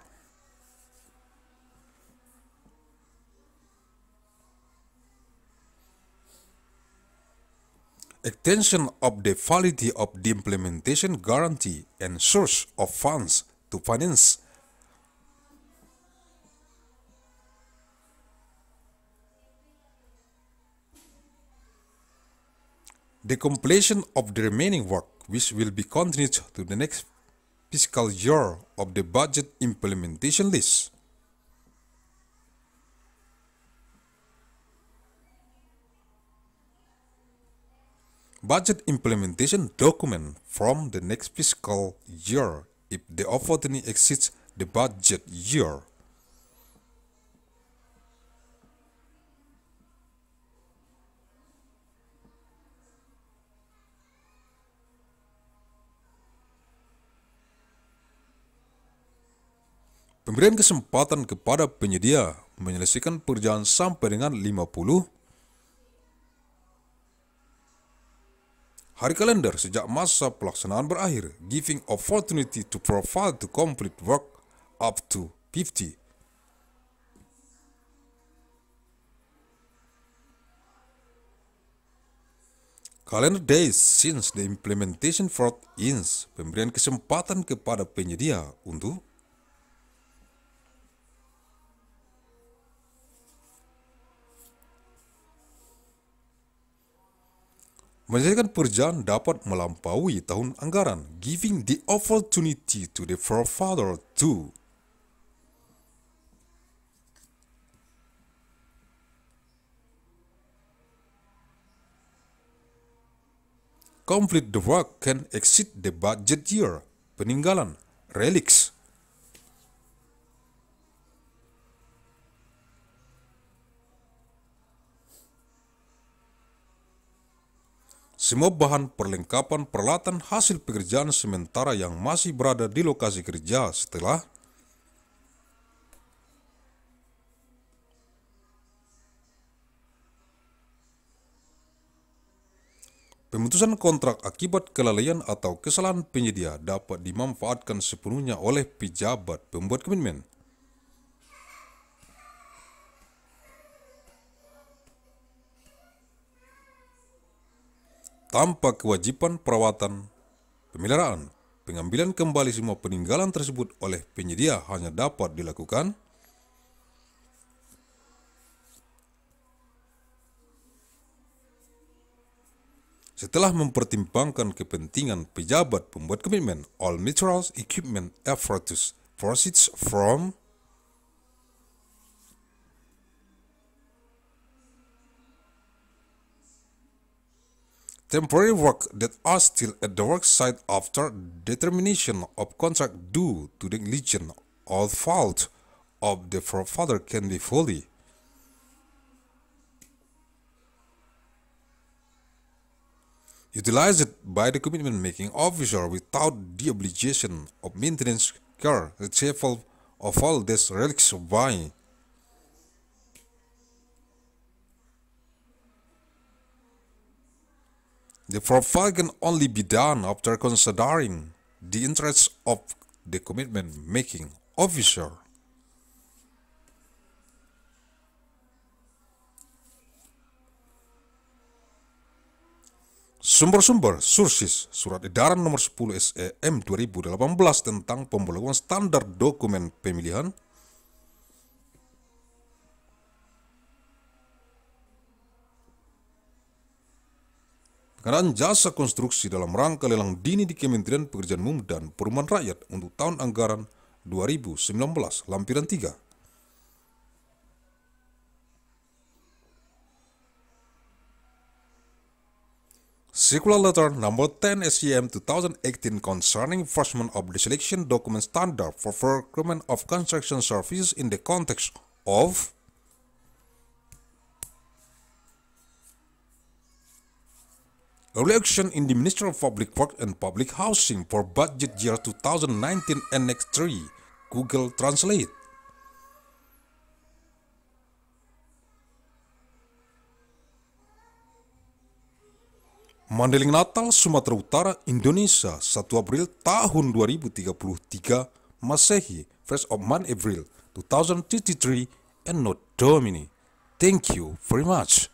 extension of the validity of the implementation guarantee and source of funds to finance the completion of the remaining work which will be continued to the next fiscal year of the budget implementation list. budget implementation document from the next fiscal year if the opportunity exceeds the budget year. Pemberian kesempatan kepada penyedia menyelesaikan pekerjaan sampai dengan 50 hari kalender sejak masa pelaksanaan berakhir, giving opportunity to provide to complete work up to 50. Calendar days since the implementation for ends, pemberian kesempatan kepada penyedia untuk Menyelesaikan pekerjaan dapat melampaui tahun anggaran, giving the opportunity to the forefather to complete the work can exceed the budget year, peninggalan, relics, semua bahan perlengkapan peralatan hasil pekerjaan sementara yang masih berada di lokasi kerja setelah Pemutusan kontrak akibat kelalaian atau kesalahan penyedia dapat dimanfaatkan sepenuhnya oleh pejabat pembuat komitmen. Tanpa kewajiban perawatan, pemeliharaan, pengambilan kembali semua peninggalan tersebut oleh penyedia hanya dapat dilakukan Setelah mempertimbangkan kepentingan pejabat pembuat komitmen, all materials, equipment, apparatus proceeds from temporary work that are still at the work site after determination of contract due to the negligence or fault of the forefather can be fully. Utilized by the commitment making officer without the obligation of maintenance, care, retrieval of all these relics by The profile can only be done after considering the interests of the commitment making officer. Sumber-sumber sources Surat Edaran Nomor 10 SEM 2018 tentang pembelakuan standar dokumen pemilihan Pengadaan jasa konstruksi dalam rangka lelang dini di Kementerian Pekerjaan Umum dan Perumahan Rakyat untuk tahun anggaran 2019, lampiran 3. Circular Letter Number 10 SCM 2018 concerning enforcement of the selection document standard for procurement of construction services in the context of election in the Ministry of Public Works and Public Housing for budget year 2019 Annex 3 Google Translate Mandeling Natal, Sumatera Utara, Indonesia, 1 April tahun 2033 Masehi, first of month April 2033, and not Domini. Thank you very much.